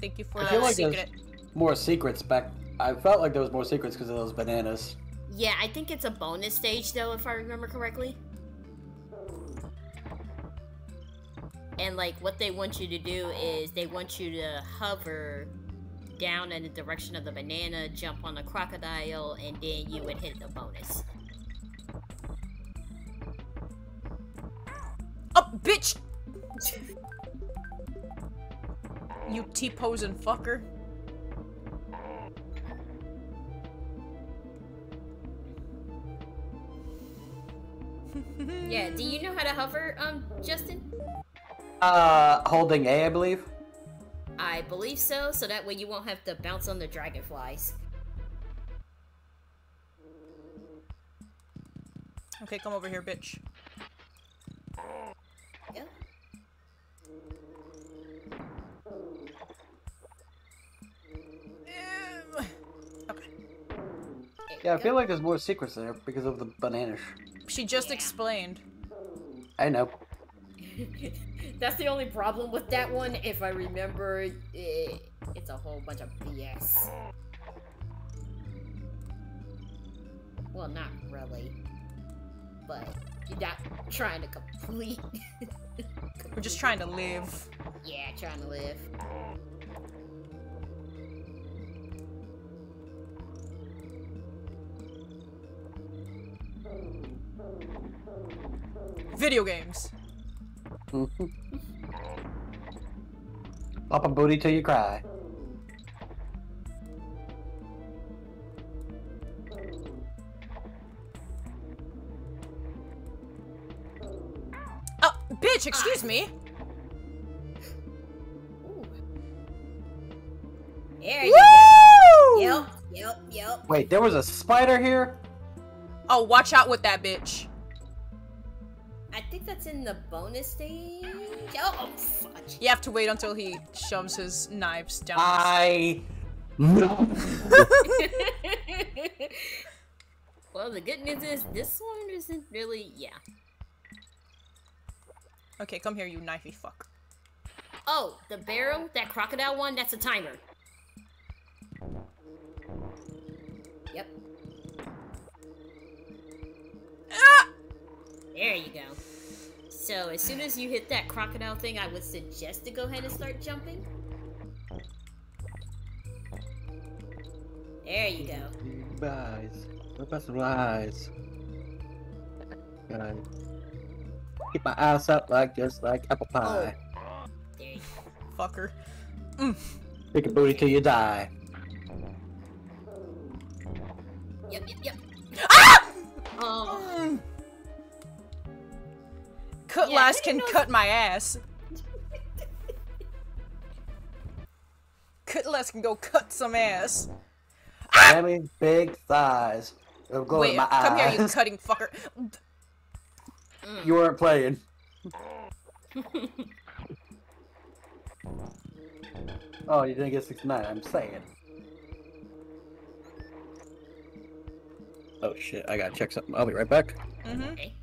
Speaker 2: Thank you for
Speaker 3: I
Speaker 2: the
Speaker 3: feel like
Speaker 2: secret.
Speaker 3: there's more secrets back. I felt like there was more secrets because of those bananas.
Speaker 7: Yeah, I think it's a bonus stage though, if I remember correctly. And like what they want you to do is they want you to hover down in the direction of the banana, jump on the crocodile, and then you would hit the bonus.
Speaker 2: Oh, bitch! you T-posing fucker.
Speaker 7: Yeah, do you know how to hover, um, Justin?
Speaker 3: Uh, holding A, I believe.
Speaker 7: I believe so, so that way you won't have to bounce on the dragonflies.
Speaker 2: Okay, come over here, bitch.
Speaker 7: Yeah.
Speaker 2: Okay.
Speaker 3: Yeah, I feel like there's more secrets there because of the bananas.
Speaker 2: She just
Speaker 7: Yeah.
Speaker 2: explained.
Speaker 3: I know.
Speaker 7: That's the only problem with that one. If I remember, it, it's a whole bunch of BS. Well, not really. But you're not trying to complete.
Speaker 2: We're just trying to live.
Speaker 7: yeah, trying to live.
Speaker 2: Video games.
Speaker 3: Pop a booty till you cry.
Speaker 2: Oh, bitch, excuse me.
Speaker 7: Ooh. There you go. Yep, yep, yep.
Speaker 3: Wait, there was a spider here?
Speaker 2: Oh, watch out with that bitch.
Speaker 7: I think that's in the bonus stage. Oh, fudge.
Speaker 2: You have to wait until he shoves his knives down.
Speaker 3: I. No.
Speaker 7: well, the good news is this one isn't really. Yeah.
Speaker 2: okay, come here, you knifey fuck.
Speaker 7: Oh, the barrel, that crocodile one, that's a timer. Yep.
Speaker 2: Ah!
Speaker 7: There you go. So as soon as you hit that crocodile thing, I would suggest to go ahead and start jumping. There you go.
Speaker 3: Lies. What about some lies? Gotta keep my eyes up like just like apple pie.
Speaker 7: There you go.
Speaker 2: Fucker.
Speaker 3: Pick a booty till you die.
Speaker 7: Yep, yep, yep.
Speaker 2: Ah!
Speaker 7: Oh,
Speaker 2: Kutlass
Speaker 7: Yeah,
Speaker 2: can
Speaker 7: didn't
Speaker 2: cut my ass. Kutlass can go cut some ass.
Speaker 3: Sammy, big thighs. It'll go
Speaker 2: Wait,
Speaker 3: in my
Speaker 2: come
Speaker 3: eyes.
Speaker 2: here, you cutting fucker.
Speaker 3: You weren't playing. oh, you didn't get 69. I'm saying. Oh shit, I gotta check something. I'll be right back.
Speaker 2: Mm-hmm.
Speaker 7: okay.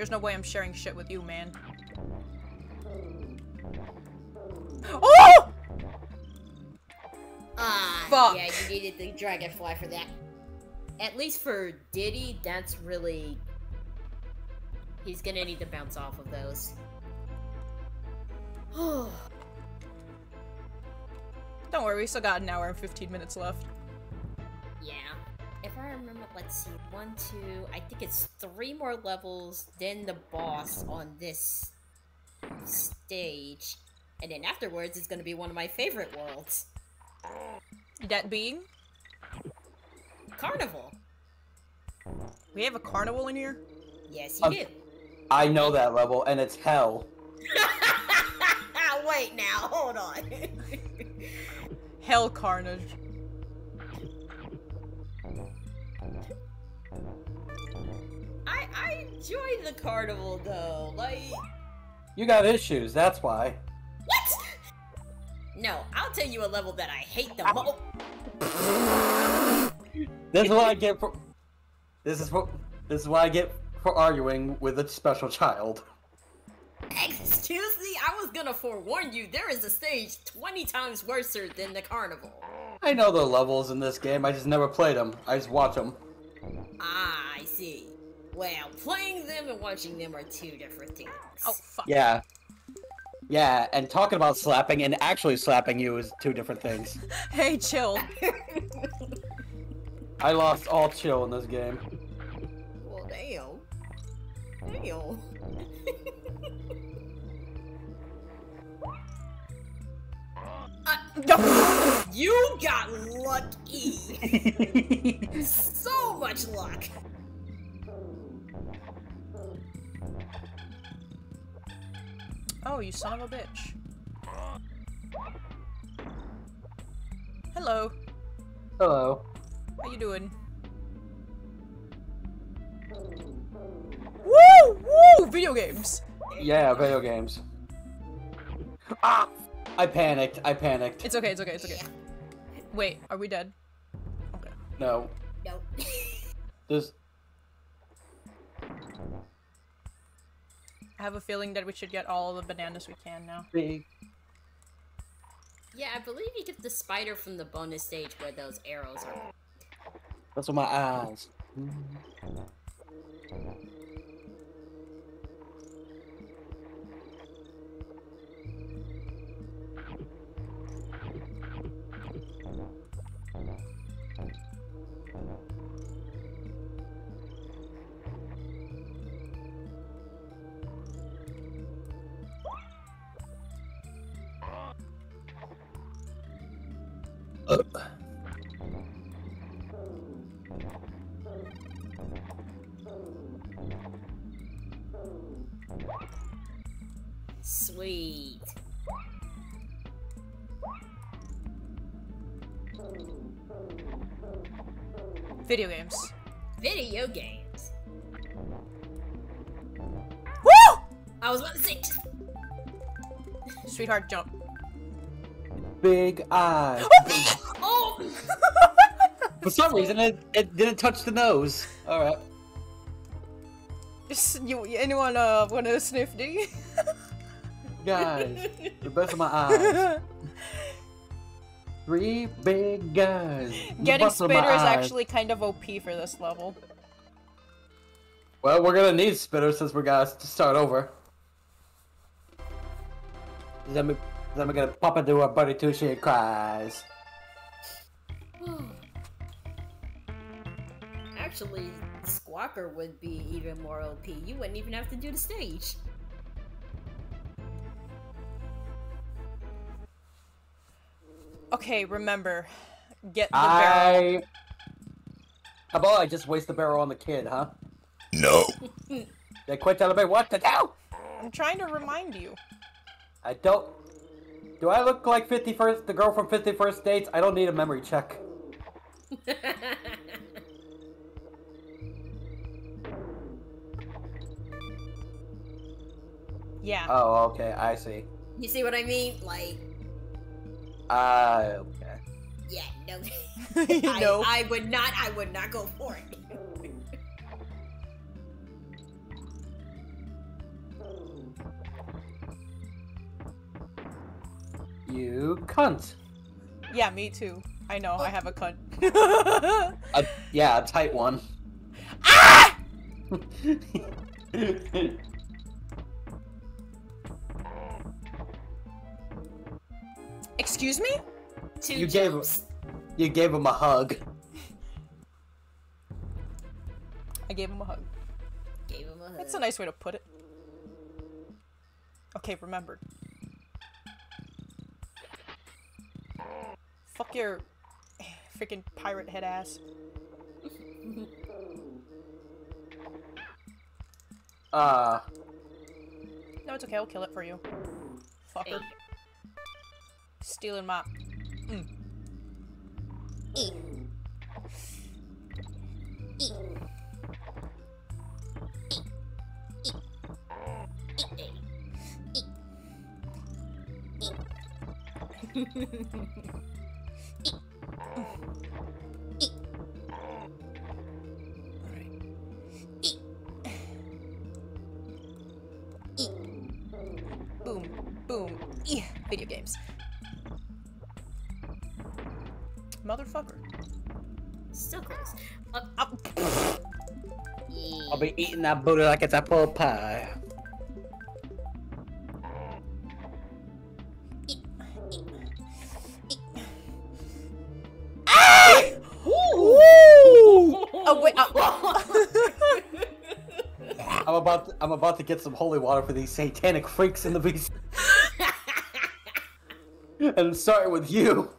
Speaker 2: There's no way I'm sharing shit with you, man. Oh!
Speaker 7: Ah,
Speaker 2: Fuck.
Speaker 7: yeah, you needed the dragonfly for that. At least for Diddy, that's really. He's gonna need to bounce off of those.
Speaker 2: Don't worry, we still got an hour and 15 minutes left.
Speaker 7: yeah. If I remember, let's see, one, two, I think it's three more levels, then the boss on this stage. And then afterwards, it's gonna be one of my favorite worlds
Speaker 2: That being,
Speaker 7: Carnival.
Speaker 2: we have a carnival in here?
Speaker 7: Yes, you
Speaker 3: Um,
Speaker 7: do.
Speaker 3: I know that level, and it's hell.
Speaker 7: Wait now, hold on.
Speaker 2: Hell carnage.
Speaker 7: I enjoy the carnival though. Like
Speaker 3: You got issues, that's why.
Speaker 7: what? No, I'll tell you a level that I hate the most.
Speaker 3: This is what I get for. This is what. This is what I get for arguing with a special child.
Speaker 7: Excuse me, I was gonna forewarn you, there is a stage 20 times worse than the carnival.
Speaker 3: I know the levels in this game. I just never played them. I just watch them.
Speaker 7: Ah, I see. Well, playing them and watching them are two different things.
Speaker 2: Oh fuck.
Speaker 3: Yeah. Yeah, and talking about slapping and actually slapping you is two different things.
Speaker 2: Hey, chill.
Speaker 3: I lost all chill in this game.
Speaker 7: Well, damn. Damn. Uh, you got lucky. so much luck.
Speaker 2: Oh, you son of a bitch. Hello.
Speaker 3: Hello.
Speaker 2: How you doing? Woo! Woo! Video games.
Speaker 3: Yeah, video games. Ah! I panicked. I panicked.
Speaker 2: It's okay. It's okay. It's okay. Wait, are we dead? Okay.
Speaker 3: No.
Speaker 7: Nope.
Speaker 3: This.
Speaker 2: I have a feeling that we should get all the bananas we can now.
Speaker 3: Big.
Speaker 7: yeah, I believe you get the spider from the bonus stage where those arrows are.
Speaker 3: That's with my eyes.
Speaker 7: Sweet.
Speaker 2: Video games.
Speaker 7: Video games.
Speaker 2: Woo!
Speaker 7: I was about to say.
Speaker 2: Sweetheart, jump.
Speaker 3: Big eyes.
Speaker 7: Oh!
Speaker 3: For some reason, it, it didn't touch the nose. Alright.
Speaker 2: Just- you, anyone uh wanna sniff D?
Speaker 3: Guys, the best of my eyes. Three big guys.
Speaker 2: Getting Squitter is
Speaker 3: eyes.
Speaker 2: actually kind of OP for this level.
Speaker 3: Well, we're gonna need Squitter since we're gonna start over. Then we, then we're gonna pop into our buddy till she cries.
Speaker 7: Actually, Squawker would be even more OP. You wouldn't even have to do the stage.
Speaker 2: Okay, remember, get the barrel.
Speaker 3: How about I just waste the barrel on the kid, huh?
Speaker 9: No.
Speaker 3: They quit telling me what to do.
Speaker 2: I'm trying to remind you.
Speaker 3: I don't. Do I look like 51st, the girl from 50 First Dates? I don't need a memory check.
Speaker 2: Yeah.
Speaker 3: Oh, okay, I see.
Speaker 7: you see what I mean? Like,
Speaker 3: Uh, okay.
Speaker 7: yeah, no. I,
Speaker 2: no.
Speaker 7: I would not. I would not go for it.
Speaker 3: You cunt.
Speaker 2: Yeah, me too. I know, I have a cunt.
Speaker 3: A, yeah, a tight one.
Speaker 2: ah! Excuse me?
Speaker 7: Two
Speaker 3: You gave him, you gave him a hug.
Speaker 2: I gave him a hug.
Speaker 7: Gave him a hug.
Speaker 2: That's a nice way to put it. Okay, remembered. Fuck your freaking pirate head ass.
Speaker 3: Uh,
Speaker 2: No, it's okay, I'll kill it for you. Fucker. Stealing my. Mm.
Speaker 11: E. E.
Speaker 2: video games. Motherfucker.
Speaker 7: Still close. Uh,
Speaker 12: I'll be eating that booty like it's a apple pie.
Speaker 3: About to, I'm about to get some holy water for these satanic freaks in the beast. and starting with you.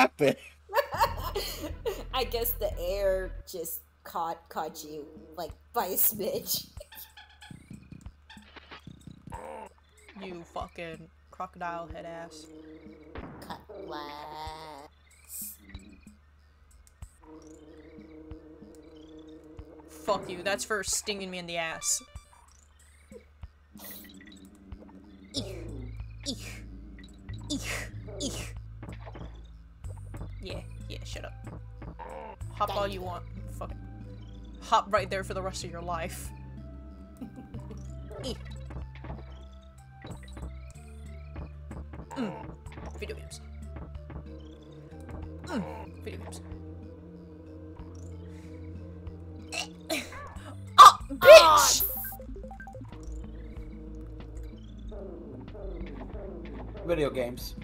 Speaker 3: Happened?
Speaker 7: I guess the air just caught caught you like by a smidge.
Speaker 2: You fucking crocodile head ass.
Speaker 7: Kutlass.
Speaker 2: Fuck you. That's for stinging me in the ass. Yeah, yeah, shut up. Hop all you want. Fuck it. Hop right there for the rest of your life. Eh. Mm. Video games. Mm. Video games. Oh, bitch!
Speaker 3: Video games.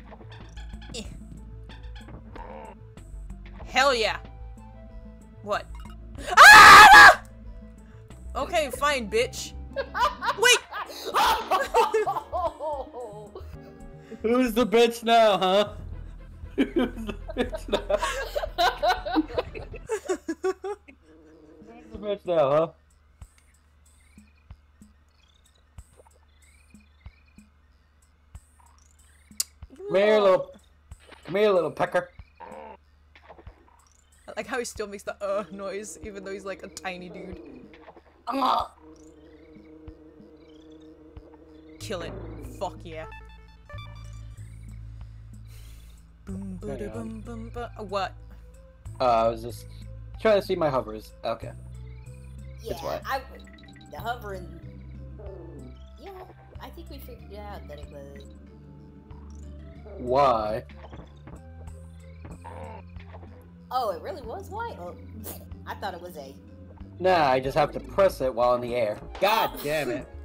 Speaker 2: Hell yeah. What? Ah! Okay, fine, bitch. Wait!
Speaker 3: Who's the bitch now, huh? Who's the bitch now? Who's the bitch now, huh? Come here, little. Come here, little pecker.
Speaker 2: I like how he still makes the uh noise, even though he's like a tiny dude. Kill it. Fuck yeah. Boom, boom, boom, boom, boom. What?
Speaker 3: Uh, I was just trying to see my hovers. Okay.
Speaker 7: Yeah,
Speaker 3: That's why.
Speaker 7: I the hovering. Yeah, I think we figured out that it was.
Speaker 3: Why?
Speaker 7: Oh, it really was white. Oh, I thought it was a.
Speaker 3: Nah, I just have to press it while in the air. God oh, damn it.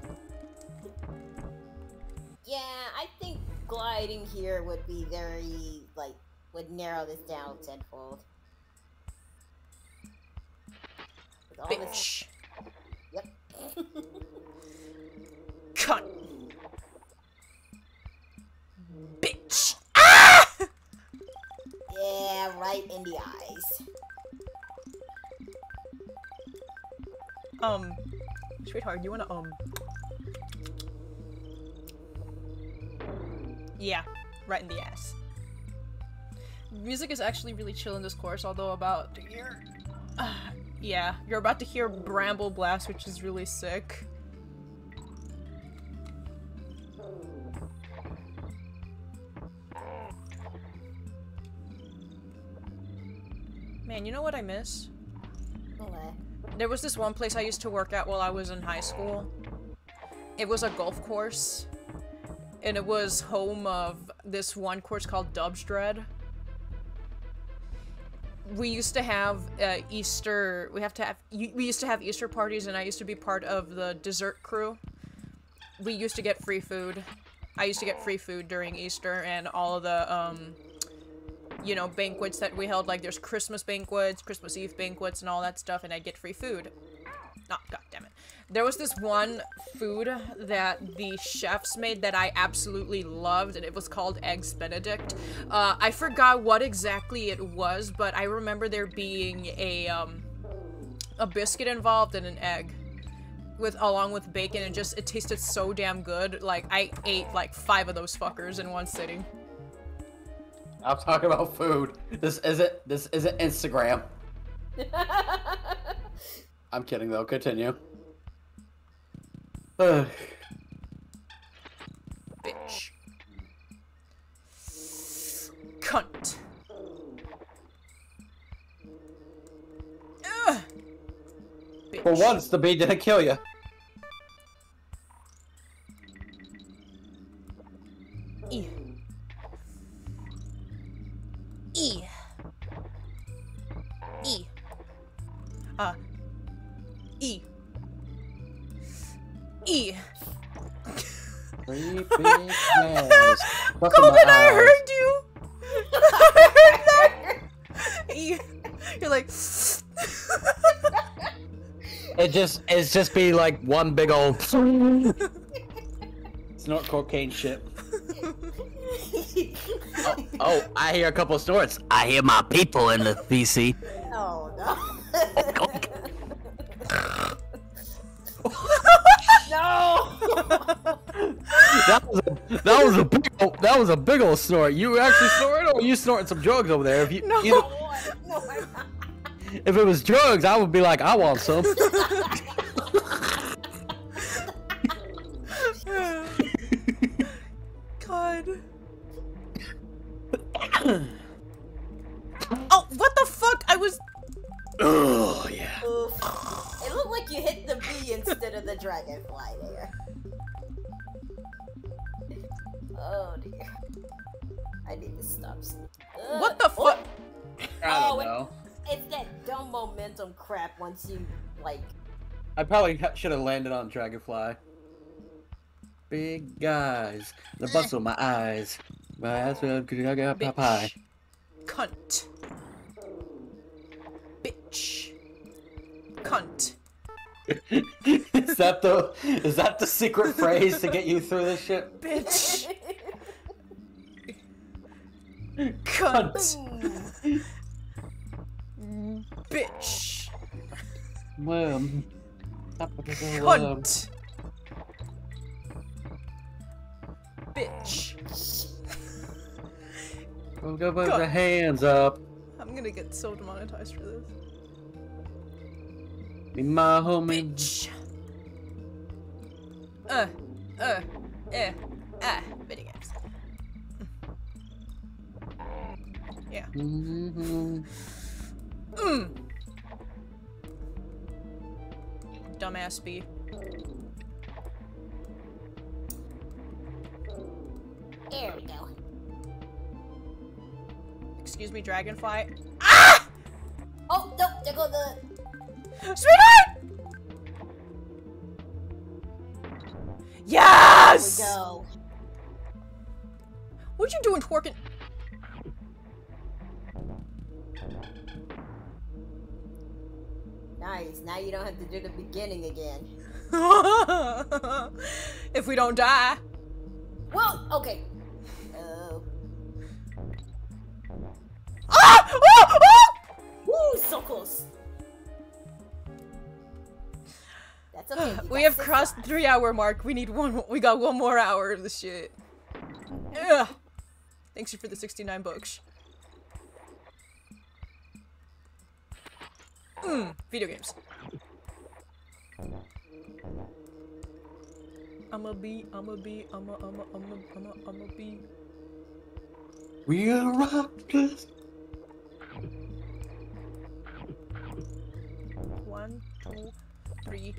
Speaker 7: Yeah, I think gliding here would be very like would narrow this down tenfold. With all this-
Speaker 2: Bitch.
Speaker 7: Yep.
Speaker 2: Cunt.
Speaker 7: In the eyes.
Speaker 2: Um, sweetheart, you wanna, um... Yeah, right in the ass. Music is actually really chill in this course, although about hear... yeah, you're about to hear Bramble Blast, which is really sick. I miss? There was this one place I used to work at while I was in high school. It was a golf course. And it was home of this one course called Dubs Dread. We used to have uh, Easter. We have to have. We used to have Easter parties, and I used to be part of the dessert crew. We used to get free food. I used to get free food during Easter and all of the um, you know, banquets that we held. Like there's Christmas banquets, Christmas Eve banquets, and all that stuff, and I'd get free food. Oh, god damn it. There was this one food that the chefs made that I absolutely loved, and it was called Eggs Benedict. Uh, I forgot what exactly it was, but I remember there being a, um, a biscuit involved and an egg. With, along with bacon, and just, it tasted so damn good. Like, I ate like five of those fuckers in one sitting.
Speaker 3: I'm talking about food. This isn't. This isn't Instagram. I'm kidding though. Continue.
Speaker 2: Bitch. Cunt. Ugh.
Speaker 3: For once, the bee didn't kill you.
Speaker 2: Uh. E. E.
Speaker 3: Three big nails. Fuck in
Speaker 2: Colton,
Speaker 3: my
Speaker 2: I
Speaker 3: eyes.
Speaker 2: heard you! I heard that! E. You're like.
Speaker 3: It just it's just be like one big old snort cocaine shit. oh, oh, I hear a couple of snorts.
Speaker 13: I hear my people in the PC.
Speaker 7: Oh no. No.
Speaker 3: That was a, that was a big old, that was a big old snort. You actually snorted, or you snorting some drugs over there? If you
Speaker 2: No.
Speaker 3: either-
Speaker 7: No,
Speaker 3: if it was drugs, I would be like, I want some.
Speaker 2: God. oh, what the fuck? I was.
Speaker 3: Oh yeah.
Speaker 7: Oof. It looked like you hit the bee instead of the dragonfly there. Oh dear. I need to stop. s-
Speaker 2: What the fuck?
Speaker 3: Oh, I
Speaker 7: Oh,
Speaker 3: don't
Speaker 7: it-
Speaker 3: know.
Speaker 7: It's that dumb momentum crap once you, like,
Speaker 3: I probably should have landed on Dragonfly. Big guys, the bustle my eyes. My eyes will I got pie pie.
Speaker 2: Bitch. Cunt. Bitch. Cunt.
Speaker 3: is that the is that the secret phrase to get you through this shit?
Speaker 2: Bitch. Cunt. Bitch.
Speaker 3: Worm. Stop with the worm.
Speaker 2: Cunt. Bitch.
Speaker 3: We'll go put the hands up.
Speaker 2: I'm gonna get so demonetized for this.
Speaker 3: Be my homie.
Speaker 2: Bitch. Uh, uh, eh, ah, video games. Yeah.
Speaker 3: Mhm.
Speaker 2: Mm. Dumbass bee.
Speaker 7: there we go.
Speaker 2: Excuse me, dragonfly. Ah!
Speaker 7: Oh, no, there go the.
Speaker 2: Sweetheart!
Speaker 7: There
Speaker 2: Yes!
Speaker 7: we go.
Speaker 2: What you doing twerking?
Speaker 7: Nice. Now you don't have to do the beginning again.
Speaker 2: if we don't die.
Speaker 7: Well, okay. Oh.
Speaker 2: Ah! Ah! Ah!
Speaker 7: Woo, so close. That's okay. you
Speaker 2: we have crossed the three hour mark. We need one. We got one more hour of this shit. Ugh. Thanks you for the 69 bucks. Mm, video games. I'm a bee, I'm a bee, I'm a, I'm a, I'm a, I'm a, I'm a bee.
Speaker 3: We'll rock this.
Speaker 2: One, two, three.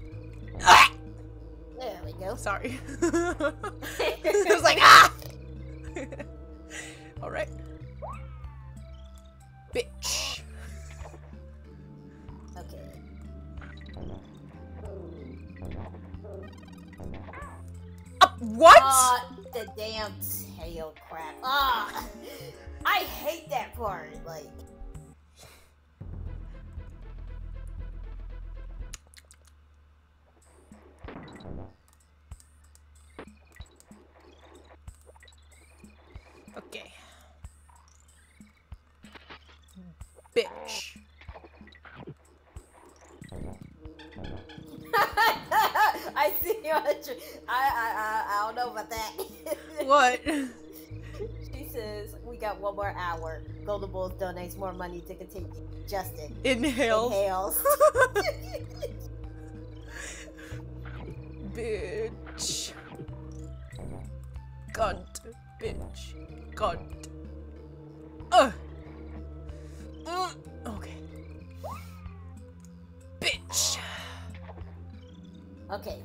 Speaker 7: There we go.
Speaker 2: Sorry. it was like, ah! Alright. Bitch.
Speaker 7: Okay.
Speaker 2: What?
Speaker 7: Ah, the damn tail crap. Ah, I hate that part. Like,
Speaker 2: Okay. Bitch.
Speaker 7: I see you. I, I, I, I don't know about that.
Speaker 2: what?
Speaker 7: She says, we got one more hour. Golden Bulls donates more money to continue. Justin.
Speaker 2: Inhales.
Speaker 7: Inhales.
Speaker 2: Bitch. Cunt. Bitch. Cunt. Ugh. Mm, Okay. Bitch.
Speaker 7: okay,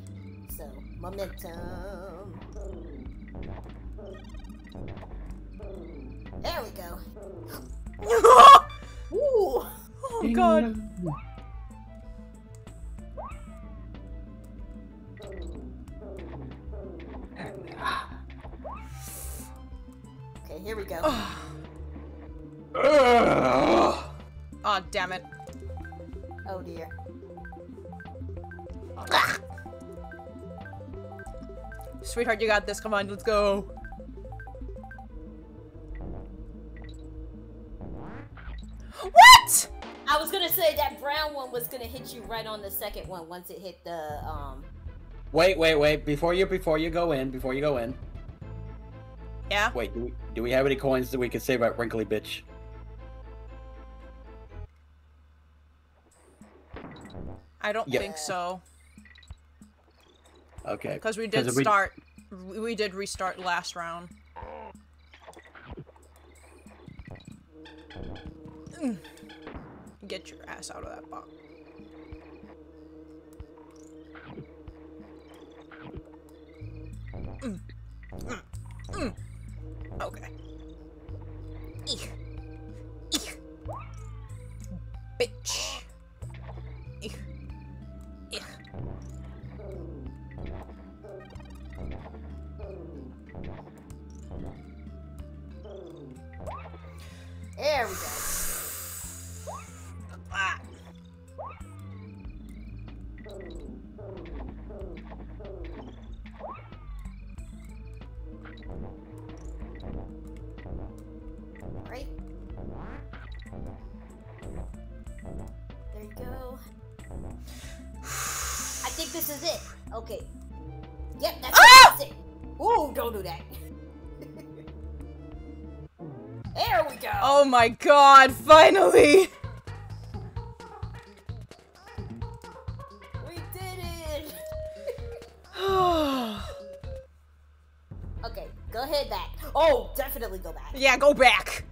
Speaker 7: so momentum. There we go. Ooh.
Speaker 2: Oh god.
Speaker 7: Okay, here we go.
Speaker 3: Ugh.
Speaker 2: Oh damn it.
Speaker 7: Oh dear.
Speaker 2: Sweetheart, you got this. Come on, let's go. What?
Speaker 7: I was gonna say that brown one was gonna hit you right on the second one once it hit the um.
Speaker 3: Wait, wait, wait. Before you before you go in, before you go in.
Speaker 2: Yeah?
Speaker 3: Wait, do we, do we have any coins that we can save at Wrinkly Bitch?
Speaker 2: I don't think so.
Speaker 3: Okay.
Speaker 2: Because we did
Speaker 3: 'Cause
Speaker 2: start. We we did restart last round. Mm. Get your ass out of that box. My god, finally!
Speaker 7: We did it. okay, go ahead back. Oh, definitely go back.
Speaker 2: yeah, go back.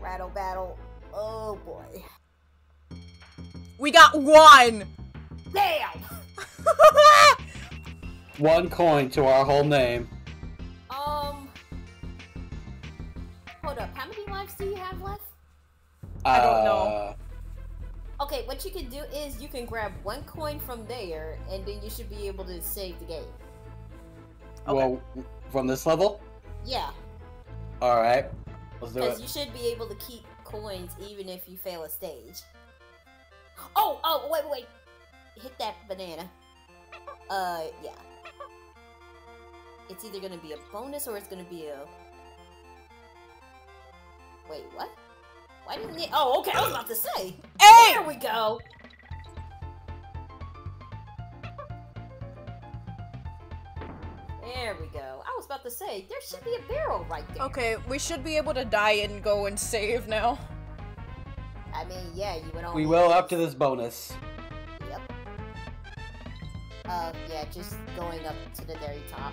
Speaker 7: Rattle battle. Oh boy.
Speaker 2: We got one!
Speaker 7: Damn.
Speaker 3: One coin to our whole name.
Speaker 7: Grab one coin from there, and then you should be able to save the game.
Speaker 3: Well, from this level?
Speaker 7: Yeah,
Speaker 3: Alright. Let's do it.
Speaker 7: because you should be able to keep coins even if you fail a stage. Oh, oh, wait, wait. Hit that banana. Uh, yeah. It's either gonna be a bonus or it's gonna be a. Wait, what? Why didn't it? Oh, okay. I was about to say.
Speaker 2: Hey!
Speaker 7: There we go. There we go. I was about to say there should be a barrel right there.
Speaker 2: Okay, we should be able to die and go and save now.
Speaker 7: I mean, yeah, you would only.
Speaker 3: We will up to this bonus.
Speaker 7: Yep. Uh, yeah, just going up to the very top.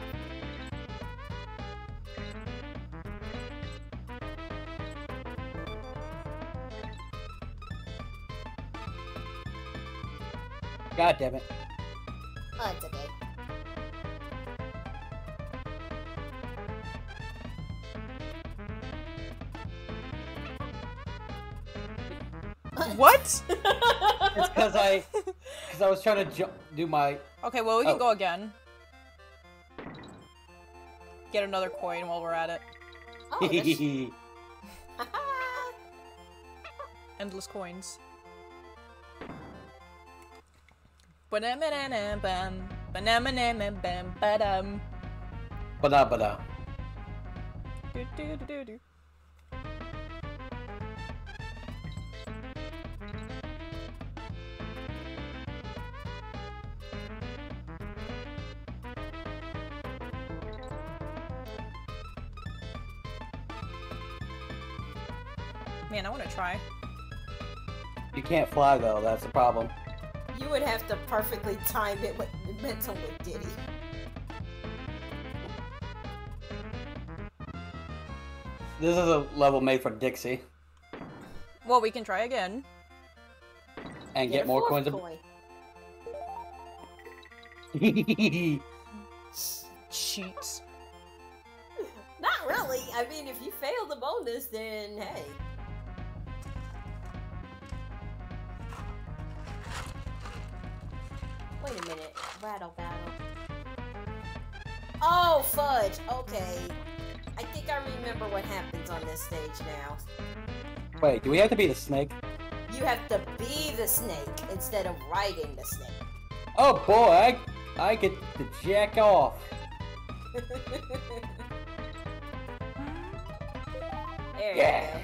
Speaker 3: God damn it. Because I, because I was trying to ju- do my.
Speaker 2: Okay, well, we can
Speaker 3: Oh.
Speaker 2: go again. Get another coin while we're at it.
Speaker 7: Oh, that's...
Speaker 2: Endless coins. Ba-da-ba-da-da-bam, ba-da-ba-da-ba-bam, ba-dum.
Speaker 3: Bada can't fly though. That's the problem.
Speaker 7: You would have to perfectly time it with mental with Diddy.
Speaker 3: This is a level made for Dixie
Speaker 2: Well, we can try again.
Speaker 3: and
Speaker 7: Get
Speaker 3: get, more coins.
Speaker 7: coin.
Speaker 3: of-
Speaker 2: Cheats.
Speaker 7: Not really. I mean, if you fail the bonus, then hey. Wait a minute. Rattle battle. Oh, fudge. Okay. I think I remember what happens on this stage now.
Speaker 3: Wait, do we have to be the snake?
Speaker 7: You have to be the snake instead of riding the snake.
Speaker 3: Oh boy, I I get to jack off.
Speaker 7: There
Speaker 3: Yeah.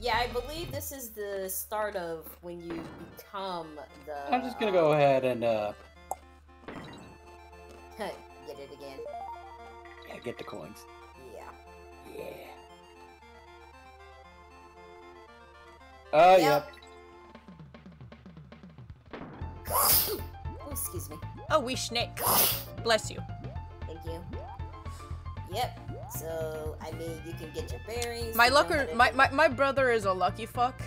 Speaker 7: You go. Yeah, I believe this is the start of when you become the.
Speaker 3: I'm just gonna go ahead and uh
Speaker 7: Get it again.
Speaker 3: yeah, get the coins.
Speaker 7: Yeah.
Speaker 3: Yeah. Oh
Speaker 7: Yep.
Speaker 3: yep.
Speaker 7: oh, excuse me.
Speaker 2: Oh, we snake. Bless you.
Speaker 7: Thank you. Yep. So, I mean, you can get your bearings.
Speaker 2: My
Speaker 7: to
Speaker 2: lucker, my, my my brother is a lucky fuck.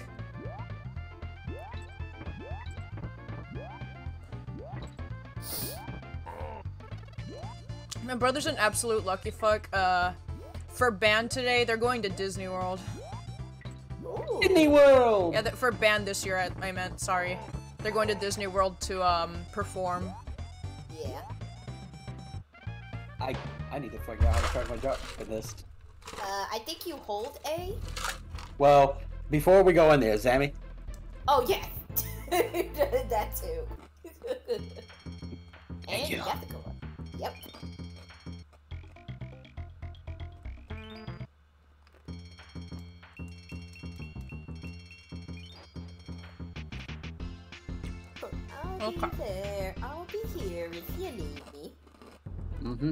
Speaker 2: My brother's an absolute lucky fuck. Uh, for band today, they're going to Disney World.
Speaker 7: Ooh.
Speaker 3: Disney World.
Speaker 2: Yeah, for band this year, I, I meant. Sorry, they're going to Disney World to um perform.
Speaker 7: Yeah.
Speaker 3: I I need to figure out how to start my job for this.
Speaker 7: Uh, I think you hold A.
Speaker 3: Well, before we go in there, Zammy,
Speaker 7: Oh, yeah. that too. and you
Speaker 3: you.
Speaker 7: got the color. Yep. I'll
Speaker 2: Okay.
Speaker 7: be there. I'll be here if you need me.
Speaker 3: Mm-hmm.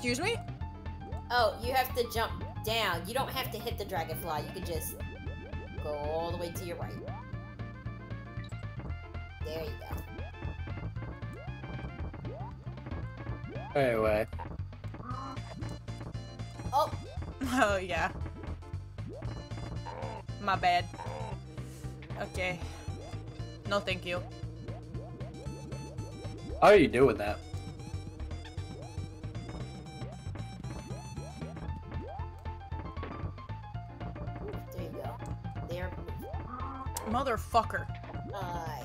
Speaker 2: Excuse me.
Speaker 7: Oh, you have to jump down. You don't have to hit the dragonfly. You can just go all the way to your right. There you go.
Speaker 3: Anyway,
Speaker 7: Oh,
Speaker 2: Oh yeah. My bad. Okay. No, thank you.
Speaker 3: how are you doing that?
Speaker 2: Motherfucker.
Speaker 7: Aye.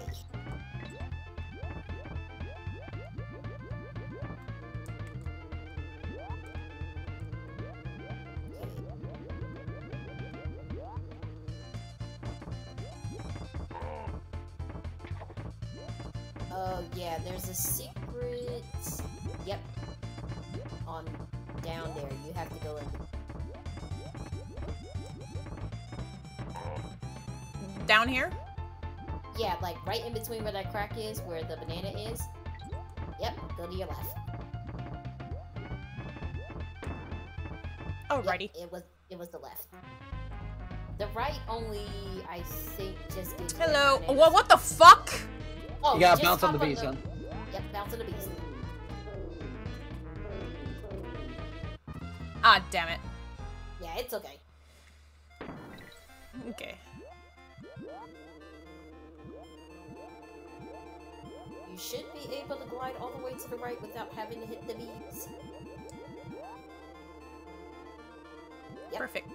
Speaker 7: Oh yeah, there's a secret. Yep. On down there, you have to go in.
Speaker 2: Down here.
Speaker 7: Yeah, like right in between where that crack is, where the banana is. Yep, go to your left.
Speaker 2: Alrighty.
Speaker 7: Yep, it was it was the left. The right only, I think, just gives. you
Speaker 2: Hello.
Speaker 7: bananas.
Speaker 2: What? What the fuck?
Speaker 7: Oh,
Speaker 3: You gotta bounce on the bees, son.
Speaker 7: Yep, bounce on the bees.
Speaker 2: Ah, damn it.
Speaker 7: Yeah, it's okay.
Speaker 2: Okay.
Speaker 7: The way to the right without having to hit the bees. Yep.
Speaker 2: Perfect.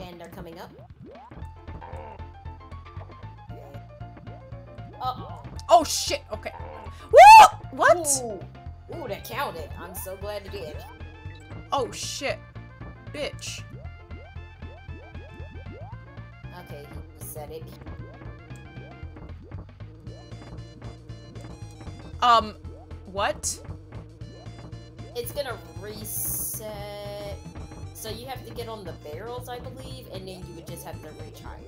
Speaker 7: And they're coming up. Uh
Speaker 2: Oh shit. Okay. Woo! What?
Speaker 7: Ooh. Ooh, that counted. I'm so glad it did.
Speaker 2: Oh shit. Bitch.
Speaker 7: Okay, he said it.
Speaker 2: Um, what?
Speaker 7: It's gonna reset. So you have to get on the barrels, I believe, and then you would just have to reach higher.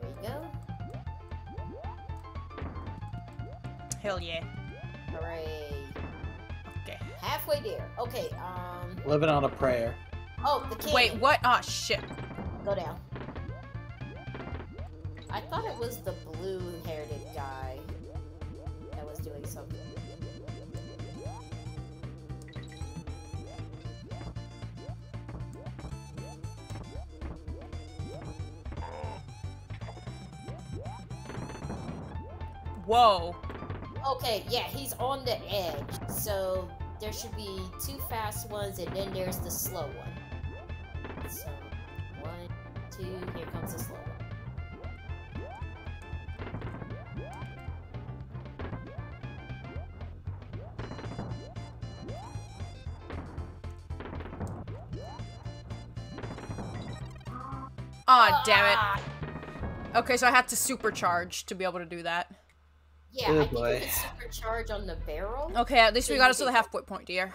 Speaker 7: There you go.
Speaker 2: Hell yeah.
Speaker 7: Hooray.
Speaker 2: Okay.
Speaker 7: Halfway there. Okay, um.
Speaker 3: Living on a prayer.
Speaker 7: Oh, the king.
Speaker 2: Wait, what? Oh, shit.
Speaker 7: Go down. I thought it was the blue-haired guy that was doing something.
Speaker 2: Whoa.
Speaker 7: Okay, yeah, he's on the edge. So there should be two fast ones, and then there's the slow one. So one, two, here comes the slow
Speaker 2: damn it. Okay, so I had to supercharge to be able to do that.
Speaker 7: Yeah,
Speaker 3: Oh,
Speaker 7: I think
Speaker 3: boy.
Speaker 7: you can supercharge on the barrel.
Speaker 2: Okay, at least we got us to the
Speaker 7: can-
Speaker 2: half point point, dear.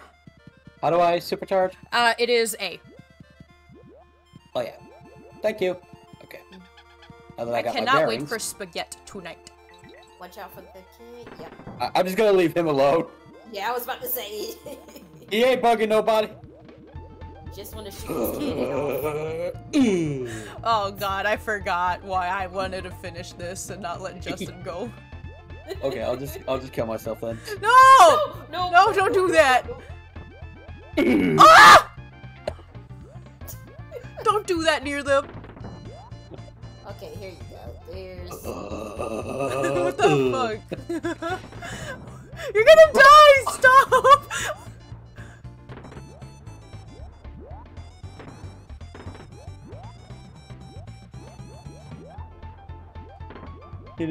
Speaker 3: How do I supercharge?
Speaker 2: Uh, it is A.
Speaker 3: Oh yeah. Thank you. Okay. Now that I,
Speaker 2: I
Speaker 3: got my
Speaker 2: cannot wait for spaghetti tonight.
Speaker 7: Watch out for the king. Yep.
Speaker 3: I- I'm just gonna leave him alone.
Speaker 7: Yeah, I was about to say.
Speaker 3: He ain't bugging nobody.
Speaker 7: Just want to shoot his cannon off.
Speaker 2: Oh god, I forgot why I wanted to finish this and not let Justin go.
Speaker 3: okay, I'll just I'll just kill myself then.
Speaker 2: No!
Speaker 7: No,
Speaker 2: No, don't do that! ah! Don't do that near them.
Speaker 7: Okay, here you go. There's.
Speaker 2: what the fuck? You're gonna die! Stop!
Speaker 7: There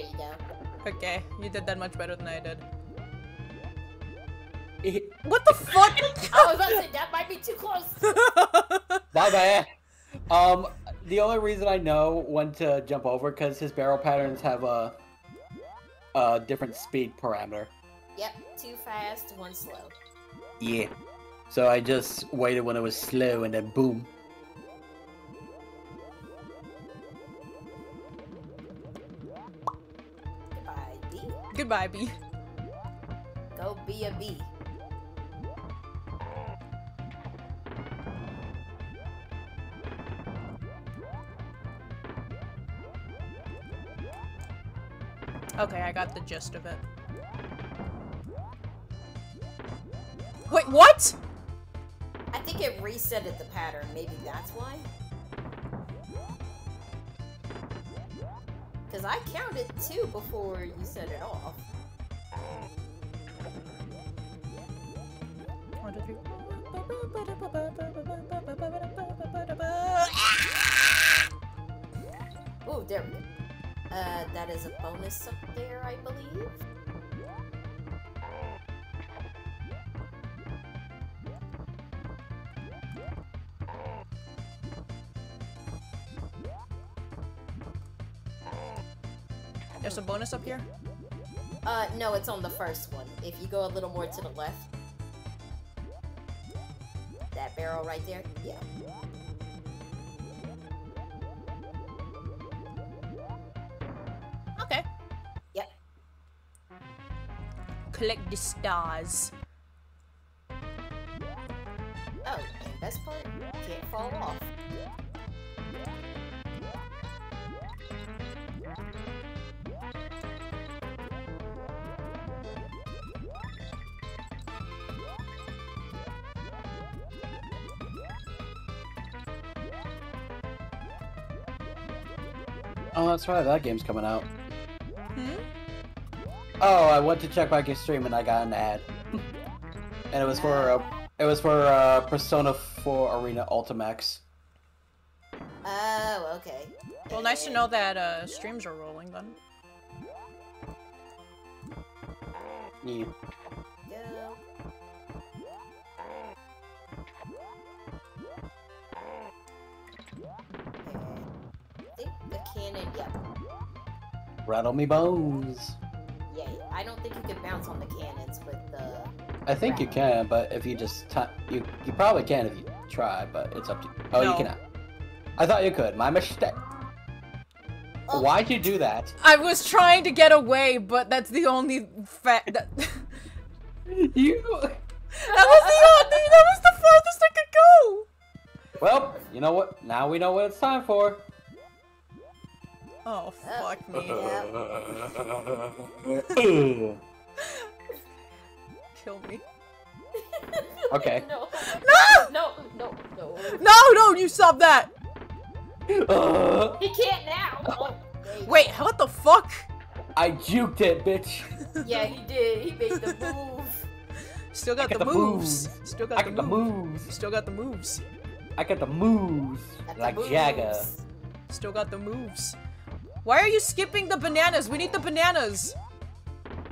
Speaker 7: you go.
Speaker 2: Okay, you did that much better than I did. What the fuck?
Speaker 7: I was about to say that might be too close.
Speaker 3: bye bye. Um, the only reason I know when to jump over because his barrel patterns have a a different speed parameter.
Speaker 7: Yep, two fast, one slow.
Speaker 3: Yeah. So I just waited when it was slow and then boom.
Speaker 7: Goodbye,
Speaker 2: B.
Speaker 7: Go be a bee.
Speaker 2: Okay, I got the gist of it. Wait, what?
Speaker 7: I think it resetted the pattern. Maybe that's why. Because I counted two before you set it off.
Speaker 2: One, two, three.
Speaker 7: Ooh, there we go. Uh, that is a bonus up there, I believe.
Speaker 2: There's a bonus up here?
Speaker 7: Uh, no, it's on the first one. If you go a little more to the left. That barrel right there? Yeah. Okay. Yep.
Speaker 2: Collect the stars.
Speaker 7: Oh, and best part, can't fall off.
Speaker 3: That's right. That game's coming out.
Speaker 2: Hmm?
Speaker 3: Oh, I went to check back your stream and I got an ad. and it was for uh, it was for uh, Persona 4 Arena Ultimax.
Speaker 7: Oh, okay.
Speaker 2: Well, nice to know that uh, streams are rolling then.
Speaker 3: Yeah. Rattle me bones.
Speaker 7: Yeah, I don't think you can bounce on the cannons with the.
Speaker 3: I think you can, but if you just ti you you probably can if you try, but it's up to oh, you. Oh,
Speaker 2: No.
Speaker 3: you cannot. I thought you could. My mistake.
Speaker 7: Oh.
Speaker 3: Why'd you do that?
Speaker 2: I was trying to get away, but that's the only fact that. that
Speaker 3: You.
Speaker 2: was the only. That was the farthest I could go.
Speaker 3: Well, you know what? Now we know what it's time for.
Speaker 2: Oh fuck me. Kill me.
Speaker 3: Okay.
Speaker 7: No.
Speaker 2: No!
Speaker 7: No, no, no.
Speaker 2: No, no, you stop that.
Speaker 3: Uh,
Speaker 7: He can't now. Oh, wait.
Speaker 2: Wait, what the fuck?
Speaker 3: I juked it, bitch.
Speaker 7: Yeah, he did. He made the move.
Speaker 2: Still got,
Speaker 3: got
Speaker 2: the,
Speaker 3: the
Speaker 2: moves.
Speaker 3: moves.
Speaker 2: Still got
Speaker 3: I
Speaker 2: the,
Speaker 3: got the
Speaker 2: moves.
Speaker 3: moves.
Speaker 2: Still got the moves.
Speaker 3: I got the moves.
Speaker 7: Got the
Speaker 3: Like
Speaker 7: moves.
Speaker 3: Jagger.
Speaker 2: Still got the moves. Why are you skipping the bananas? We need the bananas.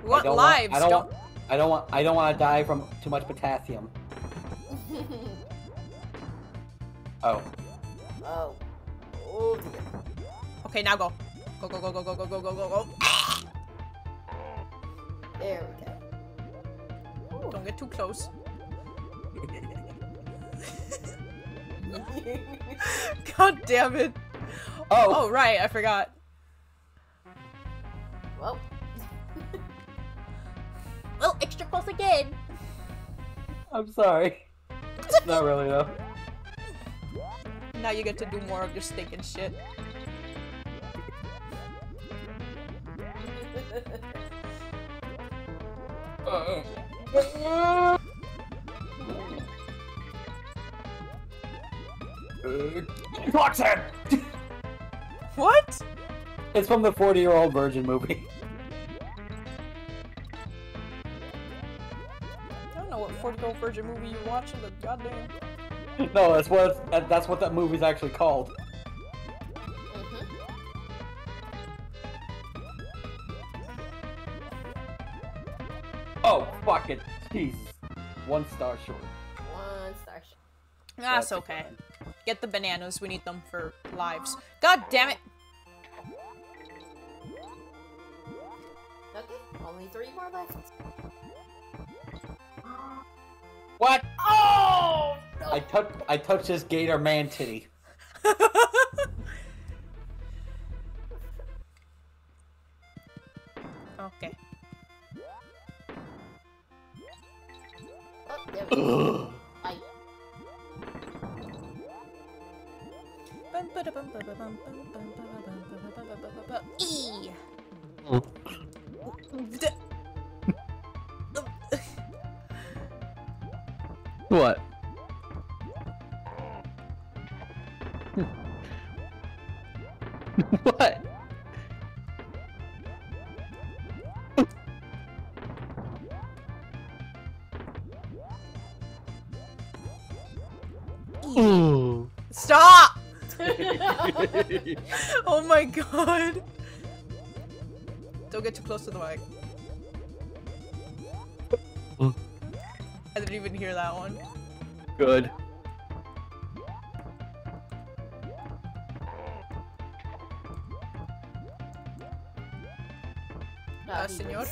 Speaker 2: We
Speaker 3: I
Speaker 2: want
Speaker 3: don't
Speaker 2: lives.
Speaker 3: Want, I don't,
Speaker 2: don't-
Speaker 3: want. I don't want. I don't want to die from too much potassium. Oh.
Speaker 7: oh. Oh dear.
Speaker 2: Okay, now go. Go, go, go, go, go, go, go, go, go, go.
Speaker 7: There we go.
Speaker 2: Don't get too close. God damn it.
Speaker 3: Oh.
Speaker 2: Oh, right, I forgot.
Speaker 7: Well,
Speaker 14: extra close again.
Speaker 3: I'm sorry. Not really though.
Speaker 2: Now you get to do more of your stinking shit.
Speaker 3: Roxanne!
Speaker 2: What?
Speaker 3: It's from the 40 year old virgin movie.
Speaker 2: What 40 year old virgin movie you're watching, but goddamn.
Speaker 3: no, that's what it's, that- that's what that movie's actually called.
Speaker 7: mhm.
Speaker 3: Oh, fuck it. Jeez. One star short.
Speaker 7: one star. short.
Speaker 2: That's
Speaker 3: That's
Speaker 2: okay.
Speaker 3: okay.
Speaker 2: Get the bananas, we need them for lives. God damn it!
Speaker 7: Okay, only three more left.
Speaker 3: What?
Speaker 7: Oh no!
Speaker 3: I touched I touched this gator man titty.
Speaker 2: Okay.
Speaker 7: Oh, there we go.
Speaker 3: Ugh.
Speaker 7: I
Speaker 2: E.
Speaker 15: What? what? Ooh.
Speaker 2: Stop! oh my god. Don't get too close to the mic. Didn't even hear that one.
Speaker 15: Good.
Speaker 7: no,
Speaker 2: Uh, senor?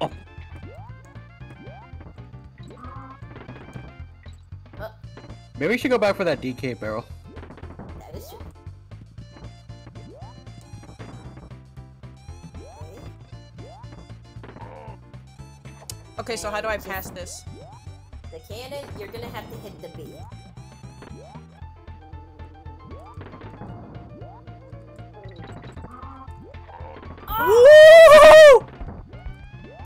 Speaker 7: Oh,
Speaker 15: Maybe we should go back for that DK barrel.
Speaker 2: Okay, so how do I pass this?
Speaker 7: The cannon, you're gonna have to hit the B.
Speaker 2: Woo!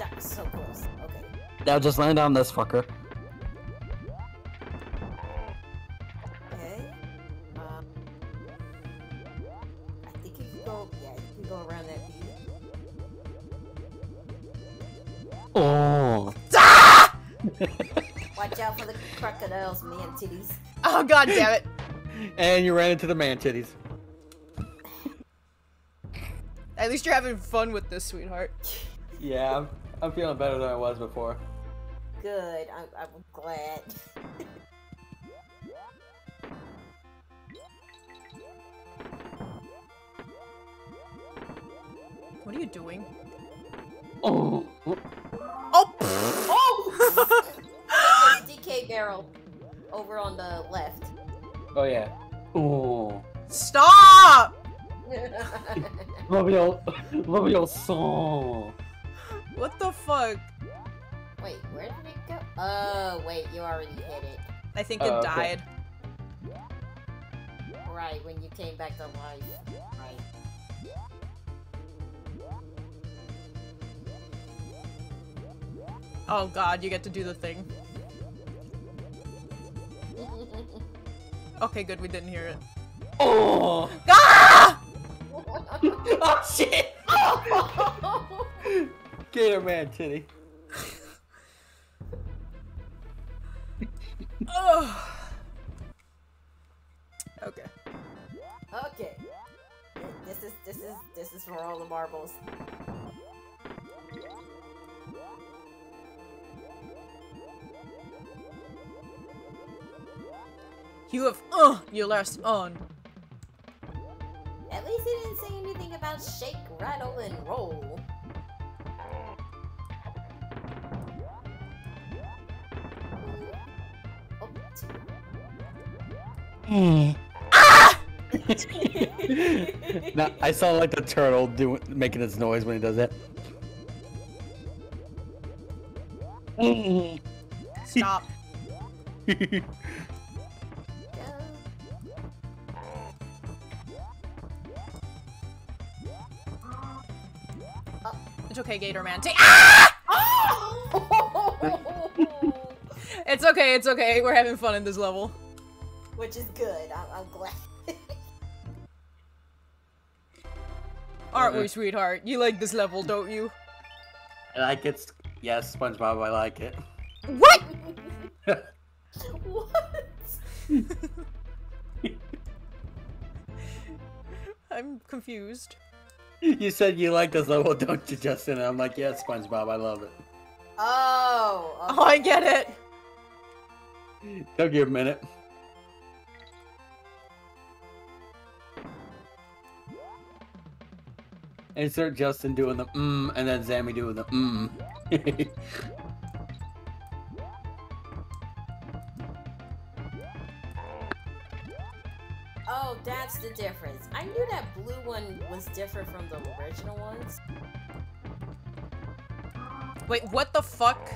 Speaker 7: That was so close. Okay.
Speaker 3: Now just land on this fucker.
Speaker 7: Titties.
Speaker 2: Oh god damn it.
Speaker 3: And you ran into the man titties.
Speaker 2: At least you're having fun with this, sweetheart.
Speaker 3: Yeah, I'm, I'm feeling better than I was before.
Speaker 7: Good. I'm, I'm glad.
Speaker 3: your, love your song.
Speaker 2: What the fuck?
Speaker 7: wait, where did it go? Oh, wait, you already hit it.
Speaker 2: I think
Speaker 3: Oh,
Speaker 2: it
Speaker 3: okay.
Speaker 2: died.
Speaker 7: Right, when you came back to life. Right.
Speaker 2: Oh god, you get to do the thing. Okay, good, we didn't hear it.
Speaker 3: Oh.
Speaker 2: Ah!
Speaker 3: oh shit. Gator man titty.
Speaker 2: Ugh. Okay.
Speaker 7: Okay. This is this is this is for all the marbles.
Speaker 2: You have uh your last on.
Speaker 7: At least he didn't say anything about shake, rattle, and roll. Oh,
Speaker 3: now I saw like the turtle doing making its noise when he does it.
Speaker 2: Stop. It's okay, Gator Man. Take ah! It's okay, it's okay. We're having fun in this level.
Speaker 7: Which is good. I'm, I'm glad.
Speaker 2: Aren't we, sweetheart? You like this level, don't you?
Speaker 3: I like it. Yes, SpongeBob, I like it.
Speaker 2: What?
Speaker 7: what?
Speaker 2: I'm confused.
Speaker 3: You said you like this level, don't you, Justin? And I'm like, yes, SpongeBob, I love it.
Speaker 7: Oh.
Speaker 2: Oh, I get it.
Speaker 3: Don't give a minute. Insert Justin doing the mmm, and then Zammy doing the mmm.
Speaker 7: Oh, that's the difference. I knew that blue one was different from the original ones.
Speaker 2: Wait, what the fuck?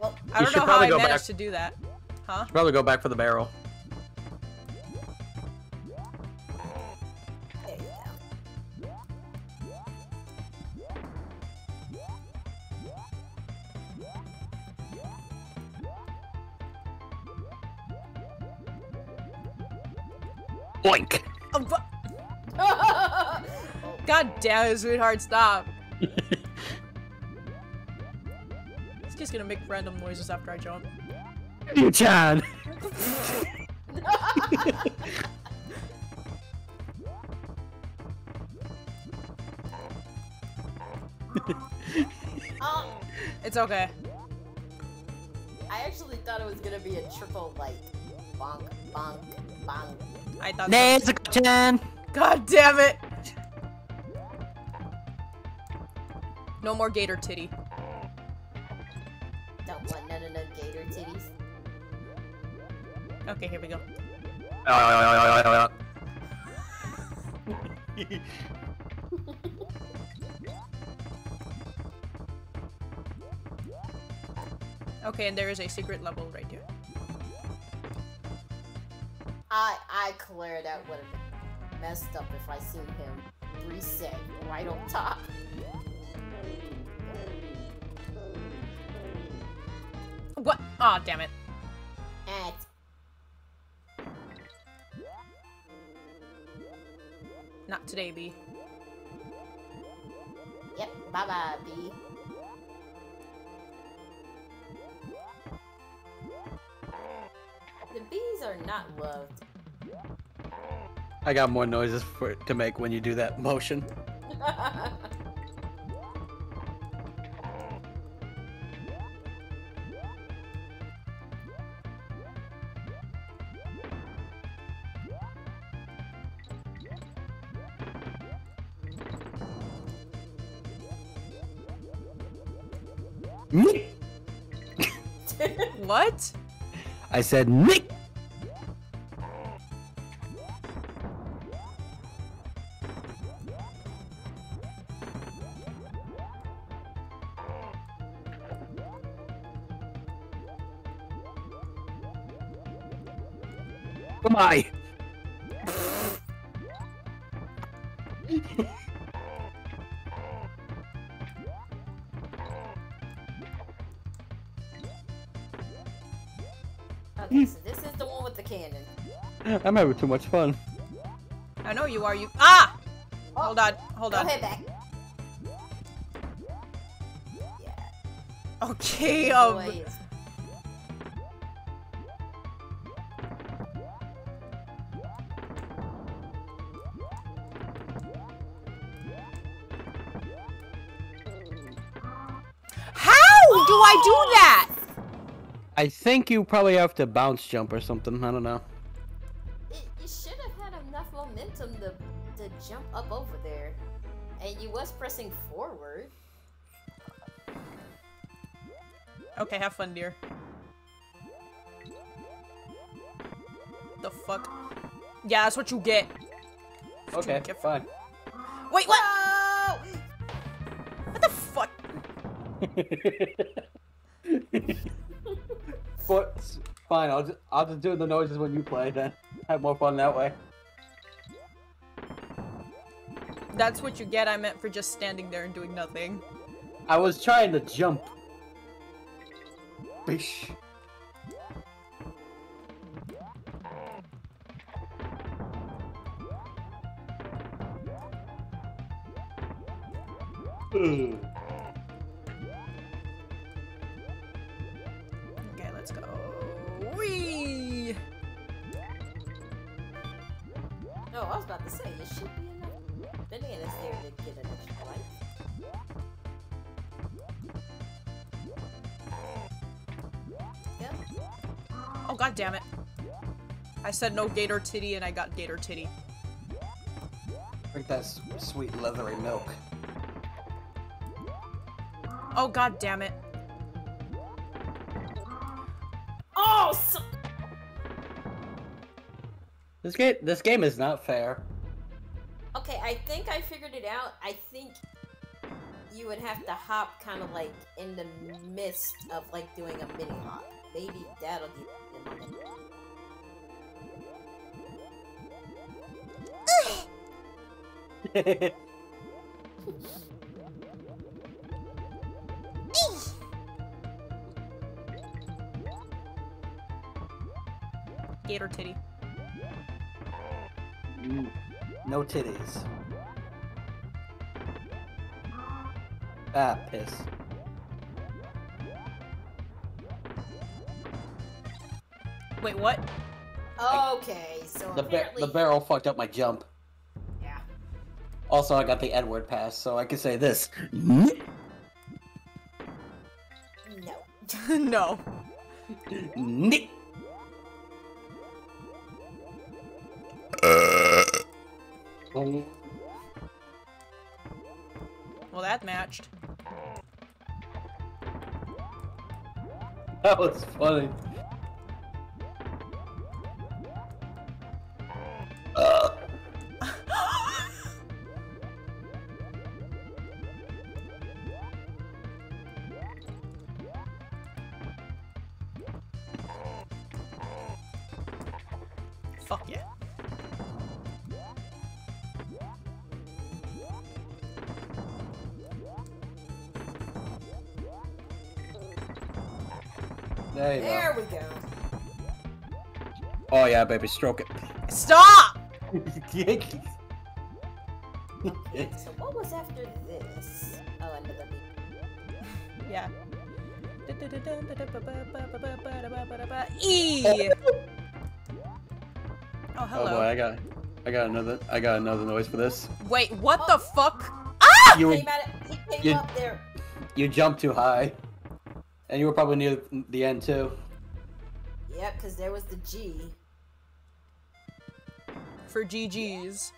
Speaker 7: Well,
Speaker 2: I
Speaker 3: You
Speaker 2: don't
Speaker 3: should
Speaker 2: know how
Speaker 3: probably
Speaker 2: I
Speaker 3: go
Speaker 2: managed
Speaker 3: back.
Speaker 2: to do that. Huh?
Speaker 3: Probably go back for the barrel. Boink!
Speaker 2: Um, oh, bu- God damn it, sweetheart, stop. It's just gonna make random noises after I jump.
Speaker 3: You Chan!
Speaker 7: oh, um,
Speaker 2: It's okay.
Speaker 7: I actually thought it was gonna be a triple like bonk, bonk, bonk.
Speaker 2: I thought.
Speaker 3: Nezuko-chan!
Speaker 2: God damn it! No more gator titty.
Speaker 7: Don't want none of them gator titties.
Speaker 2: Okay, here we go. Okay, and there is a secret level right here.
Speaker 7: I I clear that would have been messed up if I seen him reset right on top.
Speaker 2: What? Aw, damn it.
Speaker 7: And
Speaker 2: Not today, B.
Speaker 7: yep, bye bye, B. are not loved.
Speaker 3: I got more noises for to make when you do that motion. Nick.
Speaker 2: What?
Speaker 3: I said Nick. I'm having too much fun.
Speaker 2: I know you are. You. Ah! Hold on. Hold
Speaker 7: Go
Speaker 2: on.
Speaker 7: ahead back.
Speaker 2: Okay. Um.
Speaker 7: Boy,
Speaker 2: How do I do that?
Speaker 3: I think you probably have to bounce jump or something. I don't know.
Speaker 7: Have
Speaker 2: dear. The fuck? Yeah, that's what you get.
Speaker 3: Okay, fine.
Speaker 2: Wait, what? What the fuck?
Speaker 3: But fine, I'll just I'll just do the noises when you play. Then have more fun that way.
Speaker 2: That's what you get. I meant for just standing there and doing nothing.
Speaker 3: I was trying to jump. Bish.
Speaker 2: Said no gator titty and I got gator titty.
Speaker 3: Drink that sweet leathery milk.
Speaker 2: Oh god damn it.
Speaker 7: Oh, so
Speaker 3: This game this game is not fair.
Speaker 7: Okay, I think I figured it out. I think you would have to hop kind of like in the midst of like doing a mini hop. Maybe that'll give
Speaker 2: Gator titty.
Speaker 3: Mm, no titties. Ah, piss.
Speaker 2: Wait, what?
Speaker 7: Okay, so
Speaker 3: The, ba-
Speaker 7: apparently,
Speaker 3: the barrel fucked up my jump. Also, I got the Edward pass, so I can say this.
Speaker 7: No.
Speaker 2: no.
Speaker 3: Nick.
Speaker 2: Well, that matched.
Speaker 3: that was funny.
Speaker 2: Yeah,
Speaker 3: baby, stroke it.
Speaker 2: Stop!
Speaker 7: Okay, so what was after this? Oh, another beat.
Speaker 2: Yeah. E. Oh
Speaker 3: Oh boy, I got, I got another, I got another noise for this.
Speaker 2: Wait, what the fuck? Ah!
Speaker 3: You were,
Speaker 7: Came at it. He came
Speaker 3: You- you jumped too high, and you were probably near the end too.
Speaker 7: Yep, because there was the G.
Speaker 2: For GG's.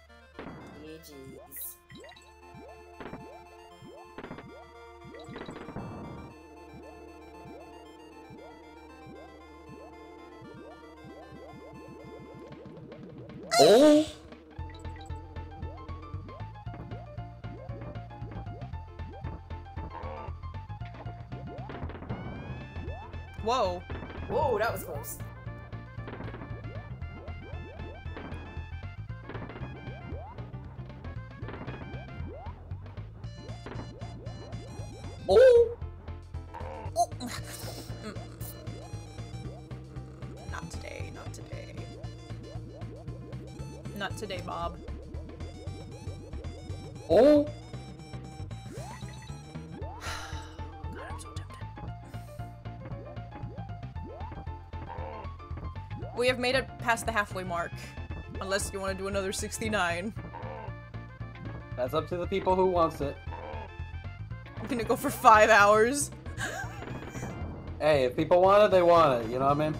Speaker 2: Have made it past the halfway mark. Unless you want to do another 69.
Speaker 3: That's up to the people who wants it.
Speaker 2: I'm gonna go for five hours.
Speaker 3: Hey, if people want it, they want it. You know what I mean?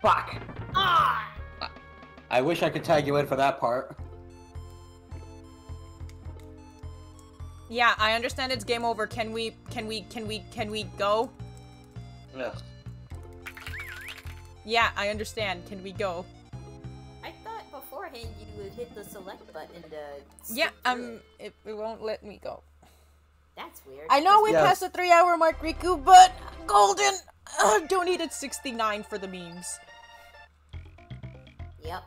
Speaker 3: Fuck.
Speaker 7: Ah!
Speaker 3: I wish I could tag you in for that part.
Speaker 2: Yeah, I understand it's game over. Can we, can we, can we, can we go?
Speaker 3: Yes.
Speaker 2: Yeah, I understand. Can we go?
Speaker 7: I thought beforehand you would hit the select button to.
Speaker 2: Yeah, um,
Speaker 7: it.
Speaker 2: it, it won't let me go.
Speaker 7: That's weird.
Speaker 2: I know we
Speaker 3: Yes.
Speaker 2: passed the three hour mark, Riku, but Golden uh, donated 69 for the memes.
Speaker 7: Yep.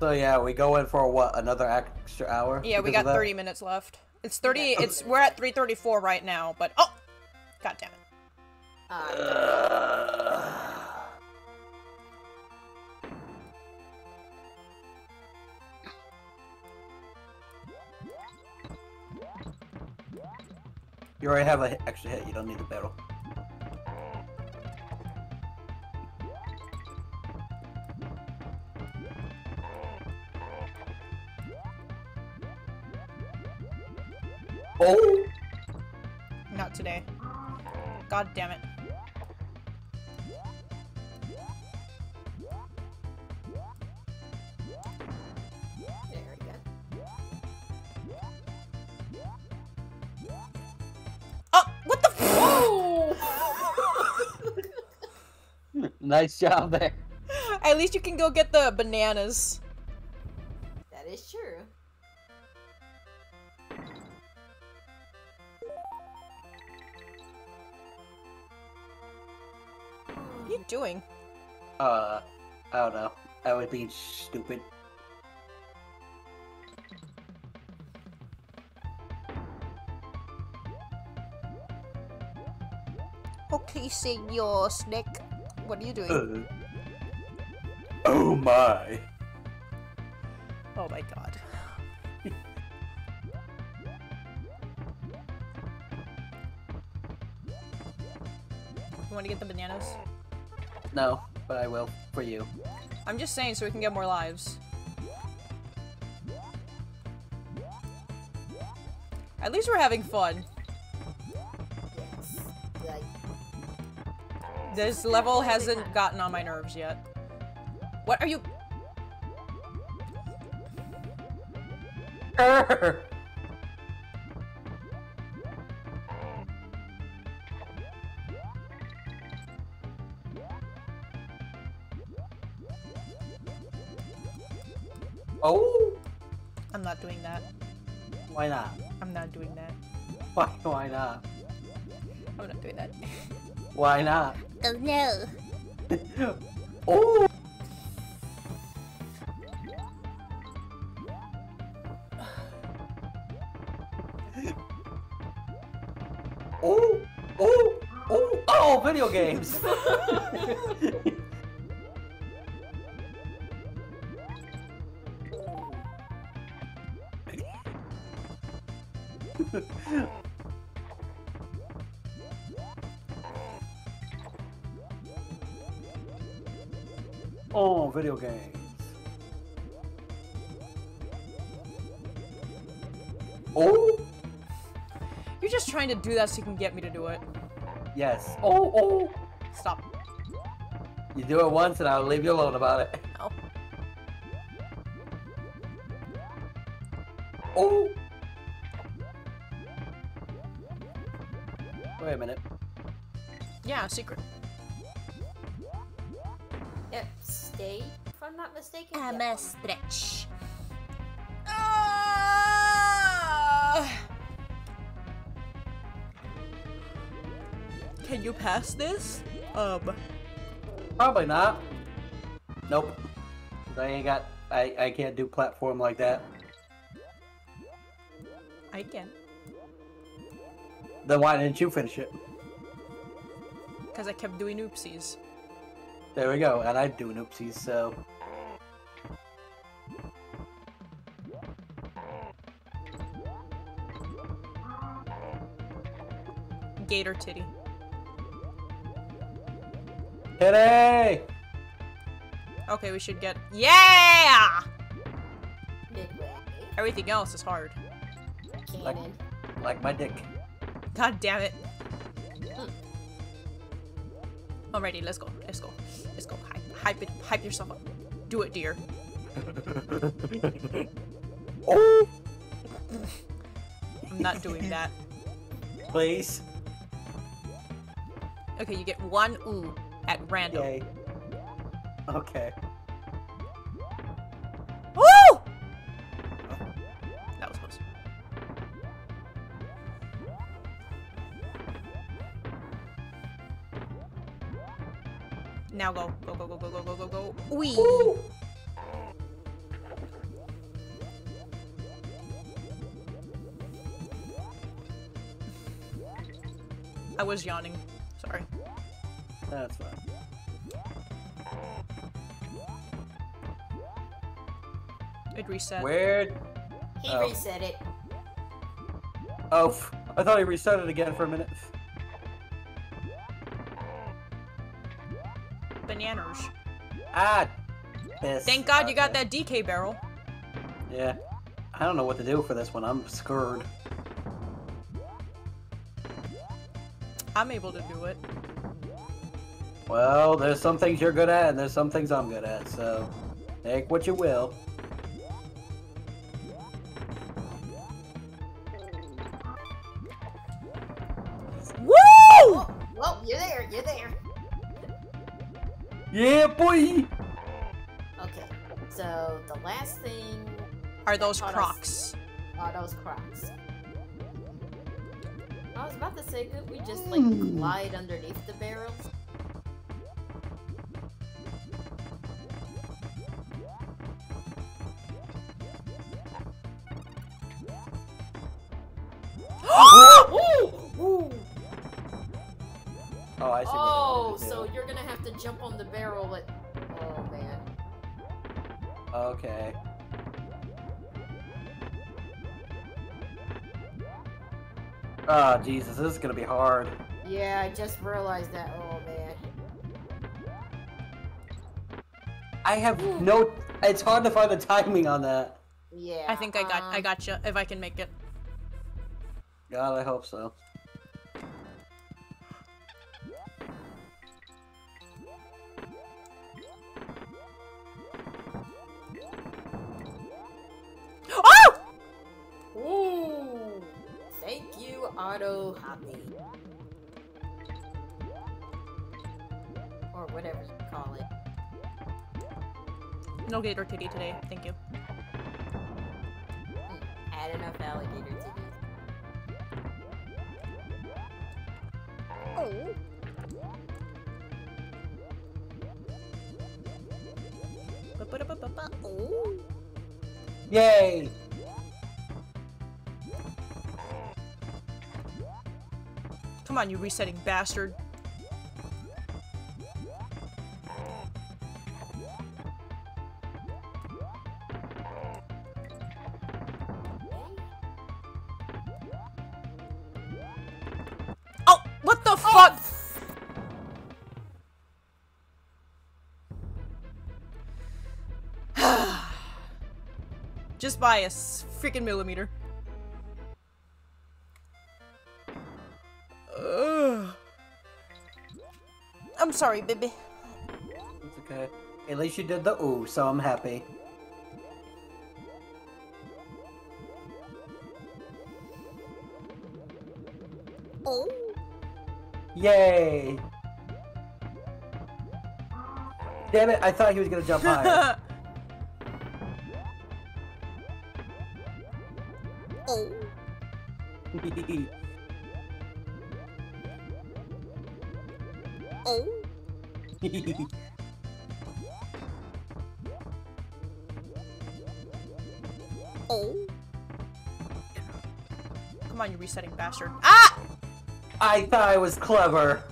Speaker 3: So yeah, we go in for what? Another extra hour?
Speaker 2: Yeah, we got 30 minutes left. It's 30,
Speaker 7: Yeah,
Speaker 2: it's, we're at 334 right now, but, oh!
Speaker 3: You already have an extra hit. You don't need the barrel. Oh!
Speaker 2: Not today. God damn it.
Speaker 3: Nice job there.
Speaker 2: At least you can go get the bananas.
Speaker 7: That is true.
Speaker 2: What are you doing?
Speaker 3: Uh, I don't know. I was being stupid.
Speaker 2: Okay, senor Snake. What are you doing?
Speaker 3: Uh, oh my.
Speaker 2: Oh my god. you want to get the bananas?
Speaker 3: No, but I will for you.
Speaker 2: I'm just saying so we can get more lives. At least we're having fun. This level hasn't gotten on my nerves yet. What are you?
Speaker 3: oh,
Speaker 2: I'm not doing that.
Speaker 3: why not?
Speaker 2: I'm not doing that.
Speaker 3: Why? Why not?
Speaker 2: I'm not doing that.
Speaker 3: Why not?
Speaker 6: Cause no.
Speaker 3: Oh! Oh!
Speaker 2: Trying to do that so you can get me to do it.
Speaker 3: Yes. Oh, oh!
Speaker 2: Stop.
Speaker 3: You do it once and I'll leave you alone about it.
Speaker 2: No.
Speaker 3: Oh! Wait a minute.
Speaker 2: Yeah, secret.
Speaker 7: Yep, stay, if I'm not mistaken.
Speaker 6: I'm
Speaker 7: Yep.
Speaker 6: a stretch.
Speaker 2: Pass this? Um.
Speaker 3: Probably not. Nope. I ain't got. I, I can't do platform like that.
Speaker 2: I can.
Speaker 3: Then why didn't you finish it?
Speaker 2: Because I kept doing oopsies.
Speaker 3: There we go. And I do oopsies, so.
Speaker 2: Gator titty.
Speaker 3: Kitty!
Speaker 2: Okay, we should get. Yeah! Everything else is hard.
Speaker 7: Cannon.
Speaker 3: Like my dick.
Speaker 2: God damn it. Alrighty, let's go. Let's go. Let's go. Hype, hype it. Hype yourself up. Do it, dear.
Speaker 3: oh!
Speaker 2: I'm not doing that.
Speaker 3: Please.
Speaker 2: Okay, you get one ooh at random.
Speaker 3: Yay. Okay.
Speaker 2: Woo! That was close. Now go. Go, go, go, go, go, go, go, go. Wee! I was yawning. It reset.
Speaker 3: Weird.
Speaker 7: He
Speaker 3: Oh.
Speaker 7: reset it.
Speaker 3: Oh, I thought he reset it again for a minute.
Speaker 2: Bananas.
Speaker 3: Ah! Piss.
Speaker 2: Thank God you got that DK barrel.
Speaker 3: Yeah. I don't know what to do for this one. I'm scared.
Speaker 2: I'm able to do it.
Speaker 3: Well, there's some things you're good at, and there's some things I'm good at, so take what you will.
Speaker 2: Those
Speaker 7: oh, taught us-
Speaker 2: Crocs?
Speaker 7: are those Crocs. I was about to say, could we just like hmm. glide underneath
Speaker 3: Ah, Jesus, this is gonna be hard.
Speaker 7: Yeah, I just realized that. Oh man.
Speaker 3: I have no. It's hard to find the timing on that.
Speaker 7: Yeah.
Speaker 2: I think I got I
Speaker 7: um,
Speaker 2: got you. If I can make it.
Speaker 3: God, I hope so.
Speaker 2: On, you resetting bastard. Oh, what the fuck? Just by a freaking millimeter. Sorry, baby.
Speaker 3: It's okay. At least you did the ooh, so I'm happy.
Speaker 6: Oh.
Speaker 3: Yay! Damn it, I thought he was gonna jump higher.
Speaker 6: Oh. Oh. Oh.
Speaker 2: Come on, you resetting bastard. Ah!
Speaker 3: I thought I was clever.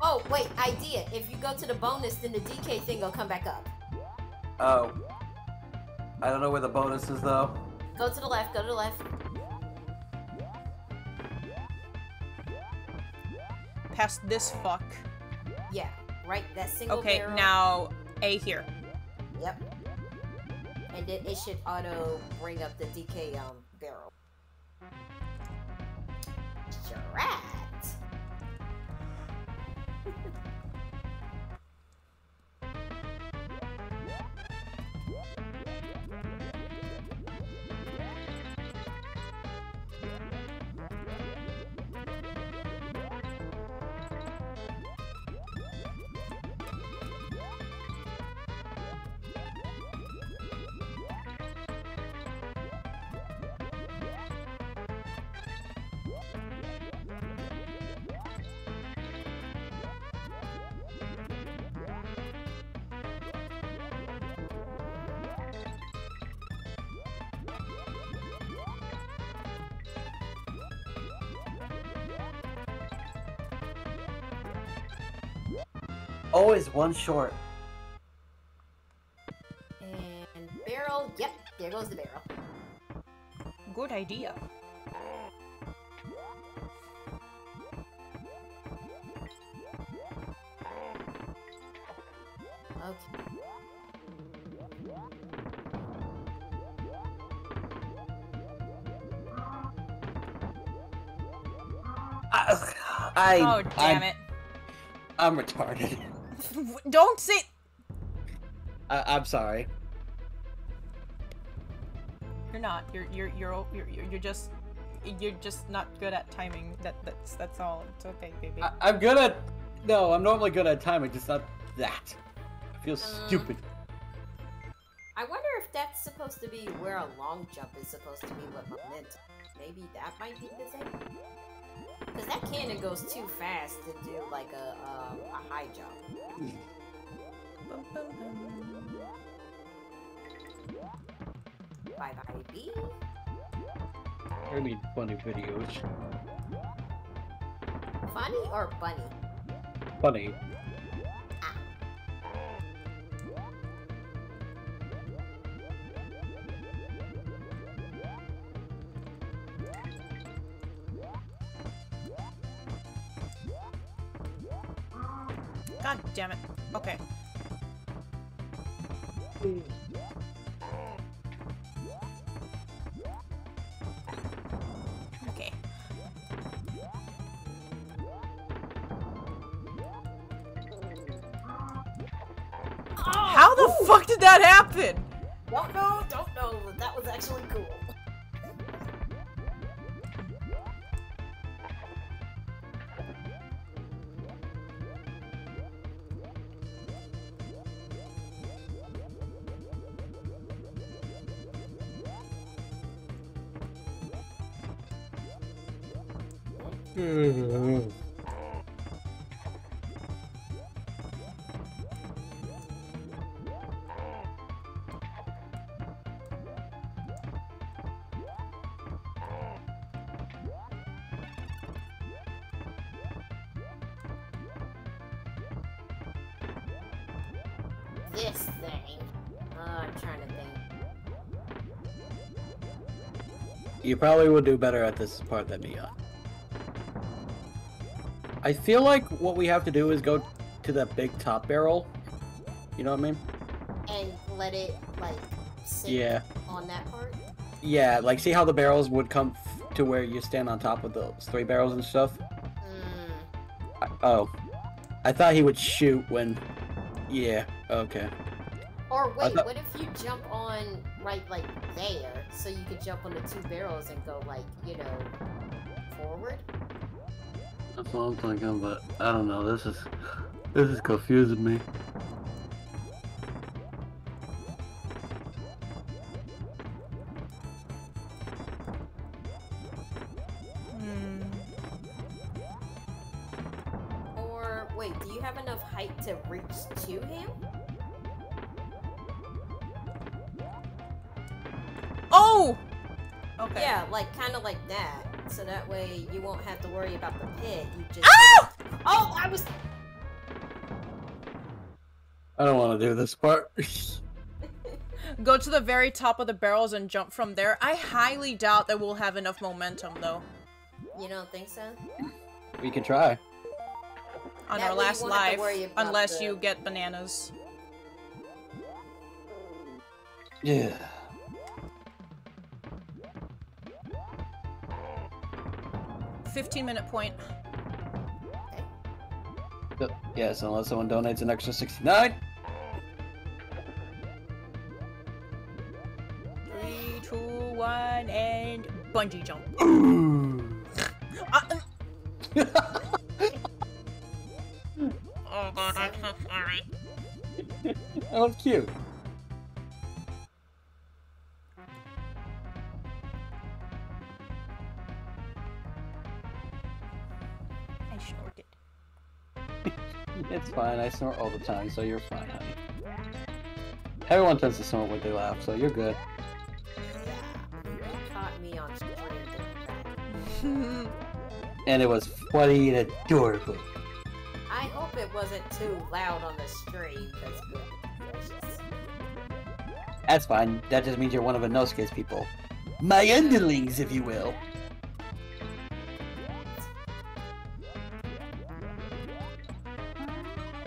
Speaker 7: Oh, wait, idea. If you go to the bonus, then the DK thing will come back up.
Speaker 3: Oh. I don't know where the bonus is though.
Speaker 7: Go to the left, go to the left.
Speaker 2: Past this fuck.
Speaker 7: Yeah, right, that single
Speaker 2: Okay,
Speaker 7: barrel.
Speaker 2: now A here.
Speaker 7: Yep. And then it should auto bring up the DK um
Speaker 3: one short.
Speaker 7: And barrel, yep, there goes the barrel.
Speaker 2: Good idea.
Speaker 7: Okay.
Speaker 3: I, I
Speaker 2: oh, damn
Speaker 16: I'm-
Speaker 2: it.
Speaker 16: I'm retarded.
Speaker 2: Don't say.
Speaker 16: I, I'm sorry.
Speaker 2: You're not. You're you're you're you're you're, you're just you're just not good at timing. That that's that's all. It's okay, baby.
Speaker 16: I, I'm good at. No, I'm normally good at timing, just not that. I feel
Speaker 7: Uh.
Speaker 16: stupid.
Speaker 7: I wonder if that's supposed to be where a long jump is supposed to be what momentum. Maybe that might be the thing. Because that cannon goes too fast to do like a um, a high jump. Bye bye B.
Speaker 16: I need funny videos.
Speaker 7: Funny or bunny?
Speaker 16: Funny.
Speaker 3: You probably will do better at this part than me. I feel like what we have to do is go to that big top barrel. You know what I mean?
Speaker 7: And let it, like, sit
Speaker 3: Yeah.
Speaker 7: on that part?
Speaker 3: Yeah, like see how the barrels would come f- to where you stand on top of those three barrels and stuff?
Speaker 7: Mm.
Speaker 3: I- oh. I thought he would shoot when... Yeah, okay.
Speaker 7: Or wait, what if you jump on right, like, there, so you could jump on the two barrels and go, like, you know, forward?
Speaker 3: That's what I'm thinking, but I don't know. This is... This is confusing me.
Speaker 2: Go to the very top of the barrels and jump from there. I highly doubt that we'll have enough momentum though.
Speaker 7: You don't think so?
Speaker 3: we can try.
Speaker 2: On
Speaker 7: That
Speaker 2: our last
Speaker 7: won't have to
Speaker 2: life, unless
Speaker 7: the-
Speaker 2: you get bananas.
Speaker 3: Yeah.
Speaker 2: Fifteen minute point.
Speaker 3: Th- Yes, unless someone donates an extra 69.
Speaker 2: One, and bungee jump. Oh god, I'm so sorry.
Speaker 3: That was cute.
Speaker 2: I snorted.
Speaker 3: It's fine. I snort all the time, so you're fine, honey. Everyone tends to snort when they laugh, so you're good.
Speaker 7: Me on.
Speaker 3: And it was funny and adorable.
Speaker 7: I hope it wasn't too loud on the stream, because gracious.
Speaker 3: That's fine. That just means you're one of Inosuke's people. My underlings, if you will.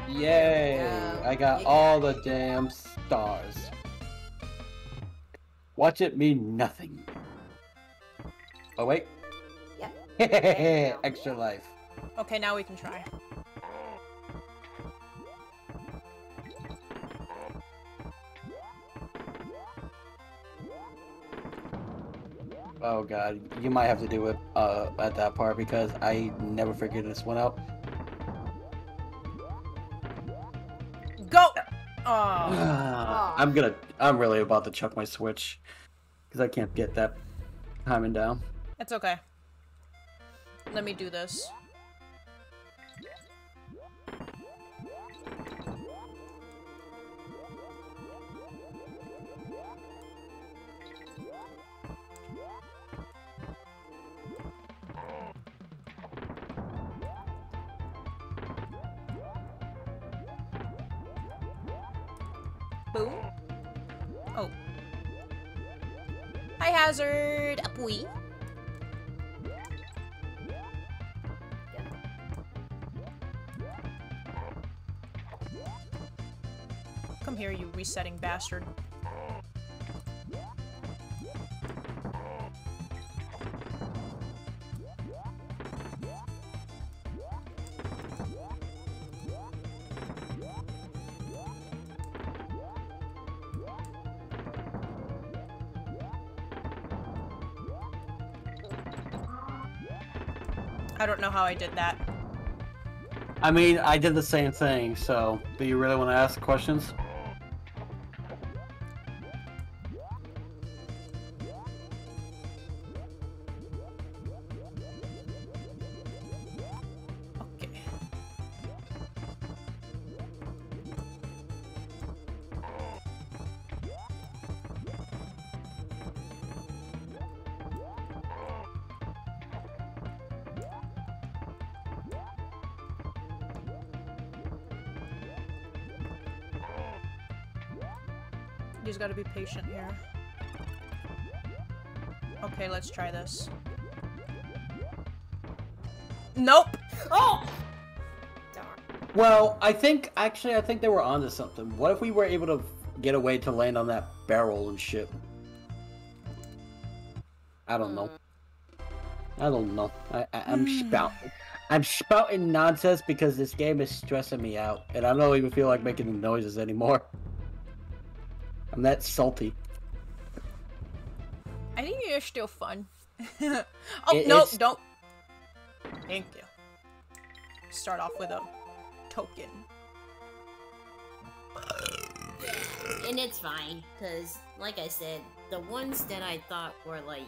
Speaker 3: Yay! I got all
Speaker 7: got
Speaker 3: the damn stars. Watch it mean nothing. Oh, wait.
Speaker 7: Yeah.
Speaker 3: Extra life.
Speaker 2: Okay, now we can try.
Speaker 3: Oh god, you might have to do it uh, at that part because I never figured this one out.
Speaker 2: Go! Oh.
Speaker 3: I'm gonna. I'm really about to chuck my switch because I can't get that timing down.
Speaker 2: It's okay. Let me do this. Boom. Oh. Hi, Hazard. Apui. Come here, you resetting bastard. I don't know how I did that.
Speaker 3: I mean, I did the same thing. So, do you really want to ask questions?
Speaker 2: Let's try this. Nope.
Speaker 7: Oh! Darn.
Speaker 3: Well, I think actually I think they were onto something. What if we were able to get away to land on that barrel and shit? I don't know. Hmm. I don't know. I, I I'm hmm. spouting. I'm spouting nonsense because this game is stressing me out, and I don't even feel like making the noises anymore. I'm that salty.
Speaker 2: I think you're still fun. oh,
Speaker 3: It-
Speaker 2: no,
Speaker 3: it's-
Speaker 2: don't. Thank you. Start off with a token.
Speaker 7: And it's fine, because, like I said, the ones that I thought were like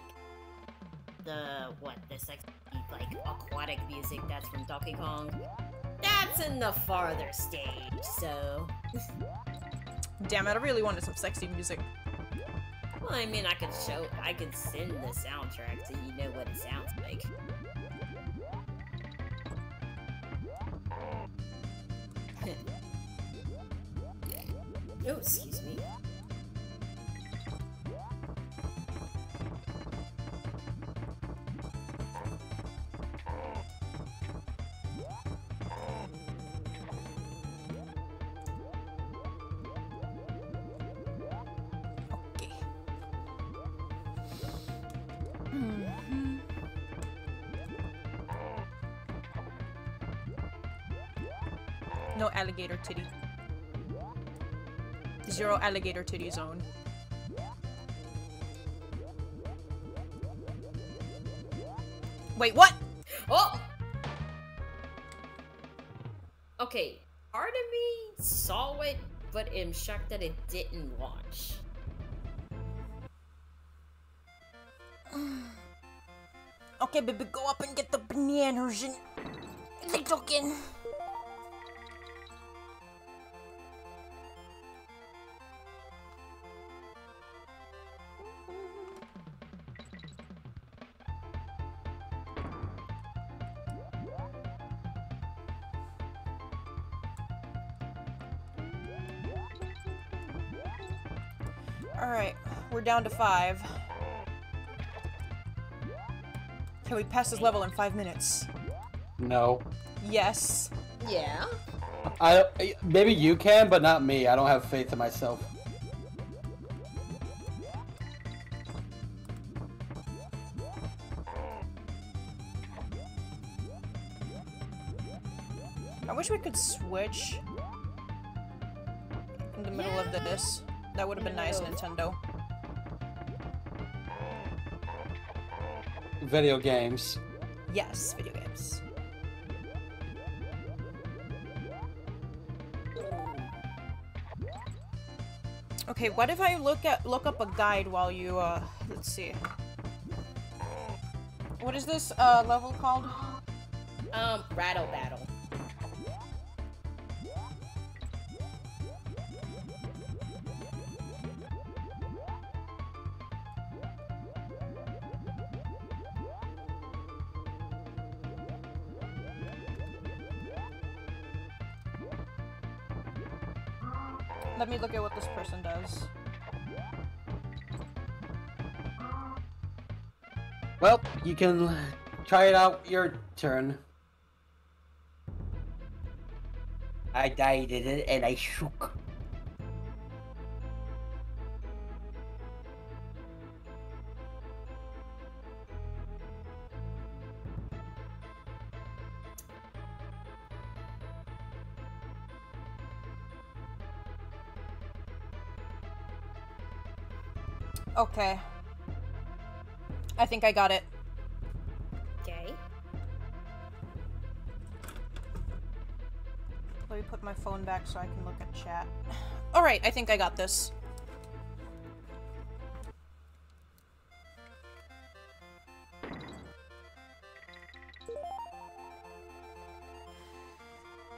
Speaker 7: the what the sexy like aquatic music that's from Donkey Kong. That's in the farther stage, so
Speaker 2: Damn it, I really wanted some sexy music.
Speaker 7: I mean I could show I could send the soundtrack so you know what it sounds like. oh, excuse me.
Speaker 2: Alligator titty. Zero alligator titty zone. Wait, what?
Speaker 7: Oh! Okay, part of me saw it, but am shocked that it didn't launch.
Speaker 2: Okay, baby, go up down to five. Can we pass this level in five minutes?
Speaker 3: No.
Speaker 2: Yes.
Speaker 7: Yeah.
Speaker 3: I maybe you can, but not me. I don't have faith in myself.
Speaker 2: I wish we could switch in the middle of this. That would have been nice,
Speaker 7: No.
Speaker 2: Nintendo.
Speaker 3: Video games.
Speaker 2: Yes, video games. Okay, what if I look at look up a guide while you uh let's see. What is this uh level called?
Speaker 7: Um, Rattle Battle.
Speaker 3: You can try it out your turn. I died in it and I shook.
Speaker 2: Okay. I think I got it. My phone back so I can look at chat. Alright, I think I got this.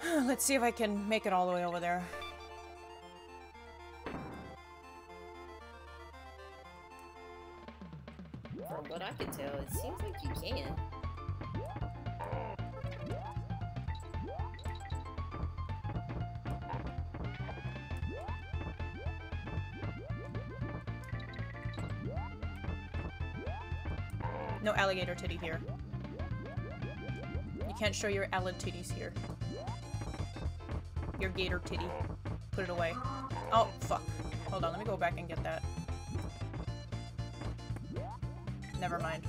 Speaker 2: Let's see if I can make it all the way over there. Alligator titty here. You can't show your alligator titties here. Your gator titty. Put it away. Oh, fuck. Hold on, let me go back and get that. Never mind.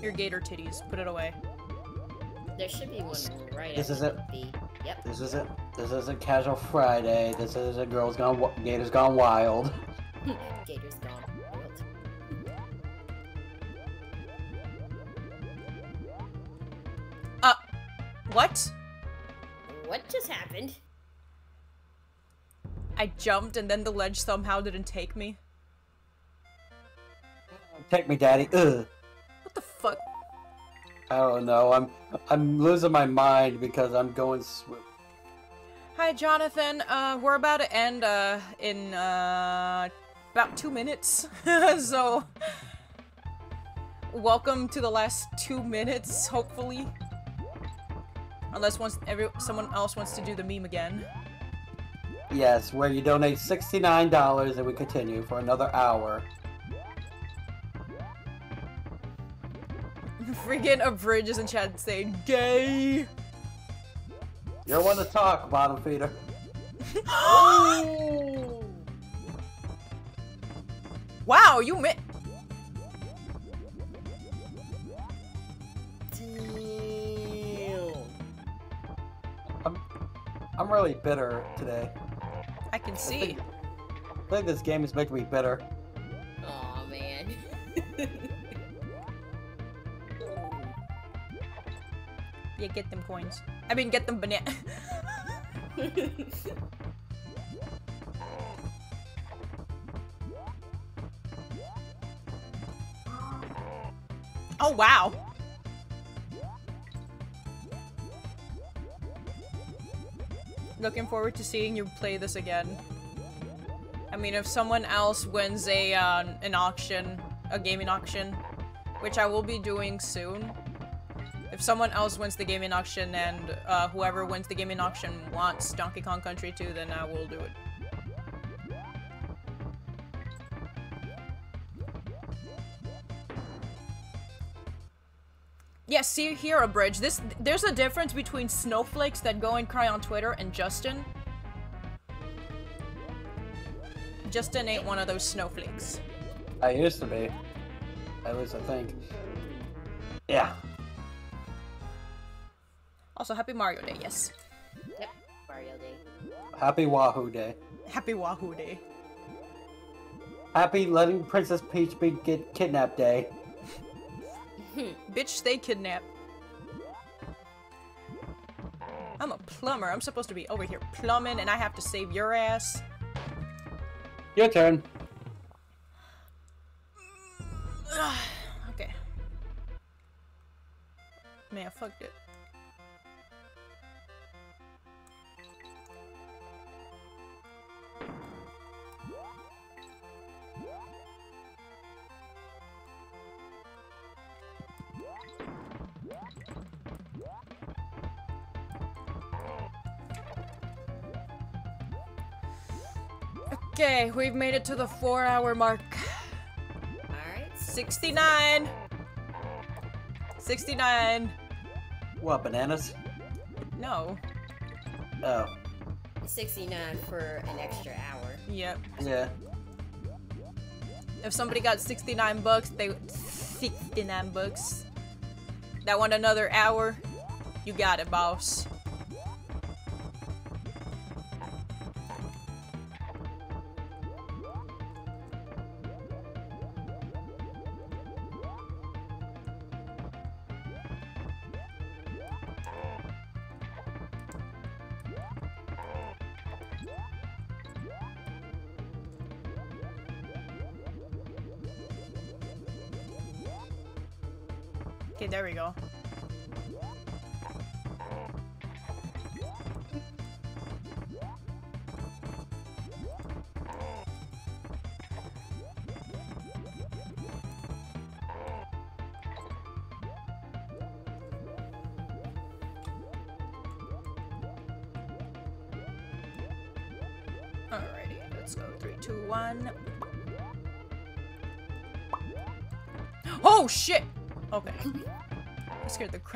Speaker 2: Your gator titties. Put it away.
Speaker 7: There should be one right
Speaker 3: This is it.
Speaker 7: B. Yep.
Speaker 3: This isn't. This isn't casual Friday. This is a girl's gone. wi- Gator's gone wild.
Speaker 2: jumped and then the ledge somehow didn't take me.
Speaker 3: Take me, daddy. Ugh.
Speaker 2: What the fuck?
Speaker 3: I don't know. I'm. I'm losing my mind because I'm going. Sw-
Speaker 2: Hi, Jonathan. Uh, we're about to end, uh, in, uh, about two minutes. so, welcome to the last two minutes, hopefully. Unless once every someone else wants to do the meme again.
Speaker 3: Yes, where you donate sixty-nine dollars and we continue for another hour.
Speaker 2: Freaking a bridge is in chat saying gay.
Speaker 3: You're one to talk, bottom feeder.
Speaker 2: Wow, you mi-
Speaker 3: I'm really bitter today.
Speaker 2: I can
Speaker 3: I
Speaker 2: see.
Speaker 3: think, I think this game is making me bitter.
Speaker 7: Oh man.
Speaker 2: Yeah, get them coins. I mean, get them banana. oh wow. Looking forward to seeing you play this again. I mean, if someone else wins a uh, an auction, a gaming auction, which I will be doing soon, if someone else wins the gaming auction and uh, whoever wins the gaming auction wants Donkey Kong Country 2, then I will do it. Yeah, see here, a bridge. This there's a difference between snowflakes that go and cry on Twitter and Justin. Justin ain't one of those snowflakes.
Speaker 3: I used to be. At least I think. Yeah.
Speaker 2: Also, happy Mario Day, yes.
Speaker 7: yep. Mario Day.
Speaker 3: Happy Wahoo Day.
Speaker 2: Happy Wahoo Day.
Speaker 3: Happy letting Princess Peach be get kidnapped day. Hmm.
Speaker 2: Bitch, they kidnapped. I'm a plumber. I'm supposed to be over here plumbing, and I have to save your ass.
Speaker 3: Your turn.
Speaker 2: okay. Man, fucked it. Okay, we've made it to the four hour mark.
Speaker 7: Alright.
Speaker 2: 69! 69!
Speaker 3: What, bananas?
Speaker 2: No.
Speaker 3: Oh.
Speaker 7: 69 for an extra hour.
Speaker 2: Yep.
Speaker 3: Yeah.
Speaker 2: If somebody got 69 bucks, they 69 bucks. That want another hour? You got it, boss.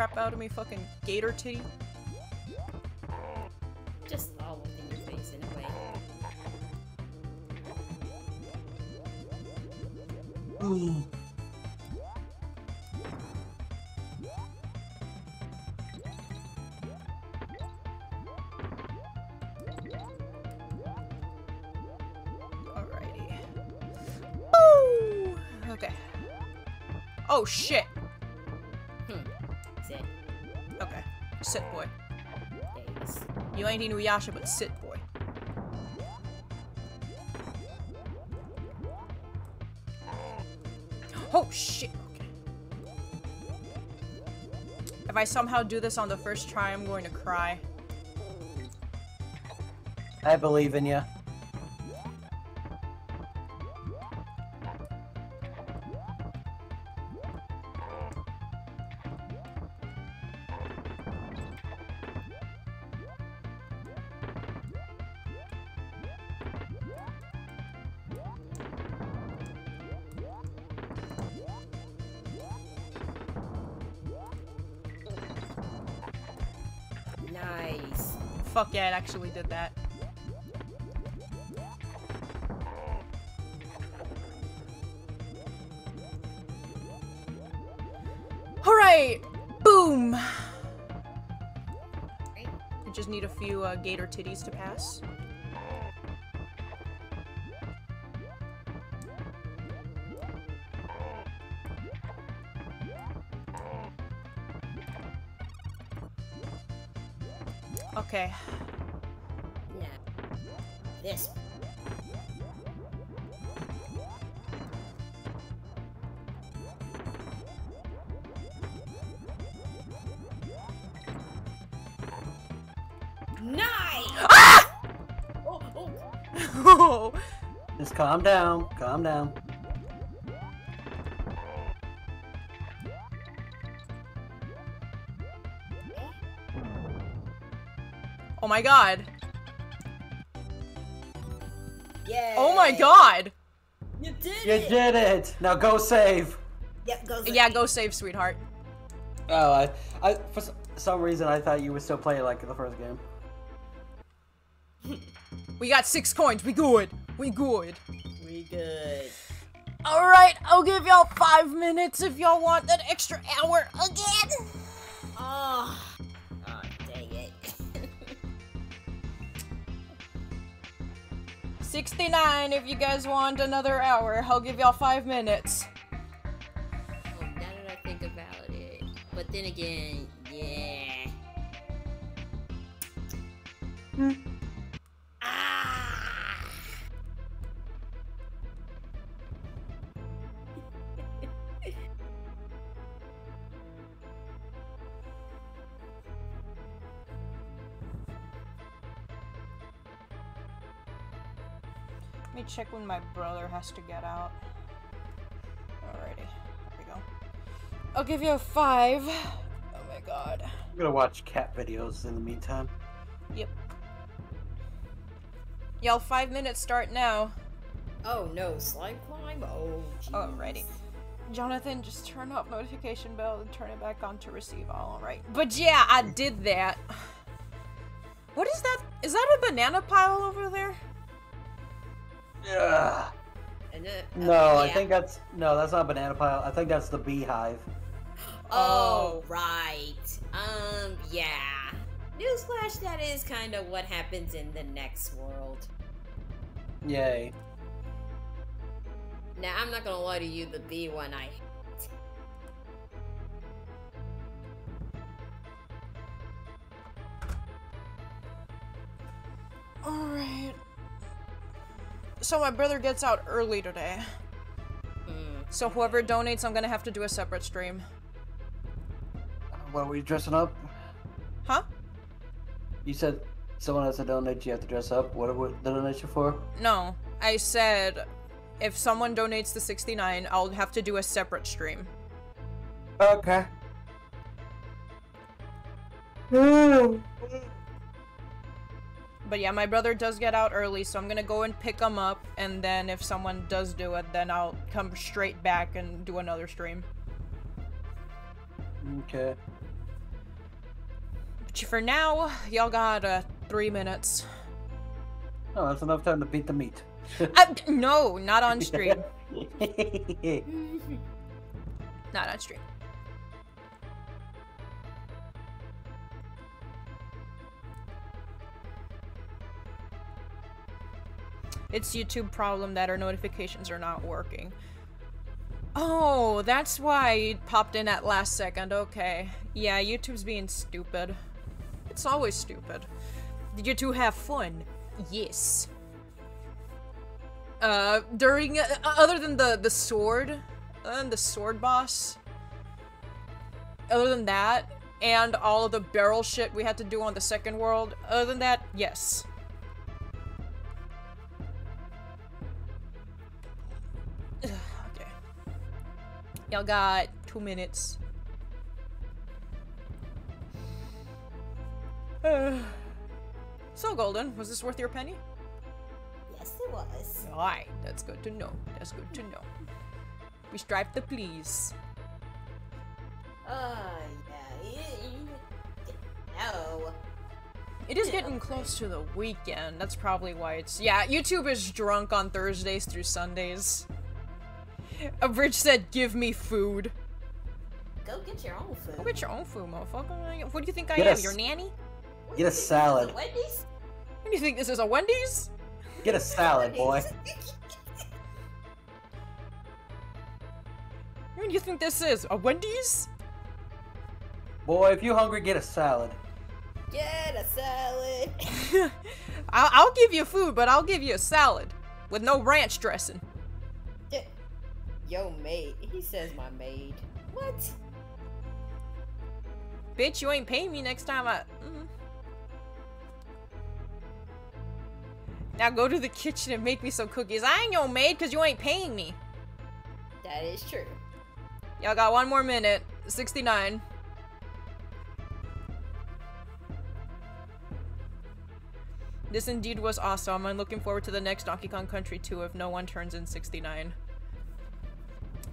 Speaker 2: Crap out of me, fucking gator titty. You ain't Inuyasha, but sit boy. Oh shit! Okay. If I somehow do this on the first try, I'm going to cry.
Speaker 3: I believe in you.
Speaker 2: Yeah, it actually did that. Alright! Boom! We just need a few uh, gator titties to pass. Okay.
Speaker 3: Calm down. Calm down.
Speaker 2: oh my god.
Speaker 7: Yeah.
Speaker 2: Oh my god!
Speaker 7: You did
Speaker 3: You
Speaker 7: it!
Speaker 3: You did it. Now go save.
Speaker 7: Yeah, go
Speaker 2: Yeah, go save, sweetheart.
Speaker 3: Oh, I, I for some reason I thought you were still playing like the first game.
Speaker 2: We got six coins. We good. We good.
Speaker 7: Good.
Speaker 2: Alright, I'll give y'all five minutes if y'all want that extra hour again.
Speaker 7: Oh. Oh, dang it.
Speaker 2: 69 if you guys want another hour. I'll give y'all five minutes. Check when my brother has to get out. Alrighty, here we go. I'll give you a five. Oh my god.
Speaker 3: I'm gonna watch cat videos in the meantime.
Speaker 2: Yep. Y'all, five minutes start now.
Speaker 7: Oh no, slime climb? Oh, jeez.
Speaker 2: Alrighty. Jonathan, just turn off notification bell and turn it back on to receive all. Alright. But yeah, I did that. What is that? Is that a banana pile over there?
Speaker 3: Yeah.
Speaker 7: And, uh,
Speaker 3: No, I
Speaker 7: yeah.
Speaker 3: think that's no, that's not banana pile. I think that's the beehive.
Speaker 7: Oh, right. Um, yeah. Newsflash, that is kind of what happens in the next world.
Speaker 3: Yay.
Speaker 7: Now, I'm not gonna lie to you, the bee one I
Speaker 2: So my brother gets out early today.
Speaker 7: Hmm.
Speaker 2: So whoever donates, I'm gonna have to do a separate stream.
Speaker 3: What were you dressing up?
Speaker 2: Huh?
Speaker 3: You said someone has to donate. You have to dress up. What are the donation for?
Speaker 2: No, I said if someone donates the 69, I'll have to do a separate stream.
Speaker 3: Okay.
Speaker 2: But yeah, my brother does get out early, so I'm gonna go and pick him up, and then if someone does do it, then I'll come straight back and do another stream.
Speaker 9: Okay.
Speaker 2: But for now, y'all got uh, three minutes.
Speaker 9: Oh, that's enough time to beat the meat.
Speaker 2: Uh, no, not on stream. not on stream. It's YouTube problem that our notifications are not working. Oh, that's why it popped in at last second. Okay. Yeah, YouTube's being stupid. It's always stupid. Did you two have fun? Yes. Uh, during, uh, other than the, the sword, other than the sword boss, other than that, and all of the barrel shit we had to do on the second world, other than that, yes. Y'all got two minutes. so, Golden, was this worth your penny?
Speaker 7: Yes, it was.
Speaker 2: Alright, that's good to know. That's good to know. We strive to please.
Speaker 7: Uh, yeah. No.
Speaker 2: It is getting close to the weekend. That's probably why it's. Yeah, YouTube is drunk on Thursdays through Sundays. A bridge said, Give me food.
Speaker 7: Go get your own food.
Speaker 2: Go get your own food, motherfucker. What do you think I
Speaker 9: Get
Speaker 2: am? Your nanny?
Speaker 9: Get a salad.
Speaker 7: Wendy's?
Speaker 2: What do you think this is? A Wendy's?
Speaker 9: Get a salad, boy.
Speaker 2: What do you think this is? A Wendy's?
Speaker 9: Boy, if you're hungry, get a salad.
Speaker 7: Get a salad.
Speaker 2: I'll, I'll give you food, but I'll give you a salad with no ranch dressing.
Speaker 7: Yo, maid. He says my maid. What?
Speaker 2: Bitch, you ain't paying me next time I. Mm. Now go to the kitchen and make me some cookies. I ain't your maid because you ain't paying me.
Speaker 7: That is true.
Speaker 2: Y'all got one more minute. 69. This indeed was awesome. I'm looking forward to the next Donkey Kong Country 2 if no one turns in 69.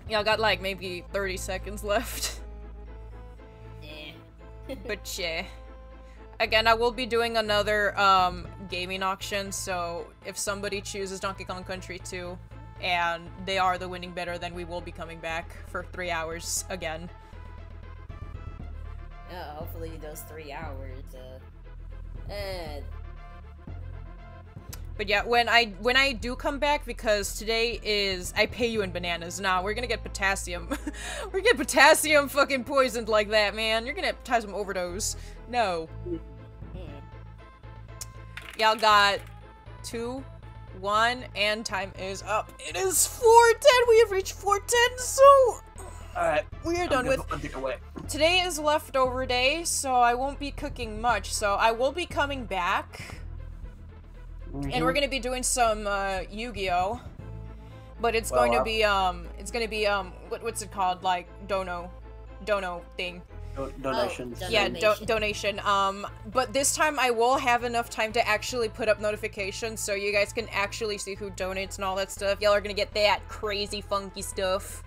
Speaker 2: Y'all got like maybe 30 seconds left. But yeah. Again, I will be doing another um, gaming auction, so if somebody chooses Donkey Kong Country 2 and they are the winning bidder, then we will be coming back for three hours again.
Speaker 7: Oh, hopefully those three hours. Uh, uh,
Speaker 2: But yeah, when I when I do come back, because today is I pay you in bananas. Nah, we're gonna get potassium. we're gonna get potassium fucking poisoned like that, man. You're gonna get potassium overdose. No. Y'all got two, one, and time is up. It is 410. We have reached 410, so
Speaker 9: Alright.
Speaker 2: we are done with. Today is leftover day, so I won't be cooking much. So I will be coming back, and we're gonna be doing some uh, Yu-Gi-Oh. But it's
Speaker 9: Well,
Speaker 2: going to
Speaker 9: I-
Speaker 2: be um, it's gonna be um, what, what's it called? Like dono, dono thing.
Speaker 9: Do- donations.
Speaker 2: Yeah, do- donation. Um, but this time I will have enough time to actually put up notifications so you guys can actually see who donates and all that stuff. Y'all are gonna get that crazy funky stuff.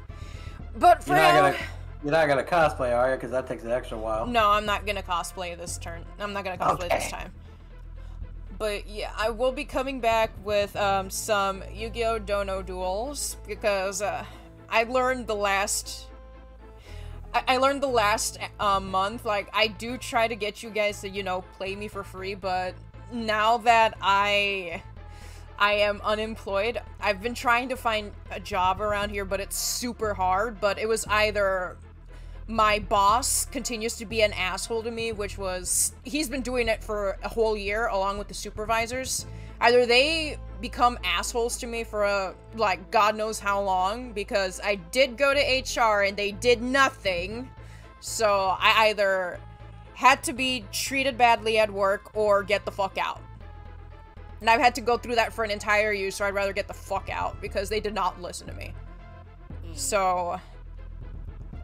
Speaker 2: But for
Speaker 9: You're not
Speaker 2: now,
Speaker 9: gonna, you're not gonna cosplay, are you? Because that takes an extra while.
Speaker 2: no, I'm not gonna cosplay this turn. I'm not gonna cosplay this time. But yeah, I will be coming back with um, some Yu-Gi-Oh! Dono duels because uh, I learned the last. I, learned the last uh, month. Like I do try to get you guys to you know play me for free, but now that I I am unemployed. I've been trying to find a job around here, but it's super hard. But it was either my boss continues to be an asshole to me, which was he's been doing it for a whole year along with the supervisors. Either they become assholes to me for a like God knows how long because I did go to HR and they did nothing. So I either had to be treated badly at work or get the fuck out. And I've had to go through that for an entire year, so I'd rather get the fuck out because they did not listen to me. Mm. So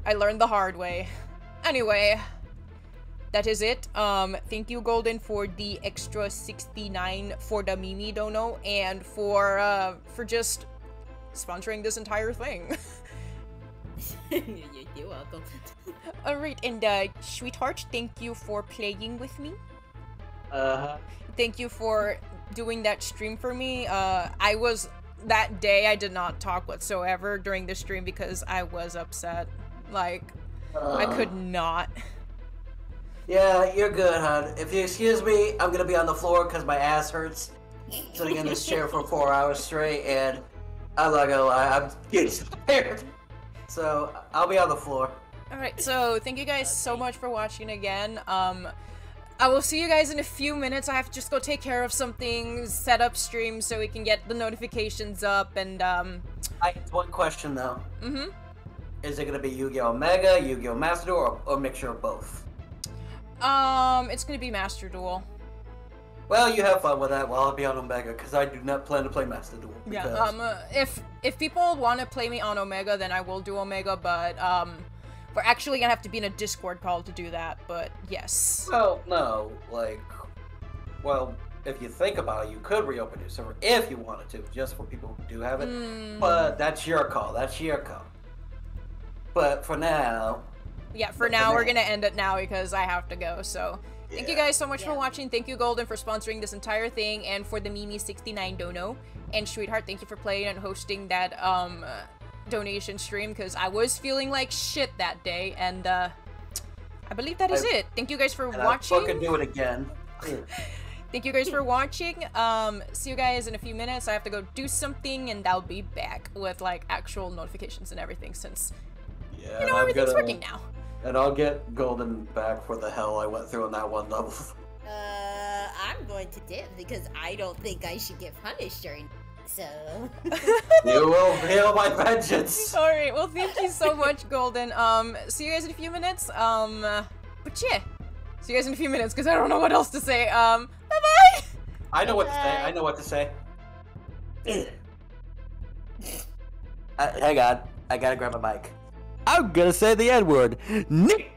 Speaker 2: I learned the hard way. Anyway, that is it. Um, thank you, Golden, for the extra 69 for the Mimi Dono and for uh, for just sponsoring this entire thing.
Speaker 7: You're welcome.
Speaker 2: Alright, and uh, Sweetheart, thank you for playing with me.
Speaker 17: Uh-huh.
Speaker 2: Thank you for doing that stream for me. Uh, I was that day I did not talk whatsoever during the stream because I was upset. Like I could not.
Speaker 3: Yeah, you're good, hon. If you excuse me, I'm gonna be on the floor because my ass hurts sitting in this chair for four hours straight, and I'm not gonna lie, I'm getting tired. So I'll be on the floor.
Speaker 2: Alright, so thank you guys so much for watching again. Um I will see you guys in a few minutes. I have to just go take care of something, set up stream so we can get the notifications up and um
Speaker 3: I have one question though.
Speaker 2: mhm.
Speaker 3: Is it gonna be Yu-Gi-Oh! Omega, Yu-Gi-Oh! Master Duel, or, or a mixture of both?
Speaker 2: Um it's gonna be Master Duel.
Speaker 3: Well, you have fun with that while I'll be on Omega, because I do not plan to play Master Duel.
Speaker 2: Yeah. Um. uh, if if people want to play me on Omega, then I will do Omega. But um, we're actually gonna have to be in a Discord call to do that. But yes.
Speaker 3: Well, no, like, well, if you think about it, you could reopen your server if you wanted to, just for people who do have it.
Speaker 2: Mm.
Speaker 3: But that's your call. That's your call. But for now,
Speaker 2: Yeah. For now,
Speaker 3: for
Speaker 2: we're
Speaker 3: now-
Speaker 2: gonna end it now because I have to go. So. Thank you guys so much for watching. Thank you, Golden, for sponsoring this entire thing, and for the Mimi69 dono. And Sweetheart, thank you for playing and hosting that um donation stream because I was feeling like shit that day, and uh, I believe that is
Speaker 3: I-
Speaker 2: it. Thank you guys for
Speaker 3: watching. I'll fucking do it again.
Speaker 2: Thank you guys for watching. Um, see you guys in a few minutes. I have to go do something, and I'll be back with like actual notifications and everything since
Speaker 3: Yeah,
Speaker 2: you
Speaker 3: and
Speaker 2: know
Speaker 3: I'm
Speaker 2: everything's
Speaker 3: gonna-
Speaker 2: working now.
Speaker 3: And I'll get Golden back for the hell I went through on that one level.
Speaker 7: Uh, I'm going to dip because I don't think I should get punished during. So.
Speaker 3: you will feel my vengeance.
Speaker 2: All right. Well, thank you so much, Golden. Um, see you guys in a few minutes. Um, but yeah, see you guys in a few minutes because I don't know what else to say. Um, bye bye.
Speaker 3: I know what to say. I know what to say. uh, hang on. I gotta grab a mic. I'm gonna say the N word. Nick